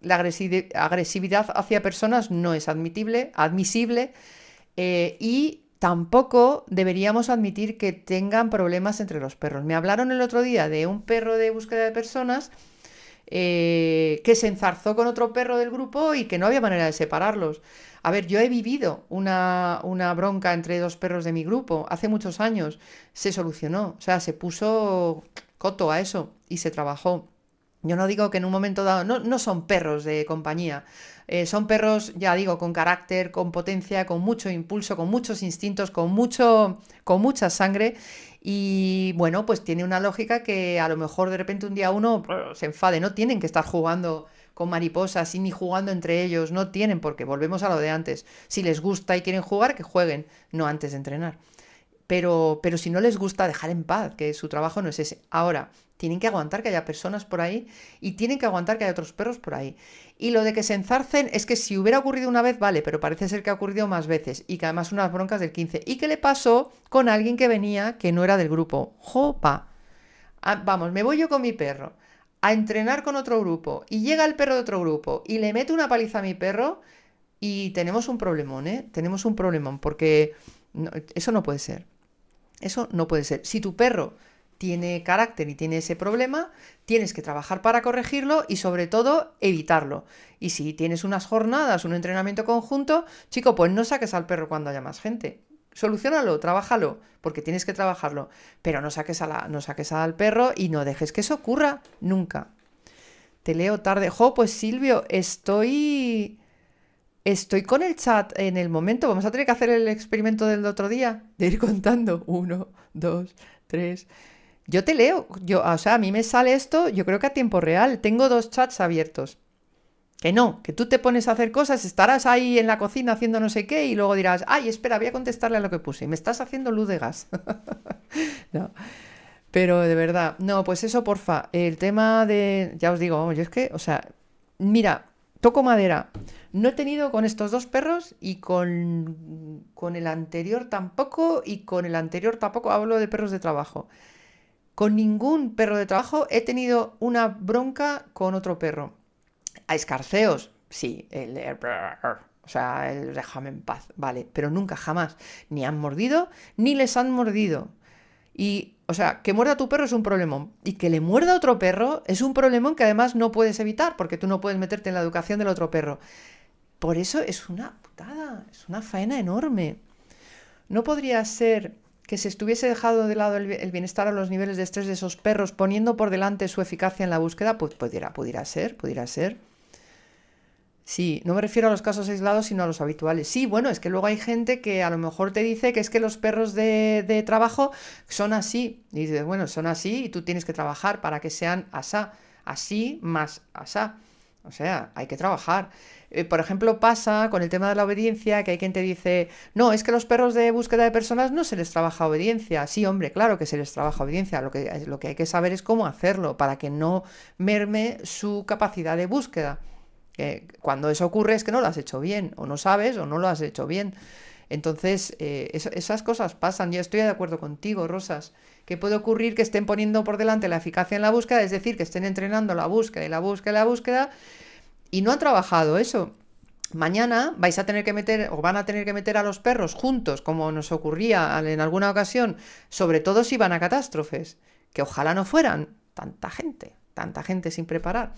La agresi- agresividad hacia personas no es admitible, admisible eh, y tampoco deberíamos admitir que tengan problemas entre los perros. Me hablaron el otro día de un perro de búsqueda de personas eh, que se enzarzó con otro perro del grupo y que no había manera de separarlos. A ver, yo he vivido una, una bronca entre dos perros de mi grupo hace muchos años. Se solucionó, o sea, se puso coto a eso y se trabajó. Yo no digo que en un momento dado, no, no son perros de compañía, eh, son perros, ya digo, con carácter, con potencia, con mucho impulso, con muchos instintos, con mucho, con mucha sangre. Y bueno, pues tiene una lógica que a lo mejor de repente un día uno brr, se enfade, no tienen que estar jugando con mariposas y ni jugando entre ellos, no tienen porque volvemos a lo de antes. Si les gusta y quieren jugar, que jueguen, no antes de entrenar. Pero, pero si no les gusta, dejar en paz, que su trabajo no es ese. Ahora, tienen que aguantar que haya personas por ahí y tienen que aguantar que haya otros perros por ahí. Y lo de que se enzarcen es que si hubiera ocurrido una vez, vale, pero parece ser que ha ocurrido más veces y que además unas broncas del 15. ¿Y qué le pasó con alguien que venía que no era del grupo? ¡Jopa! Ah, vamos, me voy yo con mi perro a entrenar con otro grupo y llega el perro de otro grupo y le meto una paliza a mi perro y tenemos un problemón, ¿eh? Tenemos un problemón porque eso no puede ser. Eso no puede ser. Si tu perro tiene carácter y tiene ese problema, tienes que trabajar para corregirlo y sobre todo evitarlo. Y si tienes unas jornadas, un entrenamiento conjunto, chico, pues no saques al perro cuando haya más gente. Solucionalo, trabájalo, porque tienes que trabajarlo. Pero no saques, a la, no saques al perro y no dejes que eso ocurra nunca. Te leo tarde. Jo, pues Silvio, estoy... Estoy con el chat en el momento. Vamos a tener que hacer el experimento del otro día. De ir contando. Uno, dos, tres. Yo te leo. Yo, o sea, a mí me sale esto, yo creo que a tiempo real. Tengo dos chats abiertos. Que no, que tú te pones a hacer cosas, estarás ahí en la cocina haciendo no sé qué y luego dirás, ay, espera, voy a contestarle a lo que puse. Me estás haciendo luz de gas. no. Pero de verdad, no, pues eso, porfa. El tema de, ya os digo, yo es que, o sea, mira, toco madera. No he tenido con estos dos perros y con, con el anterior tampoco y con el anterior tampoco, hablo de perros de trabajo. Con ningún perro de trabajo he tenido una bronca con otro perro. A escarceos, sí, el, o sea, el déjame en paz, vale, pero nunca jamás ni han mordido ni les han mordido. Y, o sea, que muerda tu perro es un problemón. Y que le muerda a otro perro es un problemón que además no puedes evitar, porque tú no puedes meterte en la educación del otro perro. Por eso es una putada, es una faena enorme. ¿No podría ser que se estuviese dejado de lado el, bienestar a los niveles de estrés de esos perros, poniendo por delante su eficacia en la búsqueda? Pues pudiera, pudiera ser, pudiera ser. Sí, no me refiero a los casos aislados, sino a los habituales. Sí, bueno, es que luego hay gente que a lo mejor te dice que es que los perros de, de trabajo son así. Y dices, bueno, son así y tú tienes que trabajar para que sean asá. Así más asá. O sea, hay que trabajar. Eh, por ejemplo, pasa con el tema de la obediencia, que hay quien te dice, no, es que los perros de búsqueda de personas no se les trabaja obediencia. Sí, hombre, claro que se les trabaja obediencia. Lo que, lo que hay que saber es cómo hacerlo para que no merme su capacidad de búsqueda. Eh, cuando eso ocurre es que no lo has hecho bien, o no sabes, o no lo has hecho bien. Entonces, eh, esas cosas pasan. Yo estoy de acuerdo contigo, Rosas, que puede ocurrir que estén poniendo por delante la eficacia en la búsqueda, es decir, que estén entrenando la búsqueda y la búsqueda y la búsqueda, y no han trabajado eso. Mañana vais a tener que meter, o van a tener que meter a los perros juntos, como nos ocurría en alguna ocasión, sobre todo si van a catástrofes, que ojalá no fueran tanta gente, tanta gente sin preparar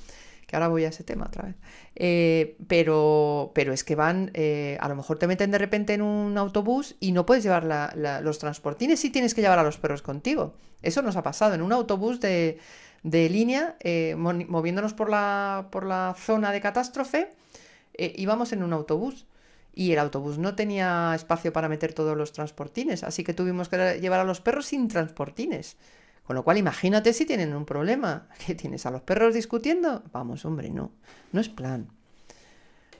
que ahora voy a ese tema otra vez. Eh, pero, pero es que van, eh, a lo mejor te meten de repente en un autobús y no puedes llevar los transportines y tienes que llevar a los perros contigo. Eso nos ha pasado en un autobús de, de línea, eh, moviéndonos por la, por la zona de catástrofe, eh, íbamos en un autobús. Y el autobús no tenía espacio para meter todos los transportines, así que tuvimos que llevar a los perros sin transportines. Con lo cual, imagínate si tienen un problema. ¿Qué tienes a los perros discutiendo? Vamos, hombre, no. No es plan.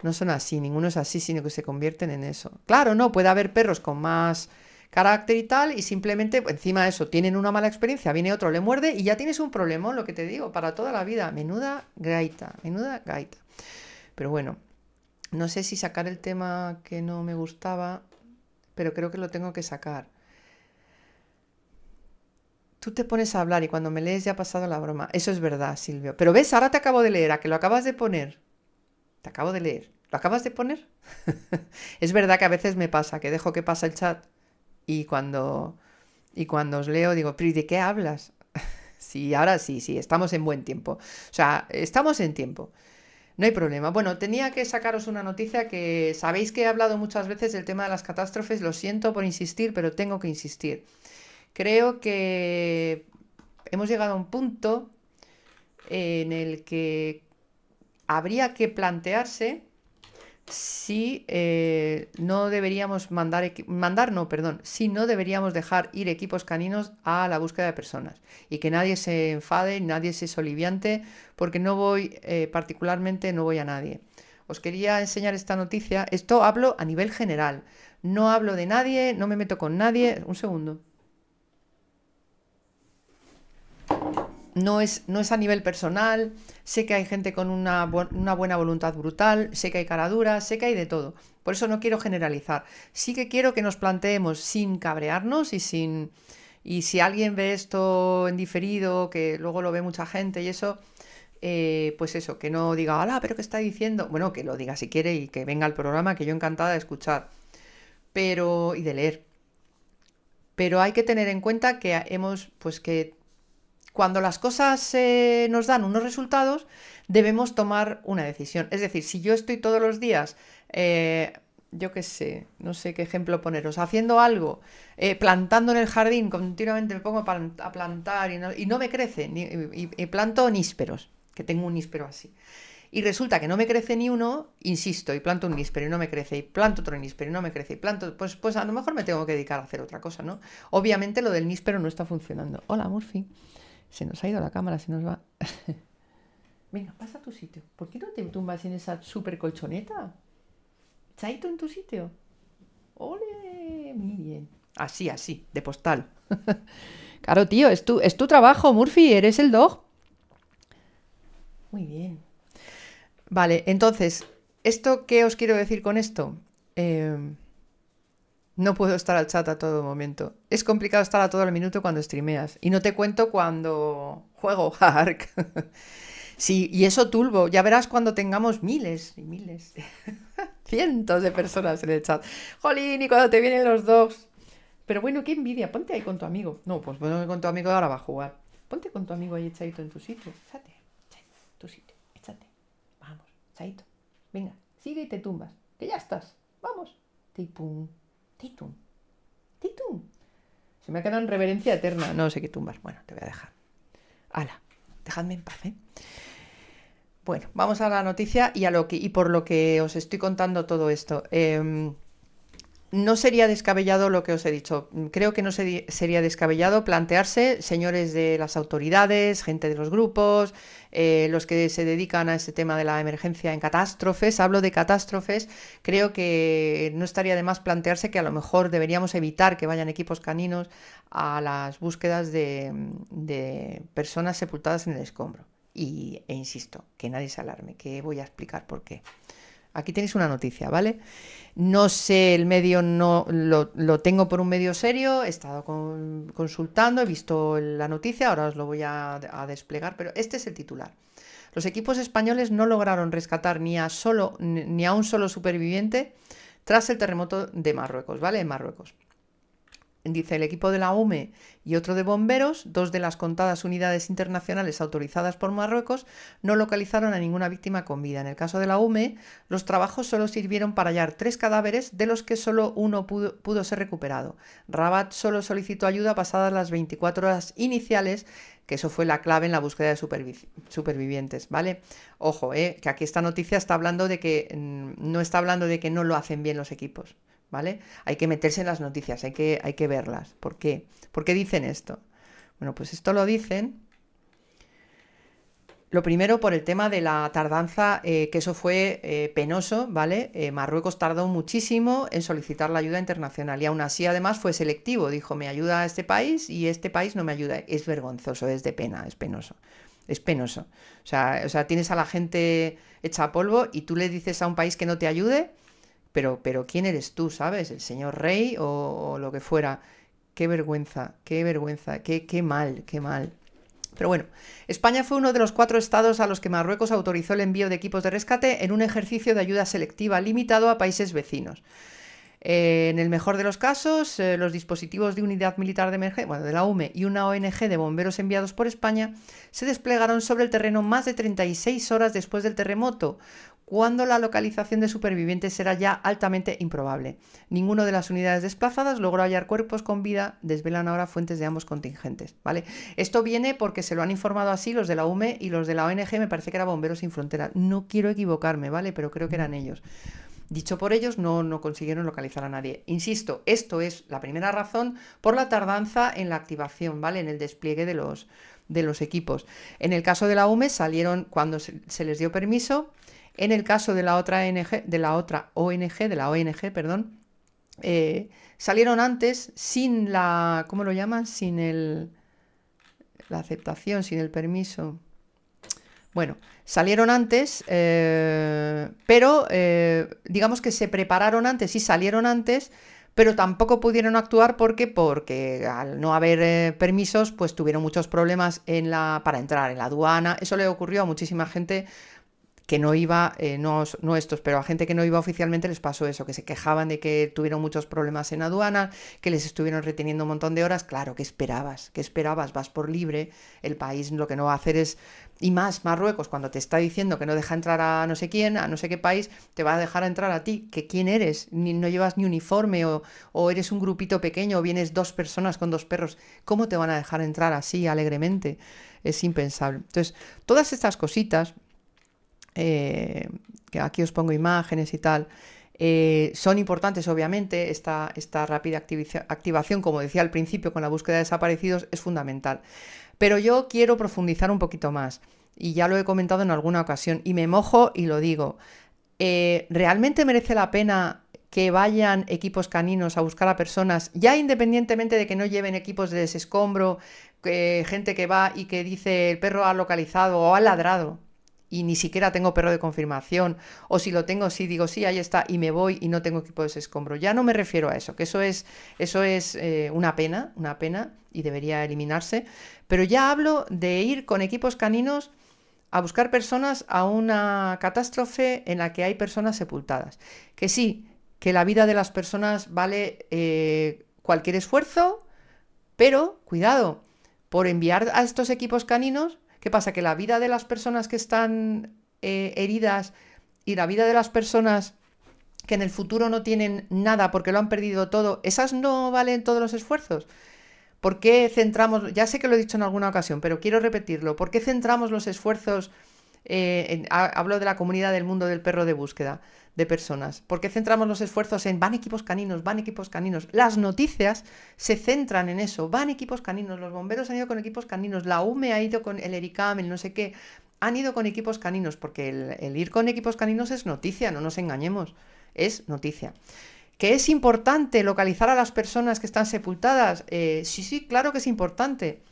No son así, ninguno es así, sino que se convierten en eso. Claro, no, puede haber perros con más carácter y tal, y simplemente encima de eso tienen una mala experiencia, viene otro, le muerde y ya tienes un problema, lo que te digo, para toda la vida. Menuda gaita, menuda gaita. Pero bueno, no sé si sacar el tema que no me gustaba, pero creo que lo tengo que sacar. Tú te pones a hablar y cuando me lees ya ha pasado la broma. Eso es verdad, Silvio. Pero ves, ahora te acabo de leer, a que lo acabas de poner. Te acabo de leer. ¿Lo acabas de poner? es verdad que a veces me pasa, que dejo que pasa el chat y cuando, y cuando os leo digo, pero ¿y de qué hablas? sí, ahora sí, sí, estamos en buen tiempo. O sea, estamos en tiempo. No hay problema. Bueno, tenía que sacaros una noticia que sabéis que he hablado muchas veces del tema de las catástrofes, lo siento por insistir, pero tengo que insistir. Creo que hemos llegado a un punto en el que habría que plantearse si eh, no deberíamos mandar, mandar, no, perdón, si no deberíamos dejar ir equipos caninos a la búsqueda de personas y que nadie se enfade, nadie se soliviante, porque no voy, eh, particularmente no voy a nadie. Os quería enseñar esta noticia, esto hablo a nivel general, no hablo de nadie, no me meto con nadie, un segundo. No es, no es a nivel personal, sé que hay gente con una, una buena voluntad brutal, sé que hay caraduras, sé que hay de todo. Por eso no quiero generalizar. Sí que quiero que nos planteemos sin cabrearnos y sin... Y si alguien ve esto en diferido, que luego lo ve mucha gente y eso, eh, pues eso, que no diga, hola, pero ¿qué está diciendo? Bueno, que lo diga si quiere y que venga al programa, que yo encantada de escuchar. Pero, y de leer. Pero hay que tener en cuenta que hemos, pues que cuando las cosas nos dan unos resultados, debemos tomar una decisión. Es decir, si yo estoy todos los días, eh, yo qué sé, no sé qué ejemplo poneros, haciendo algo, eh, plantando en el jardín, continuamente me pongo a plan- a plantar y no, y no me crece, ni- y, y planto nísperos, que tengo un níspero así. Y resulta que no me crece ni uno, insisto, y planto un níspero y no me crece, y planto otro níspero y no me crece, y planto, pues, pues a lo mejor me tengo que dedicar a hacer otra cosa, ¿no? Obviamente lo del níspero no está funcionando. Hola, Murphy. Se nos ha ido la cámara, se nos va. Venga, pasa a tu sitio. ¿Por qué no te tumbas en esa super colchoneta? Chaito en tu sitio. ¡Ole! Muy bien. Así, así, de postal. claro, tío, es tu, es tu trabajo, Murphy, eres el dog. Muy bien. Vale, entonces, ¿esto qué os quiero decir con esto? Eh, no puedo estar al chat a todo momento. Es complicado estar a todo el minuto cuando streameas. Y no te cuento cuando juego Ark. sí, y eso tulbo. Ya verás cuando tengamos miles y miles, cientos de personas en el chat. Jolín, y cuando te vienen los dos. Pero bueno, qué envidia. Ponte ahí con tu amigo. No, pues bueno, con tu amigo ahora va a jugar. Ponte con tu amigo ahí echadito en tu sitio. Échate, échate, tu sitio, échate. Vamos, echadito. Venga, sigue y te tumbas. Que ya estás. Vamos. Tipum. Titum. Titum. Se me ha quedado en reverencia eterna. No sé qué tumbar. Bueno, te voy a dejar. Ala, dejadme en paz, ¿eh? Bueno, vamos a la noticia y a lo que y por lo que os estoy contando todo esto. Em, no sería descabellado lo que os he dicho. Creo que no sería descabellado plantearse, señores de las autoridades, gente de los grupos, eh, los que se dedican a este tema de la emergencia en catástrofes, hablo de catástrofes, creo que no estaría de más plantearse que a lo mejor deberíamos evitar que vayan equipos caninos a las búsquedas de, de personas sepultadas en el escombro. Y, e insisto, que nadie se alarme, que voy a explicar por qué. Aquí tenéis una noticia, ¿vale? No sé, el medio no lo, tengo por un medio serio, he estado con- consultando, he visto la noticia, ahora os lo voy a, a desplegar, pero este es el titular. Los equipos españoles no lograron rescatar ni a, solo, ni a un solo superviviente tras el terremoto de Marruecos, ¿vale? En Marruecos. Dice el equipo de la UME y otro de bomberos, dos de las contadas unidades internacionales autorizadas por Marruecos, no localizaron a ninguna víctima con vida. En el caso de la UME, los trabajos solo sirvieron para hallar tres cadáveres, de los que solo uno pudo, pudo ser recuperado. Rabat solo solicitó ayuda pasadas las 24 horas iniciales, que eso fue la clave en la búsqueda de supervi- supervivientes, ¿vale? Ojo, eh, que aquí esta noticia está hablando de que mm, no está hablando de que no lo hacen bien los equipos, ¿vale? Hay que meterse en las noticias, hay que, hay que verlas. ¿Por qué? ¿Por qué dicen esto? Bueno, pues esto lo dicen. Lo primero por el tema de la tardanza, eh, que eso fue eh, penoso, ¿vale? Eh, Marruecos tardó muchísimo en solicitar la ayuda internacional y aún así además fue selectivo. Dijo, me ayuda a este país y este país no me ayuda. Es vergonzoso, es de pena, es penoso. Es penoso. O sea, o sea, tienes a la gente hecha polvo y tú le dices a un país que no te ayude, pero, pero ¿quién eres tú, sabes? ¿El señor rey o, lo que fuera? Qué vergüenza, qué vergüenza, qué, qué mal, qué mal. Pero bueno, España fue uno de los cuatro estados a los que Marruecos autorizó el envío de equipos de rescate en un ejercicio de ayuda selectiva limitado a países vecinos. Eh, en el mejor de los casos, eh, los dispositivos de unidad militar de emergencia, bueno, de la UME y una ONG de bomberos enviados por España se desplegaron sobre el terreno más de 36 horas después del terremoto, cuando la localización de supervivientes era ya altamente improbable. Ninguno de las unidades desplazadas logró hallar cuerpos con vida, desvelan ahora fuentes de ambos contingentes, ¿vale? Esto viene porque se lo han informado así los de la UME y los de la ONG, me parece que era Bomberos sin Fronteras. No quiero equivocarme, ¿vale? Pero creo que eran ellos. Dicho por ellos, no, no consiguieron localizar a nadie. Insisto, esto es la primera razón por la tardanza en la activación, ¿vale? En el despliegue de los, de los equipos. En el caso de la UME salieron cuando se, se les dio permiso. En el caso de la otra ONG, de la otra ONG, de la ONG, perdón, eh, salieron antes sin la, ¿cómo lo llaman? Sin el, la aceptación, sin el permiso. Bueno, salieron antes, eh, pero eh, digamos que se prepararon antes y salieron antes, pero tampoco pudieron actuar porque, porque al no haber permisos, pues tuvieron muchos problemas para entrar en la aduana. Eso le ocurrió a muchísima gente que no iba, eh, no, no, estos, pero a gente que no iba oficialmente les pasó eso, que se quejaban de que tuvieron muchos problemas en aduana, que les estuvieron reteniendo un montón de horas. Claro, ¿qué esperabas? ¿Qué esperabas? Vas por libre, el país lo que no va a hacer es... Y más Marruecos, cuando te está diciendo que no deja entrar a no sé quién, a no sé qué país, te va a dejar entrar a ti, que quién eres, ni, no llevas ni uniforme o, o eres un grupito pequeño o vienes dos personas con dos perros, ¿cómo te van a dejar entrar así alegremente? Es impensable. Entonces, todas estas cositas eh, que aquí os pongo imágenes y tal, eh, son importantes obviamente, esta, esta rápida activación, como decía al principio, con la búsqueda de desaparecidos es fundamental. Pero yo quiero profundizar un poquito más, y ya lo he comentado en alguna ocasión, y me mojo y lo digo, eh, ¿realmente merece la pena que vayan equipos caninos a buscar a personas, ya independientemente de que no lleven equipos de desescombro, que, gente que va y que dice el perro ha localizado o ha ladrado, y ni siquiera tengo perro de confirmación, o si lo tengo, sí digo sí, ahí está, y me voy y no tengo equipo de escombro. Ya no me refiero a eso, que eso es, eso es eh, una pena, una pena, y debería eliminarse, pero ya hablo de ir con equipos caninos a buscar personas a una catástrofe en la que hay personas sepultadas. Que sí, que la vida de las personas vale eh, cualquier esfuerzo, pero cuidado, por enviar a estos equipos caninos ¿Qué pasa? Que la vida de las personas que están eh, heridas y la vida de las personas que en el futuro no tienen nada porque lo han perdido todo, ¿esas no valen todos los esfuerzos? ¿Por qué centramos, ya sé que lo he dicho en alguna ocasión, pero quiero repetirlo, ¿por qué centramos los esfuerzos, eh, hablo de la comunidad del mundo del perro de búsqueda, de personas. ¿Por qué centramos los esfuerzos en van equipos caninos, van equipos caninos? Las noticias se centran en eso, van equipos caninos, los bomberos han ido con equipos caninos, la UME ha ido con el ERICAM, el no sé qué, han ido con equipos caninos, porque el, el ir con equipos caninos es noticia, no nos engañemos, es noticia. ¿Que es importante localizar a las personas que están sepultadas? Eh, sí, sí, claro que es importante.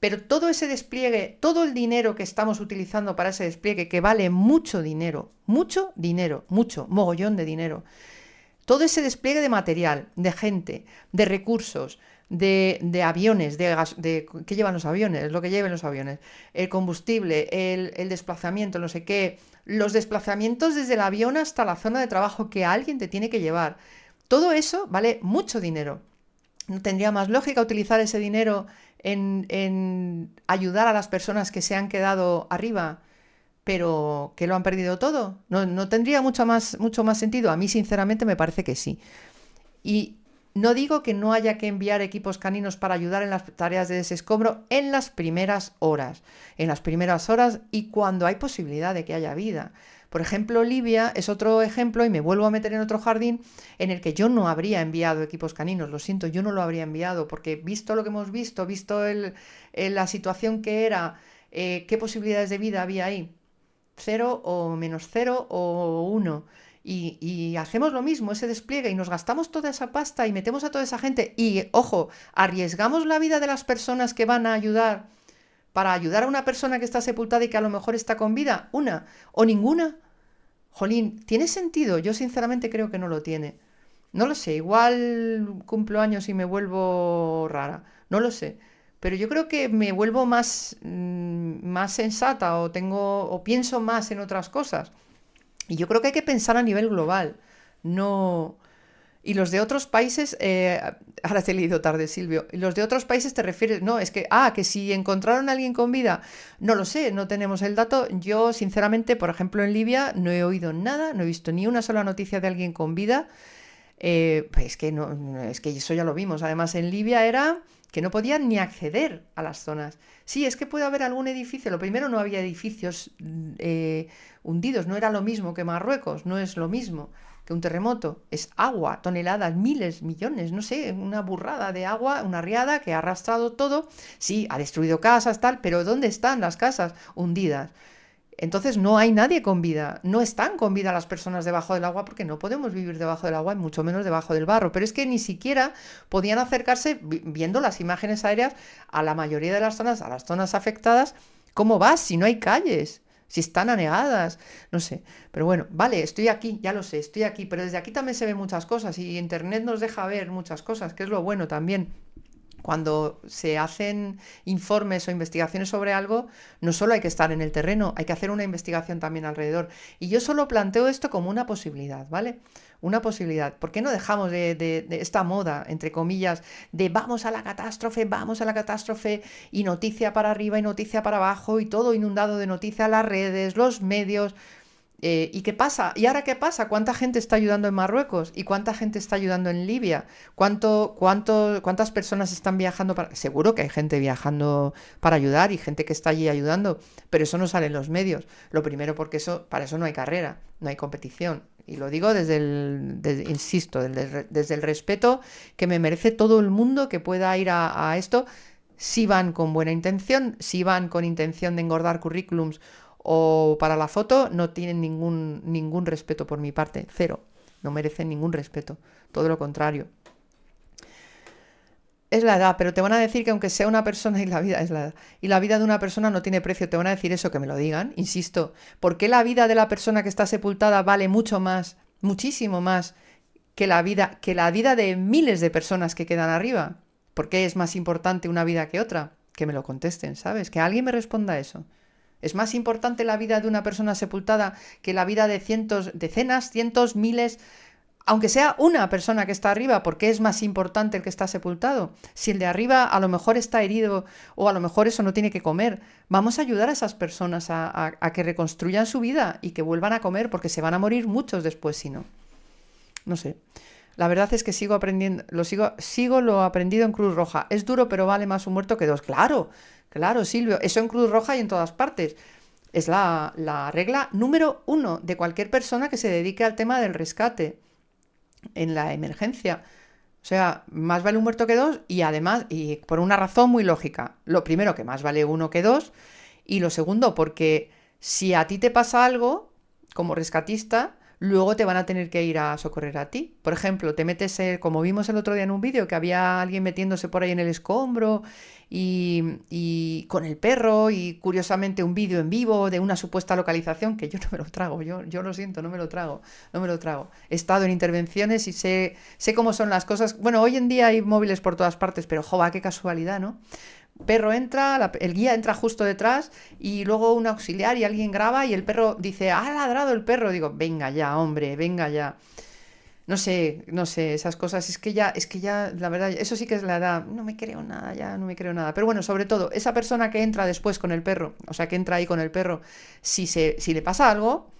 Pero todo ese despliegue, todo el dinero que estamos utilizando para ese despliegue, que vale mucho dinero, mucho dinero, mucho, mogollón de dinero, todo ese despliegue de material, de gente, de recursos, de, de aviones, de, gas, de qué llevan los aviones, lo que lleven los aviones, el combustible, el, el desplazamiento, no sé qué, los desplazamientos desde el avión hasta la zona de trabajo que alguien te tiene que llevar. Todo eso vale mucho dinero. ¿No tendría más lógica utilizar ese dinero en, ayudar a las personas que se han quedado arriba, pero que lo han perdido todo? ¿No, no tendría mucho más, mucho más sentido? A mí, sinceramente, me parece que sí. Y no digo que no haya que enviar equipos caninos para ayudar en las tareas de desescombro en las primeras horas, en las primeras horas y cuando hay posibilidad de que haya vida. Por ejemplo, Libia es otro ejemplo y me vuelvo a meter en otro jardín en el que yo no habría enviado equipos caninos. Lo siento, yo no lo habría enviado porque visto lo que hemos visto, visto la situación que era, eh, qué posibilidades de vida había ahí, cero o menos cero o uno y, hacemos lo mismo, ese despliegue, y nos gastamos toda esa pasta y metemos a toda esa gente y, ojo, arriesgamos la vida de las personas que van a ayudar para ayudar a una persona que está sepultada y que a lo mejor está con vida, una o ninguna. Jolín, ¿tiene sentido? Yo sinceramente creo que no lo tiene. No lo sé, igual cumplo años y me vuelvo rara, no lo sé. Pero yo creo que me vuelvo más, mm, más sensata o tengo o pienso más en otras cosas. Y yo creo que hay que pensar a nivel global, no... Y los de otros países, eh, ahora te he leído tarde, Silvio, los de otros países te refieres, no, es que, ah, que si encontraron a alguien con vida, no lo sé, no tenemos el dato. Yo, sinceramente, por ejemplo, en Libia no he oído nada, no he visto ni una sola noticia de alguien con vida. Eh, pues que no, es que eso ya lo vimos. Además, en Libia era que no podían ni acceder a las zonas. Sí, es que puede haber algún edificio. Lo primero no había edificios eh, hundidos, no era lo mismo que Marruecos, no es lo mismo que un terremoto. Es agua, toneladas, miles, millones, no sé, una burrada de agua, una riada que ha arrastrado todo. Sí, ha destruido casas, tal, pero ¿dónde están las casas hundidas? Entonces no hay nadie con vida, no están con vida las personas debajo del agua porque no podemos vivir debajo del agua y mucho menos debajo del barro. Pero es que ni siquiera podían acercarse, viendo las imágenes aéreas, a la mayoría de las zonas, a las zonas afectadas. ¿Cómo vas si no hay calles? Si están anegadas, no sé. Pero bueno, vale, estoy aquí, ya lo sé, estoy aquí, pero desde aquí también se ven muchas cosas y Internet nos deja ver muchas cosas, que es lo bueno también cuando se hacen informes o investigaciones sobre algo, no solo hay que estar en el terreno, hay que hacer una investigación también alrededor. Y yo solo planteo esto como una posibilidad, ¿vale? Una posibilidad. ¿Por qué no dejamos de, esta moda, entre comillas, de vamos a la catástrofe, vamos a la catástrofe y noticia para arriba y noticia para abajo y todo inundado de noticias, las redes, los medios? Eh, ¿Y qué pasa? ¿Y ahora qué pasa? ¿Cuánta gente está ayudando en Marruecos? ¿Y cuánta gente está ayudando en Libia? ¿Cuánto, cuánto, ¿Cuántas personas están viajando? Para... Seguro que hay gente viajando para ayudar y gente que está allí ayudando, pero eso no sale en los medios. Lo primero porque eso, para eso no hay carrera, no hay competición. Y lo digo desde el, insisto, desde, el respeto que me merece todo el mundo que pueda ir a, a esto si van con buena intención, si van con intención de engordar currículums o para la foto no tienen ningún, ningún respeto por mi parte, cero, no merecen ningún respeto, todo lo contrario. Es la edad, pero te van a decir que aunque sea una persona y la vida es la edad, y la vida de una persona no tiene precio, te van a decir eso, que me lo digan, insisto, ¿por qué la vida de la persona que está sepultada vale mucho más, muchísimo más que la vida, que la vida de miles de personas que quedan arriba? ¿Por qué es más importante una vida que otra? Que me lo contesten, ¿sabes? Que alguien me responda eso. Es más importante la vida de una persona sepultada que la vida de cientos, decenas, cientos, miles, aunque sea una persona que está arriba, porque es más importante el que está sepultado. Si el de arriba a lo mejor está herido o a lo mejor eso no tiene que comer, vamos a ayudar a esas personas a, que reconstruyan su vida y que vuelvan a comer, porque se van a morir muchos después si no. No sé. La verdad es que sigo aprendiendo, lo sigo, sigo lo aprendido en Cruz Roja. Es duro, pero vale más un muerto que dos. Claro, Claro, Silvio, eso en Cruz Roja y en todas partes. Es la, regla número uno de cualquier persona que se dedique al tema del rescate en la emergencia. O sea, más vale un muerto que dos y además, y por una razón muy lógica. Lo primero, que más vale uno que dos. Y lo segundo, porque si a ti te pasa algo, como rescatista, luego te van a tener que ir a socorrer a ti. Por ejemplo, te metes, eh, como vimos el otro día en un vídeo, que había alguien metiéndose por ahí en el escombro y, con el perro y curiosamente un vídeo en vivo de una supuesta localización que yo no me lo trago, yo, yo lo siento, no me lo trago, no me lo trago. He estado en intervenciones y sé, sé cómo son las cosas. Bueno, hoy en día hay móviles por todas partes, pero jova, qué casualidad, ¿no? perro entra, el guía entra justo detrás y luego un auxiliar y alguien graba y el perro dice, ha ladrado el perro. Digo, venga ya, hombre, venga ya. No sé, no sé, esas cosas. Es que ya, es que ya, la verdad, eso sí que es la edad. No me creo nada, ya no me creo nada. Pero bueno, sobre todo, esa persona que entra después con el perro, o sea, que entra ahí con el perro, si, se, si le pasa algo,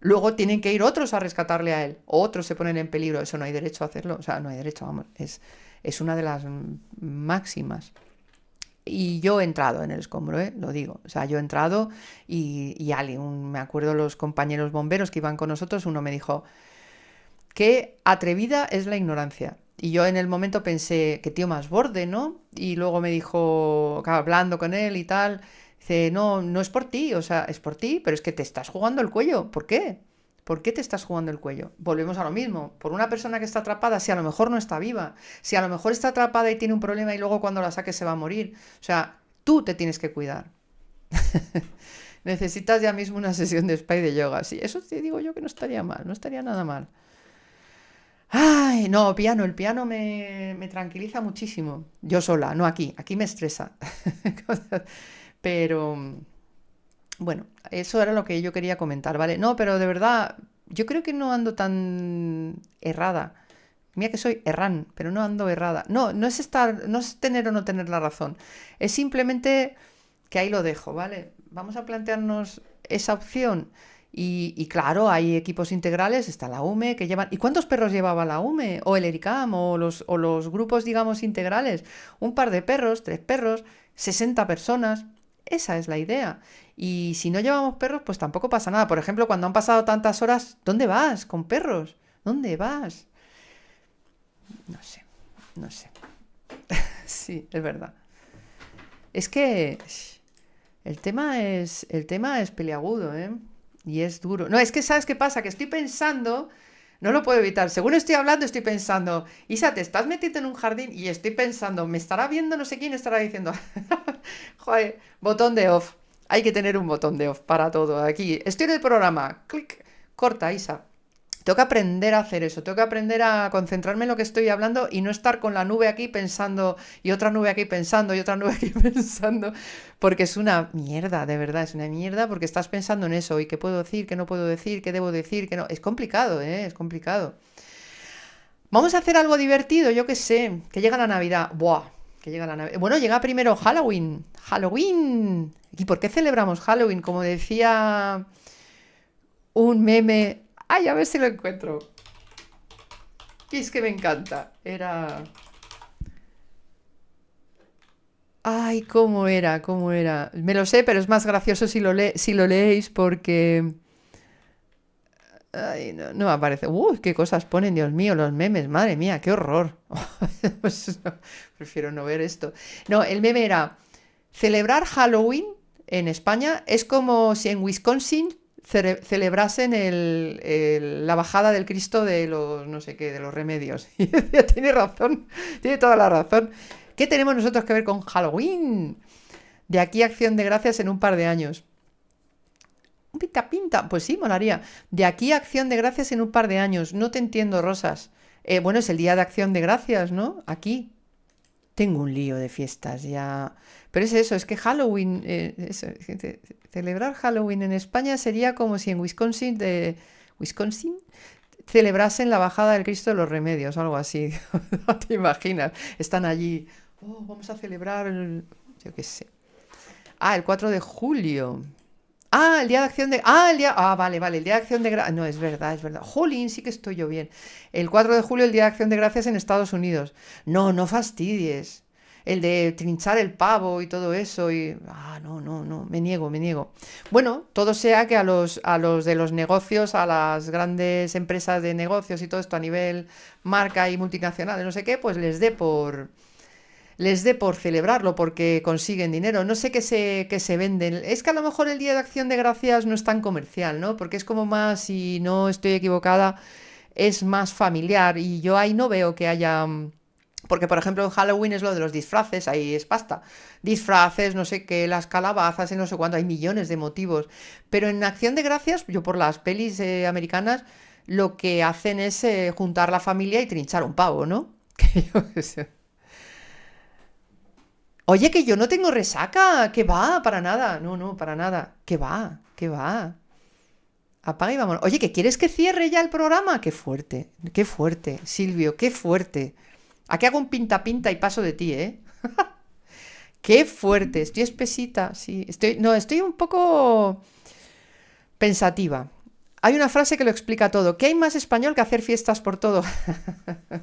luego tienen que ir otros a rescatarle a él. O otros se ponen en peligro. Eso no hay derecho a hacerlo. O sea, no hay derecho, vamos. Es, es una de las máximas. Y yo he entrado en el escombro, ¿eh? lo digo. O sea, yo he entrado y, y alguien, me acuerdo los compañeros bomberos que iban con nosotros, uno me dijo, qué atrevida es la ignorancia. Y yo en el momento pensé, qué tío más borde, ¿no? Y luego me dijo, hablando con él y tal, dice, no, no es por ti, o sea, es por ti, pero es que te estás jugando el cuello. ¿Por qué? ¿Por qué te estás jugando el cuello? Volvemos a lo mismo. Por una persona que está atrapada, si a lo mejor no está viva, si a lo mejor está atrapada y tiene un problema y luego cuando la saque se va a morir. O sea, tú te tienes que cuidar. Necesitas ya mismo una sesión de spa de yoga. Sí, eso te digo yo que no estaría mal, no estaría nada mal. Ay, no, piano, el piano me, me tranquiliza muchísimo. Yo sola, no aquí, aquí me estresa. Pero, bueno, eso era lo que yo quería comentar, ¿vale? No, pero de verdad, yo creo que no ando tan errada. Mira que soy errán, pero no ando errada. No, no es estar, no es tener o no tener la razón. Es simplemente que ahí lo dejo, ¿vale? Vamos a plantearnos esa opción. Y, claro, hay equipos integrales, está la UME, que llevan... ¿Y cuántos perros llevaba la UME? O el ERICAM, o los, o los grupos, digamos, integrales. Un par de perros, tres perros, 60 personas. Esa es la idea. Y si no llevamos perros, pues tampoco pasa nada. Por ejemplo, cuando han pasado tantas horas, ¿dónde vas con perros? ¿Dónde vas? No sé, no sé. sí, es verdad. Es que el tema es el tema es peliagudo, ¿eh? Y es duro. No, es que ¿sabes qué pasa? Que estoy pensando, no lo puedo evitar. Según estoy hablando, estoy pensando, Isa, te estás metiendo en un jardín y estoy pensando, me estará viendo no sé quién, estará diciendo, joder, botón de off. Hay que tener un botón de off para todo. Aquí, estoy en el programa, clic, corta, Isa. Tengo que aprender a hacer eso, tengo que aprender a concentrarme en lo que estoy hablando y no estar con la nube aquí pensando y otra nube aquí pensando y otra nube aquí pensando, porque es una mierda, de verdad, es una mierda porque estás pensando en eso y qué puedo decir, qué no puedo decir, qué debo decir, qué no. Es complicado, ¿eh? Es complicado. Vamos a hacer algo divertido, yo qué sé, que llega la Navidad. Buah, que llega la Navidad. Bueno, llega primero Halloween. Halloween. ¿Y por qué celebramos Halloween? Como decía un meme Ay, a ver si lo encuentro. Y es que me encanta. Era... Ay, ¿cómo era? ¿Cómo era? Me lo sé, pero es más gracioso si lo, si lo leéis porque... Ay, no, no aparece. Uy, qué cosas ponen, Dios mío, los memes. Madre mía, qué horror. Pues prefiero no ver esto. No, el meme era... Celebrar Halloween en España es como si en Wisconsin celebrasen la bajada del Cristo de los, no sé qué, de los remedios. Y tiene razón, tiene toda la razón. ¿Qué tenemos nosotros que ver con Halloween? De aquí acción de gracias en un par de años. Pinta pinta, pues sí, molaría. De aquí acción de gracias en un par de años. No te entiendo, Rosas. Eh, bueno, es el día de acción de gracias, ¿no? Aquí. Tengo un lío de fiestas ya. Pero es eso, es que Halloween, eh, celebrar Halloween en España sería como si en Wisconsin, de, Wisconsin celebrasen la bajada del Cristo de los Remedios, algo así. no te imaginas. Están allí, oh, vamos a celebrar, el, yo qué sé. Ah, el 4 de julio. Ah, el día de acción de. Ah, el día. Ah, vale, vale, el día de acción de gracias. No, es verdad, es verdad. Jolín, sí que estoy yo bien. El 4 de julio, el día de acción de gracias en Estados Unidos. No, no fastidies el de trinchar el pavo y todo eso. Y, ah, no, no, no, me niego, me niego. Bueno, todo sea que a los, a los de los negocios, a las grandes empresas de negocios y todo esto a nivel marca y multinacional, no sé qué, pues les dé por les dé por celebrarlo porque consiguen dinero. No sé qué se, qué se venden. Es que a lo mejor el Día de Acción de Gracias no es tan comercial, ¿no? Porque es como más, si no estoy equivocada, es más familiar y yo ahí no veo que haya porque, por ejemplo, en Halloween es lo de los disfraces, ahí es pasta. Disfraces, no sé qué, las calabazas y no sé cuánto, hay millones de motivos. Pero en Acción de Gracias, yo por las pelis eh, americanas, lo que hacen es eh, juntar la familia y trinchar un pavo, ¿no? Oye, que yo no tengo resaca, que va, para nada. No, no, para nada. Que va, que va. Apaga y vámonos. Oye, ¿que quieres que cierre ya el programa? Qué fuerte, qué fuerte, Silvio, qué fuerte. Aquí hago un pinta-pinta y paso de ti, ¿eh? qué fuerte, estoy espesita, sí. Estoy, no, estoy un poco pensativa. Hay una frase que lo explica todo. ¿Qué hay más español que hacer fiestas por todo?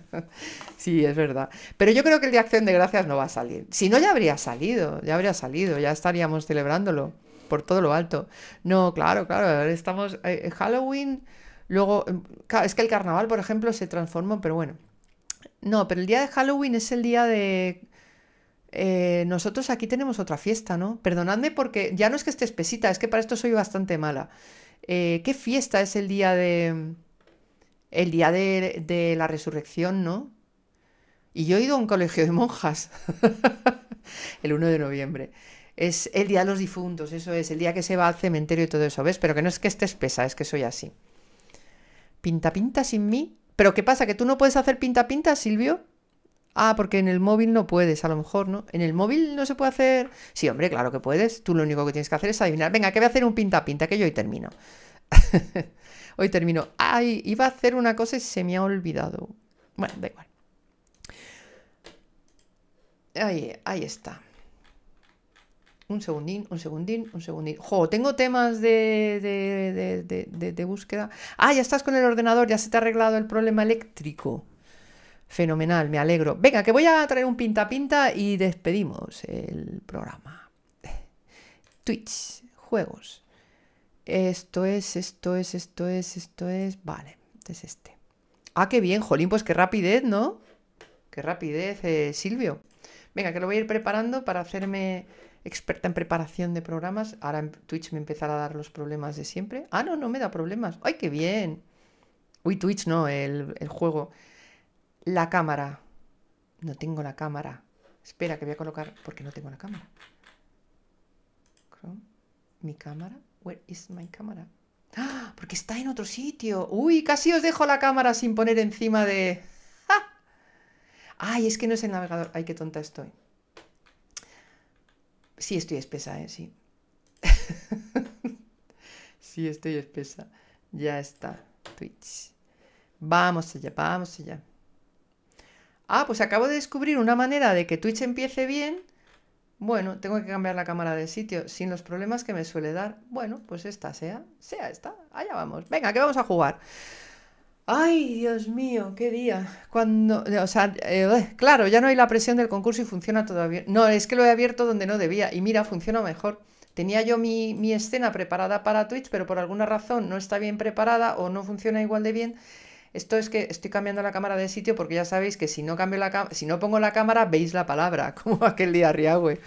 sí, es verdad. Pero yo creo que el de Acción de Gracias no va a salir. Si no, ya habría salido, ya habría salido, ya estaríamos celebrándolo por todo lo alto. No, claro, claro, estamos... Eh, Halloween, luego... em, Es que el carnaval, por ejemplo, se transformó, pero bueno. No, pero el día de Halloween es el día de... Eh, nosotros aquí tenemos otra fiesta, ¿no? Perdonadme porque ya no es que esté espesita, es que para esto soy bastante mala. Eh, ¿Qué fiesta es el día de... El día de, de la resurrección, ¿no? Y yo he ido a un colegio de monjas el 1 de noviembre. Es el día de los difuntos, eso es, el día que se va al cementerio y todo eso, ¿ves? Pero que no es que esté espesa, es que soy así. Pinta pinta sin mí. ¿Pero qué pasa? ¿Que tú no puedes hacer pinta pinta, Silvio? Ah, porque en el móvil no puedes, a lo mejor, ¿no? ¿En el móvil no se puede hacer? Sí, hombre, claro que puedes. Tú lo único que tienes que hacer es adivinar. Venga, que voy a hacer un pinta pinta, que yo hoy termino. hoy termino. Ay, iba a hacer una cosa y se me ha olvidado. Bueno, da igual. Ahí, ahí está. Un segundín, un segundín, un segundín. Jo, tengo temas de, de, de, búsqueda. Ah, ya estás con el ordenador, ya se te ha arreglado el problema eléctrico. Fenomenal, me alegro. Venga, que voy a traer un pinta pinta y despedimos el programa. Twitch, juegos. Esto es, esto es, esto es, esto es. Vale, es este. Ah, qué bien, Jolín, pues qué rapidez, ¿no? Qué rapidez, eh, Silvio. Venga, que lo voy a ir preparando para hacerme experta en preparación de programas. Ahora en Twitch me empezará a dar los problemas de siempre. Ah, no, no me da problemas. ¡Ay, qué bien! Uy, Twitch no, el, juego. La cámara. No tengo la cámara. Espera, que voy a colocar... porque no tengo la cámara? Chrome. ¿Mi cámara? Where is my camera? ¡Ah! Porque está en otro sitio. Uy, casi os dejo la cámara sin poner encima de... ¡Ja! Ay, es que no es el navegador. Ay, qué tonta estoy. Sí, estoy espesa, ¿eh? Sí. sí, estoy espesa. Ya está. Twitch. Vamos allá, vamos allá. Ah, pues acabo de descubrir una manera de que Twitch empiece bien. Bueno, tengo que cambiar la cámara de sitio sin los problemas que me suele dar. Bueno, pues esta sea, sea esta. Allá vamos. Venga, que vamos a jugar. Ay, Dios mío, qué día. Cuando, o sea, eh, claro, ya no hay la presión del concurso y funciona todavía. No, es que lo he abierto donde no debía. Y mira, funciona mejor. Tenía yo mi, mi escena preparada para Twitch, pero por alguna razón no está bien preparada o no funciona igual de bien. Esto es que estoy cambiando la cámara de sitio porque ya sabéis que si no cambio la si no pongo la cámara, veis la palabra, como aquel día Riagüe.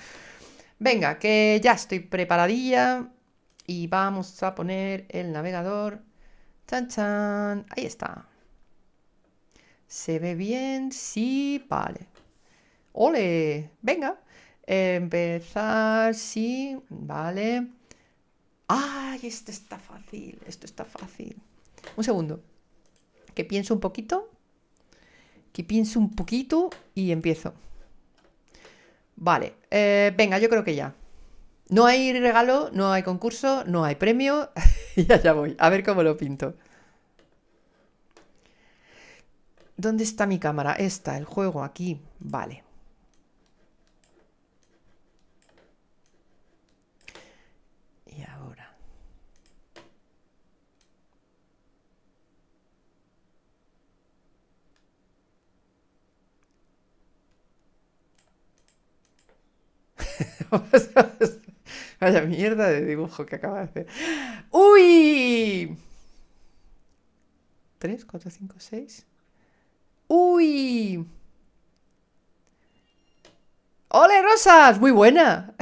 Venga, que ya estoy preparadilla y vamos a poner el navegador. Chan chan, ahí está. ¿Se ve bien? Sí, vale. ¡Ole! Venga. Empezar, sí, vale. ¡Ay, esto está fácil! Esto está fácil. Un segundo. Que pienso un poquito. Que pienso un poquito y empiezo. Vale, eh, venga, yo creo que ya. No hay regalo, no hay concurso, no hay premio. y allá voy. A ver cómo lo pinto. ¿Dónde está mi cámara? Esta, el juego, aquí. Vale. Y ahora. Vaya mierda de dibujo que acaba de hacer. ¡Uy! 3, 4, 5, 6. ¡Uy! ¡Ole, Rosas! Muy buena.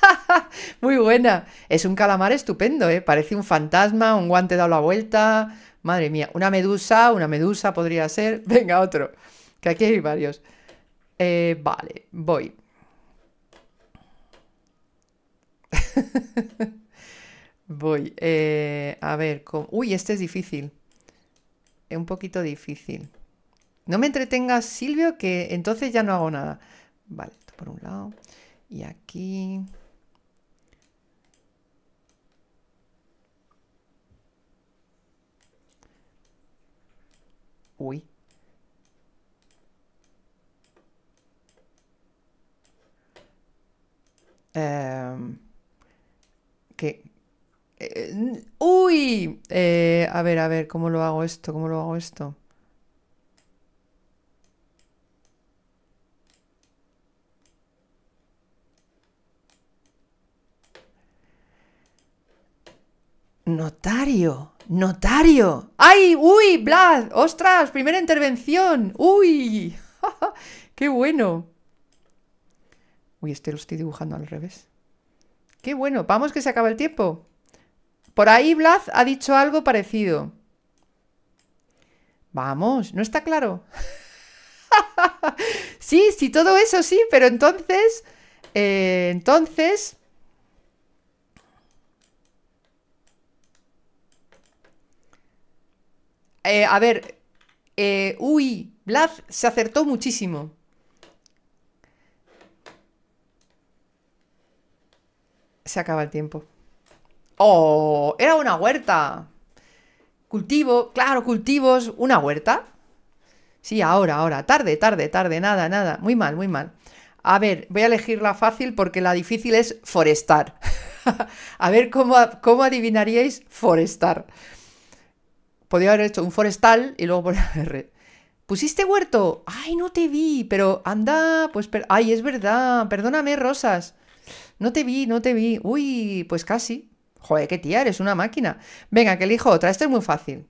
Muy buena. Es un calamar estupendo, ¿eh? Parece un fantasma, un guante dado la vuelta. Madre mía, una medusa, una medusa podría ser. Venga, otro. Que aquí hay varios. Eh, vale, voy. Voy. Eh, a ver, uy, este es difícil. Es un poquito difícil. No me entretengas, Silvio, que entonces ya no hago nada. Vale, por un lado. Y aquí... Uy. Em, que... eh, uy. Eh, a ver, a ver, ¿cómo lo hago esto? ¿Cómo lo hago esto? Notario, notario. ¡Ay! ¡Uy! ¡Blas! ¡Ostras! Primera intervención. ¡Uy! ¡Qué bueno! Uy, este lo estoy dibujando al revés. ¡Qué bueno! Vamos que se acaba el tiempo. Por ahí Blas ha dicho algo parecido. Vamos, ¿no está claro? sí, sí, todo eso sí, pero entonces... eh, entonces... Eh, a ver, eh, uy, Blas se acertó muchísimo. Se acaba el tiempo. ¡Oh! Era una huerta. Cultivo, claro, cultivos, una huerta. Sí, ahora, ahora. Tarde, tarde, tarde, nada, nada. Muy mal, muy mal. A ver, voy a elegir la fácil porque la difícil es forestar. a ver cómo, cómo adivinaríais forestar. Podría haber hecho un forestal y luego poner. ¿Pusiste huerto? Ay, no te vi, pero anda, pues... Ay, es verdad, perdóname, Rosas. No te vi, no te vi. Uy, pues casi. Joder, qué tía, eres una máquina. Venga, que elijo otra. Esto es muy fácil.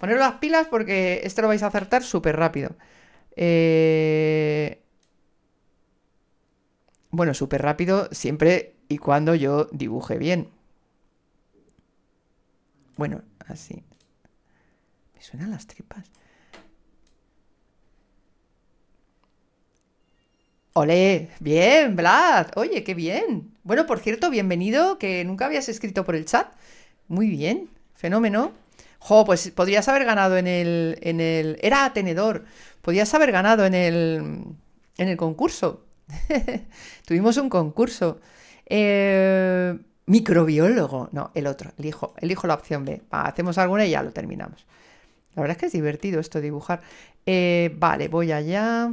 Poneros las pilas porque esto lo vais a acertar súper rápido. Eh, Bueno, súper rápido siempre y cuando yo dibuje bien. Bueno, así. Me suenan las tripas. Ole, bien, Vlad. Oye, qué bien. Bueno, por cierto, bienvenido, que nunca habías escrito por el chat. Muy bien, fenómeno. Jo, pues podrías haber ganado en el, en el... Era tenedor. Podrías haber ganado en el, en el concurso. Tuvimos un concurso. Eh, microbiólogo. No, el otro. Elijo, elijo la opción B. Hacemos alguna y ya lo terminamos. La verdad es que es divertido esto dibujar. Eh, vale, voy allá.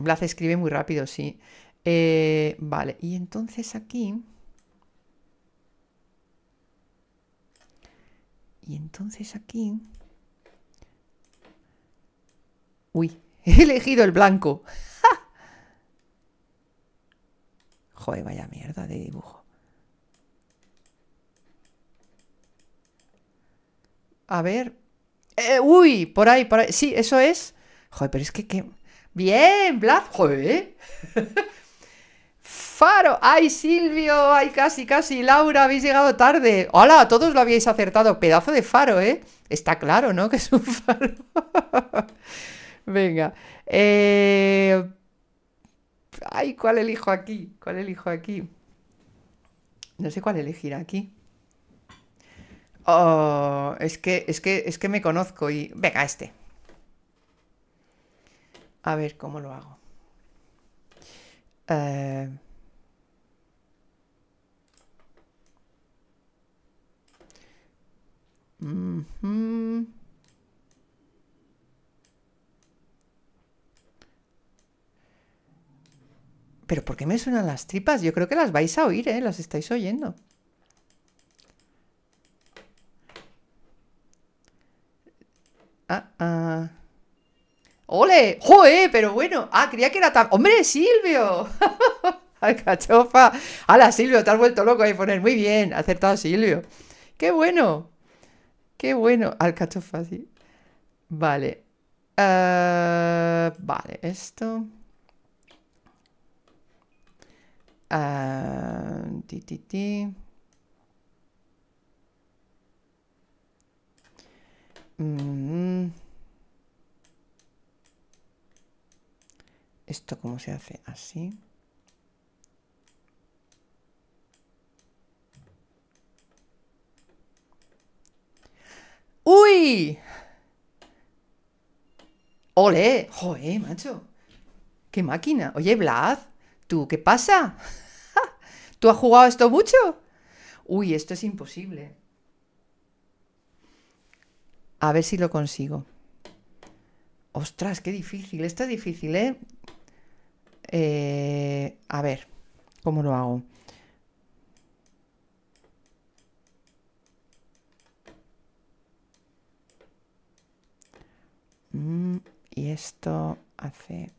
Blas escribe muy rápido, sí. Eh, vale, y entonces aquí... Y entonces aquí... Uy, he elegido el blanco. Joder, vaya mierda de dibujo. A ver. Eh, uy, por ahí, por ahí. Sí, eso es. Joder, pero es que... que... Bien, Blas. Joder. Faro. Ay, Silvio. Ay, casi, casi. Laura, habéis llegado tarde. Hola, todos lo habíais acertado. Pedazo de faro, ¿eh? Está claro, ¿no? Que es un faro. Venga. Eh... Ay, ¿cuál elijo aquí? ¿Cuál elijo aquí? No sé cuál elegir aquí. Oh, es que, es que, es que me conozco y... Venga, este. A ver cómo lo hago. Eh. Pero ¿por qué me suenan las tripas? Yo creo que las vais a oír, ¿eh? Las estáis oyendo. Ah, ah. ¡Ole! ¡Joe! Pero bueno. Ah, creía que era tan. ¡Hombre, Silvio! Alcachofa. ¡Hala, Silvio! Te has vuelto loco ahí poner. Muy bien. Acertado, Silvio. ¡Qué bueno! ¡Qué bueno! Alcachofa, sí. Vale. Ah, vale, esto. Ah, ti, ti, ti. Mm. ¿Esto cómo se hace? Así. ¡Uy! ¡Ole! ¡Joder, macho! ¡Qué máquina! Oye, Vlad, ¿tú qué pasa? ¿Tú has jugado esto mucho? Uy, esto es imposible. A ver si lo consigo. Ostras, qué difícil. Esto es difícil, ¿eh? Eh, a ver, ¿cómo lo hago? Mm, y esto hace...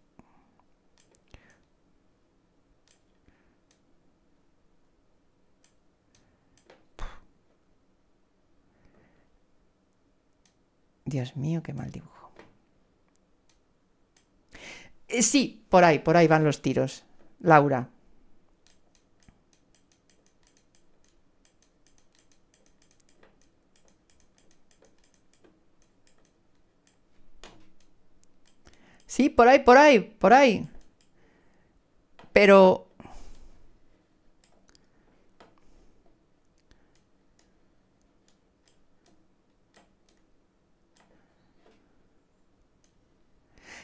Dios mío, qué mal dibujo. Eh, sí, por ahí, por ahí van los tiros. Laura. Sí, por ahí, por ahí, por ahí. Pero...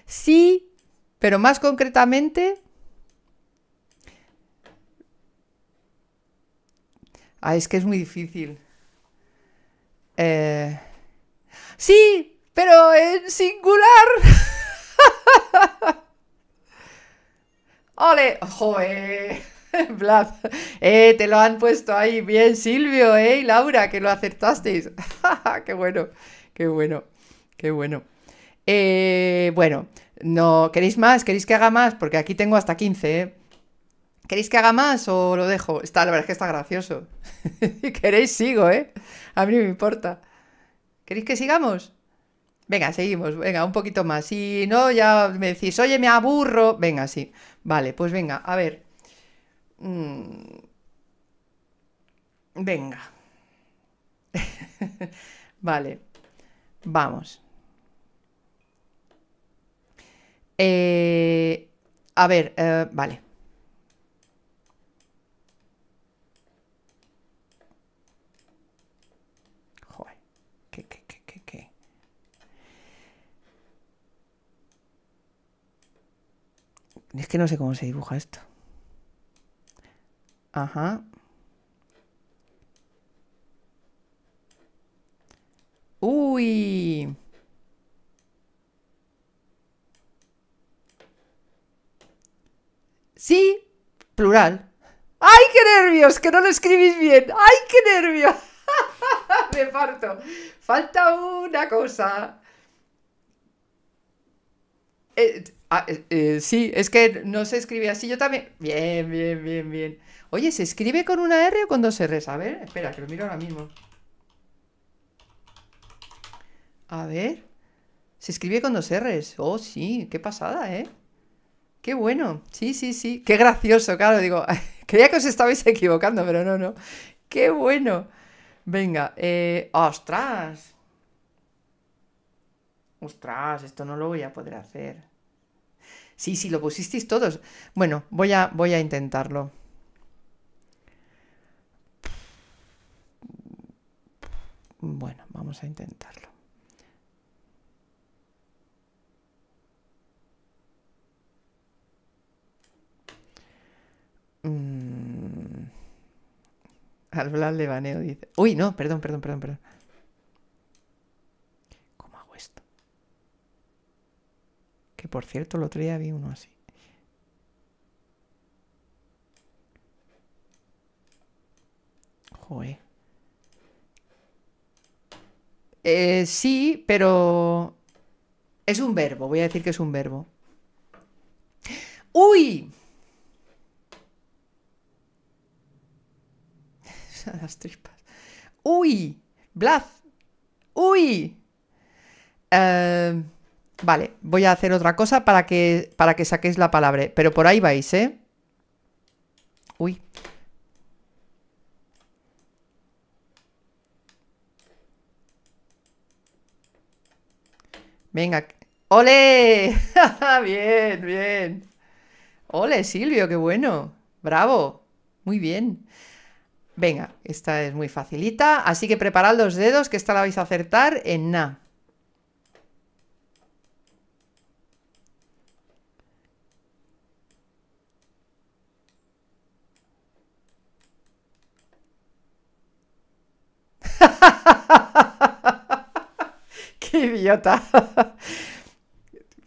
Sí, pero más concretamente... Ah, es que es muy difícil. Eh... Sí, pero en singular. ¡Ole! ¡Joder! Blas. Eh, te lo han puesto ahí bien, Silvio, ¿eh? Laura, que lo acertasteis. ¡Qué bueno! ¡Qué bueno! ¡Qué bueno! Eh, bueno, no, ¿queréis más? ¿Queréis que haga más? Porque aquí tengo hasta 15, ¿eh? ¿Queréis que haga más o lo dejo? Está, la verdad es que está gracioso. Si queréis, sigo, ¿eh? A mí no me importa. ¿Queréis que sigamos? Venga, seguimos. Venga, un poquito más. Si no, ya me decís, oye, me aburro. Venga, sí. Vale, pues venga, a ver. Mm. Venga. vale. Vamos. Eh, a ver, eh, vale. Es que no sé cómo se dibuja esto. Ajá. Uy. Sí, plural. ¡Ay, qué nervios! Que no lo escribís bien. ¡Ay, qué nervios! Me parto. Falta una cosa. Eh, ah, eh, eh, sí, es que no se escribe así. Yo también. Bien, bien, bien, bien. Oye, ¿se escribe con una R o con dos R's? A ver, espera, que lo miro ahora mismo. A ver. Se escribe con dos R's. Oh, sí, qué pasada, ¿eh? Qué bueno. Sí, sí, sí. Qué gracioso, claro. Digo, creía que os estabais equivocando, pero no, no. Qué bueno. Venga, eh, ¡ostras! Ostras, esto no lo voy a poder hacer. Sí, sí, lo pusisteis todos. Bueno, voy a, voy a intentarlo. Bueno, vamos a intentarlo. Mm. Al Blas le baneo, dice. Uy, no, perdón, perdón, perdón, perdón. ¿Cómo hago esto? Que por cierto, el otro día vi uno así. Joder. Eh, sí, pero es un verbo. Voy a decir que es un verbo. ¡Uy! Las tripas. ¡Uy! Blas. ¡Uy! Eh, vale, voy a hacer otra cosa para que, para que saquéis la palabra. Pero por ahí vais, ¿eh? Uy. Venga. ¡Ole! bien, bien. ¡Ole, Silvio! ¡Qué bueno! ¡Bravo! Muy bien. Venga, esta es muy facilita. Así que preparad los dedos, que esta la vais a acertar en na. idiota.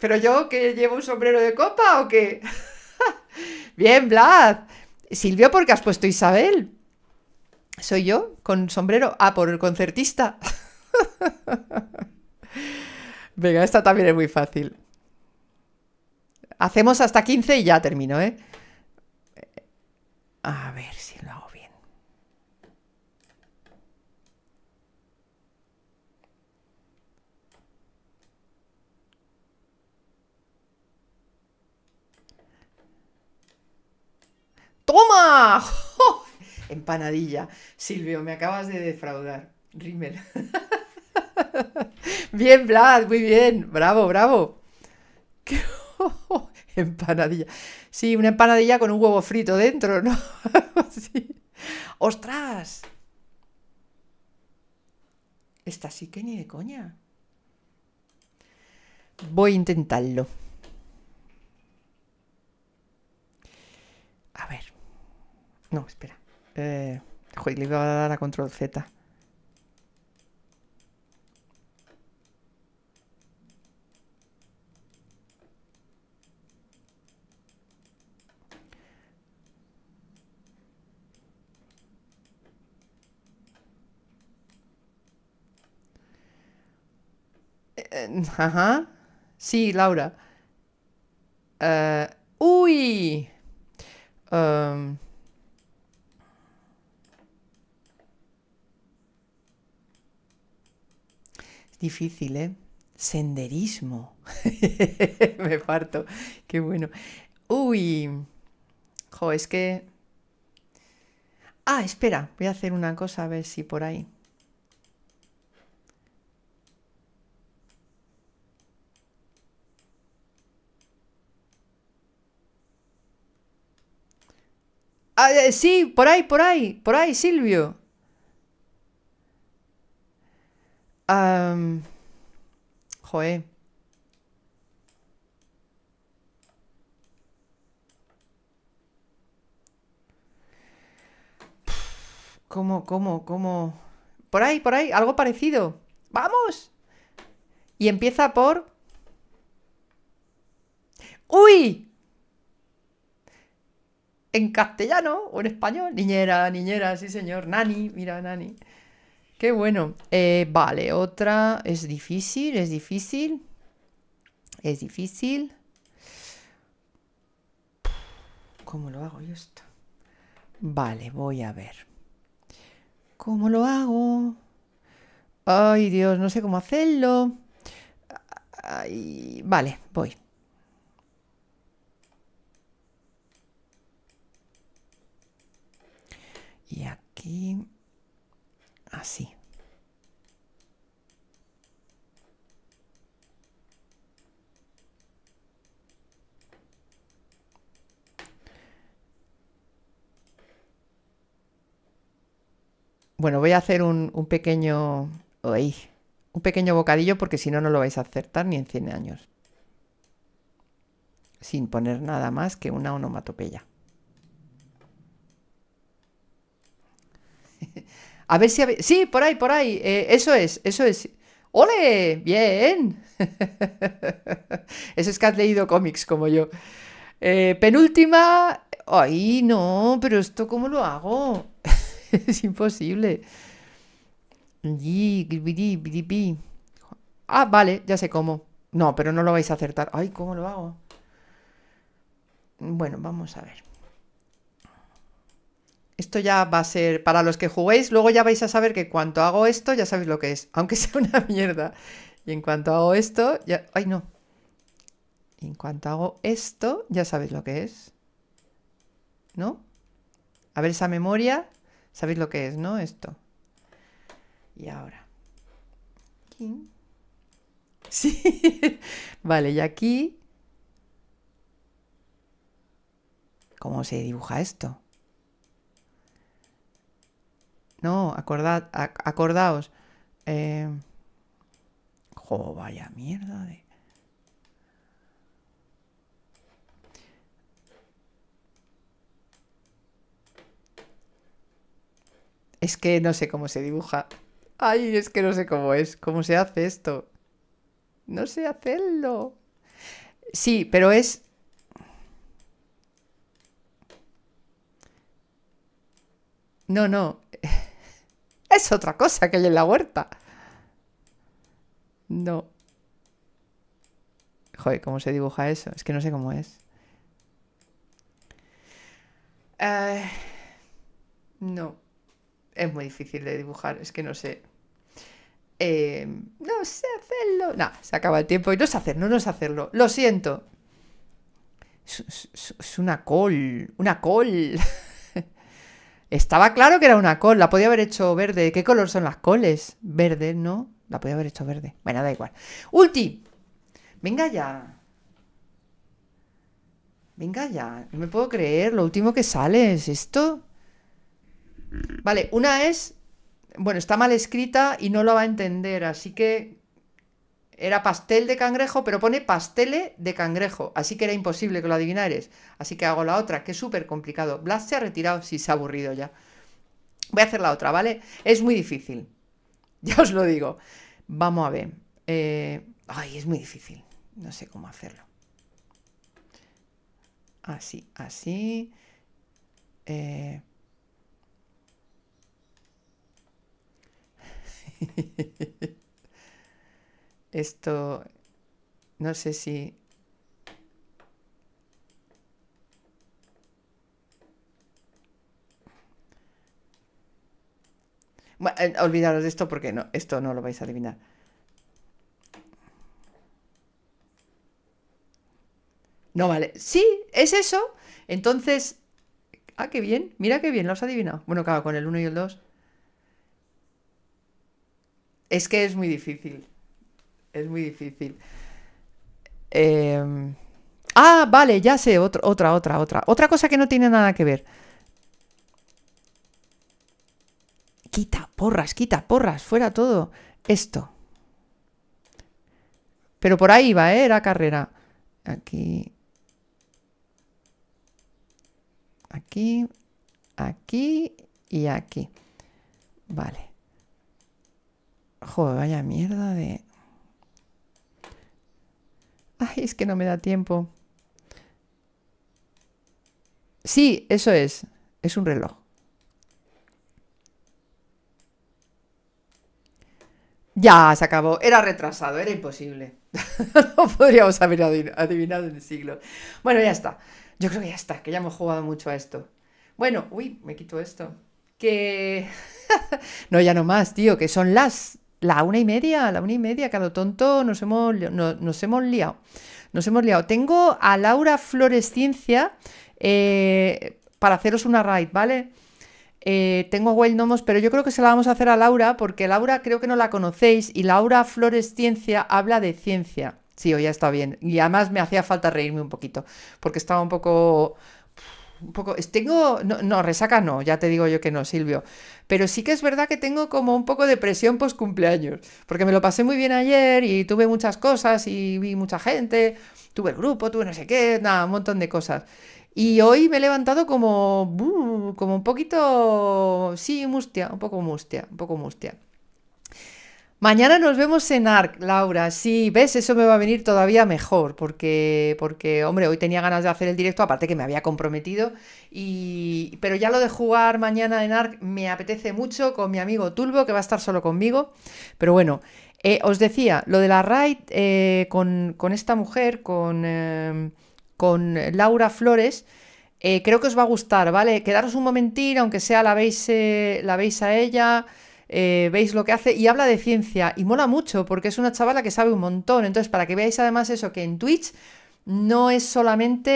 ¿Pero yo que llevo un sombrero de copa o qué? Bien, Vlad. Silvio, ¿por qué has puesto Isabel? ¿Soy yo? ¿Con sombrero? Ah, por el concertista. Venga, esta también es muy fácil. Hacemos hasta 15 y ya termino, ¿eh? A ver si lo hago bien. ¡Toma! Empanadilla. Silvio, me acabas de defraudar. Rimmel. bien, Vlad, muy bien. Bravo, bravo. empanadilla. Sí, una empanadilla con un huevo frito dentro, ¿no? sí. ¡Ostras! Esta sí que ni de coña. Voy a intentarlo. A ver. No, espera. Eh, joder, le iba a dar a control Z. Eh, Ajá. Sí, Laura. Eh, uy. Em, difícil, ¿eh? Senderismo. Me parto. Qué bueno. Uy. Jo, es que... Ah, espera. Voy a hacer una cosa a ver si por ahí. Ah, eh, sí, por ahí, por ahí, por ahí, Silvio. Joe. ¿Cómo, cómo, cómo? Por ahí, por ahí, algo parecido. ¡Vamos! Y empieza por... ¡Uy! en castellano o en español. Niñera, niñera, sí señor. Nani, mira, Nani. Qué bueno. Eh, vale, otra. Es difícil, es difícil. Es difícil. ¿Cómo lo hago yo esto? Vale, voy a ver. ¿Cómo lo hago? Ay, Dios, no sé cómo hacerlo. Ay, vale, voy. Y aquí, así. Bueno, voy a hacer un, un pequeño... uy, un pequeño bocadillo porque si no, no lo vais a acertar ni en 100 años. Sin poner nada más que una onomatopeya. A ver si... Sí, por ahí, por ahí. Eh, eso es, eso es. ¡Ole! ¡Bien! eso es que has leído cómics como yo. Eh, penúltima... ¡Ay, no! Pero esto, ¿cómo lo hago? es imposible. Ah, vale, ya sé cómo. No, pero no lo vais a acertar. Ay, ¿cómo lo hago? Bueno, vamos a ver. Esto ya va a ser, para los que juguéis, luego ya vais a saber que cuanto hago esto, ya sabéis lo que es, aunque sea una mierda. Y en cuanto hago esto, ya... ¡Ay, no! En cuanto hago esto, ya sabéis lo que es. ¿No? A ver esa memoria, sabéis lo que es, ¿no? Esto. Y ahora. Sí. vale, y aquí... ¿Cómo se dibuja esto? No, acordad, acordaos. Eh... Jo, vaya mierda de... Es que no sé cómo se dibuja. Ay, es que no sé cómo es. ¿Cómo se hace esto? No sé hacerlo. Sí, pero es... No, no. Es otra cosa que hay en la huerta. No. Joder, ¿cómo se dibuja eso? Es que no sé cómo es. Eh, no. Es muy difícil de dibujar, es que no sé. Eh, no sé hacerlo. No, se acaba el tiempo y no sé hacerlo, no sé hacerlo. Lo siento. Es una col, una col. Estaba claro que era una col, la podía haber hecho verde. ¿Qué color son las coles? Verde, ¿no? La podía haber hecho verde. Bueno, da igual. Ulti, venga ya. Venga ya, no me puedo creer, lo último que sale es esto. Vale, una es, bueno, está mal escrita y no lo va a entender, así que era pastel de cangrejo, pero pone pastele de cangrejo, así que era imposible que lo adivinares. Así que hago la otra, que es súper complicado. Blas se ha retirado, sí, se ha aburrido ya. Voy a hacer la otra, ¿vale? Es muy difícil, ya os lo digo. Vamos a ver. Eh, Ay, es muy difícil, no sé cómo hacerlo. Así, así. eh. Esto, no sé si... Bueno, eh, olvidaros de esto porque no, esto no lo vais a adivinar. No vale. Sí, es eso. Entonces... Ah, qué bien. Mira qué bien, lo has adivinado. Bueno, claro, con el 1 y el 2. Es que es muy difícil. Es muy difícil. Em, Ah, vale, ya sé. otro- otra, otra, otra. Otra cosa que no tiene nada que ver. Quita porras, quita porras, fuera todo. Esto. Pero por ahí va, ¿eh? Era carrera. Aquí. Aquí. Aquí. Y aquí. Vale. Joder, vaya mierda de... Ay, es que no me da tiempo. Sí, eso es. Es un reloj. Ya, se acabó. Era retrasado, era imposible. No podríamos haber adi- adivinado en el siglo. Bueno, ya está. Yo creo que ya está, que ya hemos jugado mucho a esto. Bueno, uy, me quito esto. Que... No, ya no más, tío, que son las... La una y media, la una y media, que a lo tonto nos hemos, no- nos hemos liado. Nos hemos liado. Tengo a Laura Floresciencia eh, para haceros una raid, ¿vale? Eh, tengo Gnomos, pero yo creo que se la vamos a hacer a Laura, porque Laura creo que no la conocéis, y Laura Floresciencia habla de ciencia. Sí, hoy ya está bien. Y además me hacía falta reírme un poquito, porque estaba un poco... Un poco... Tengo... No, no, resaca no, ya te digo yo que no, Silvio. Pero sí que es verdad que tengo como un poco de presión post cumpleaños, porque me lo pasé muy bien ayer y tuve muchas cosas y vi mucha gente, tuve el grupo, tuve no sé qué, nada, un montón de cosas. Y hoy me he levantado como, como un poquito, sí, mustia, un poco mustia, un poco mustia. Mañana nos vemos en ARC, Laura. Sí, ves, eso me va a venir todavía mejor, porque, porque, hombre, hoy tenía ganas de hacer el directo, aparte que me había comprometido, y, pero ya lo de jugar mañana en ARC me apetece mucho con mi amigo Tulbo, que va a estar solo conmigo. Pero bueno, eh, os decía, lo de la raid eh, con, con esta mujer, con, eh, con Laura Flores, creo que os va a gustar, ¿vale? Quedaros un momentín, aunque sea la veis, la veis a ella, eh, veis lo que hace y habla de ciencia y mola mucho porque es una chavala que sabe un montón. Entonces, para que veáis además eso, que en Twitch no es solamente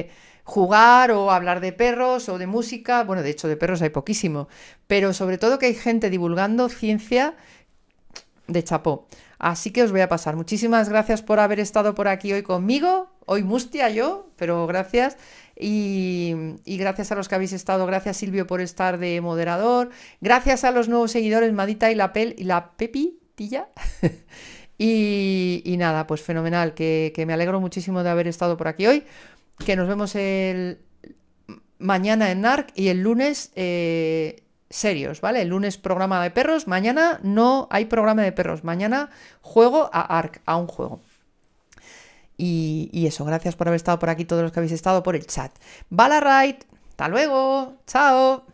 eh, jugar o hablar de perros o de música, bueno, de hecho de perros hay poquísimo, pero sobre todo que hay gente divulgando ciencia de chapó. Así que os voy a pasar. Muchísimas gracias por haber estado por aquí hoy conmigo. Hoy mustia yo, pero gracias. Y, gracias a los que habéis estado. Gracias Silvio por estar de moderador. Gracias a los nuevos seguidores Madita y la, Pel, y la Pepi Tilla. y, nada, pues fenomenal. Que, que me alegro muchísimo de haber estado por aquí hoy. Que nos vemos el mañana en NARC y el lunes eh, serios, ¿vale? El lunes programa de perros, mañana no hay programa de perros, mañana juego a ARC, a un juego. Y, eso, gracias por haber estado por aquí todos los que habéis estado por el chat. Balarite, hasta luego, chao.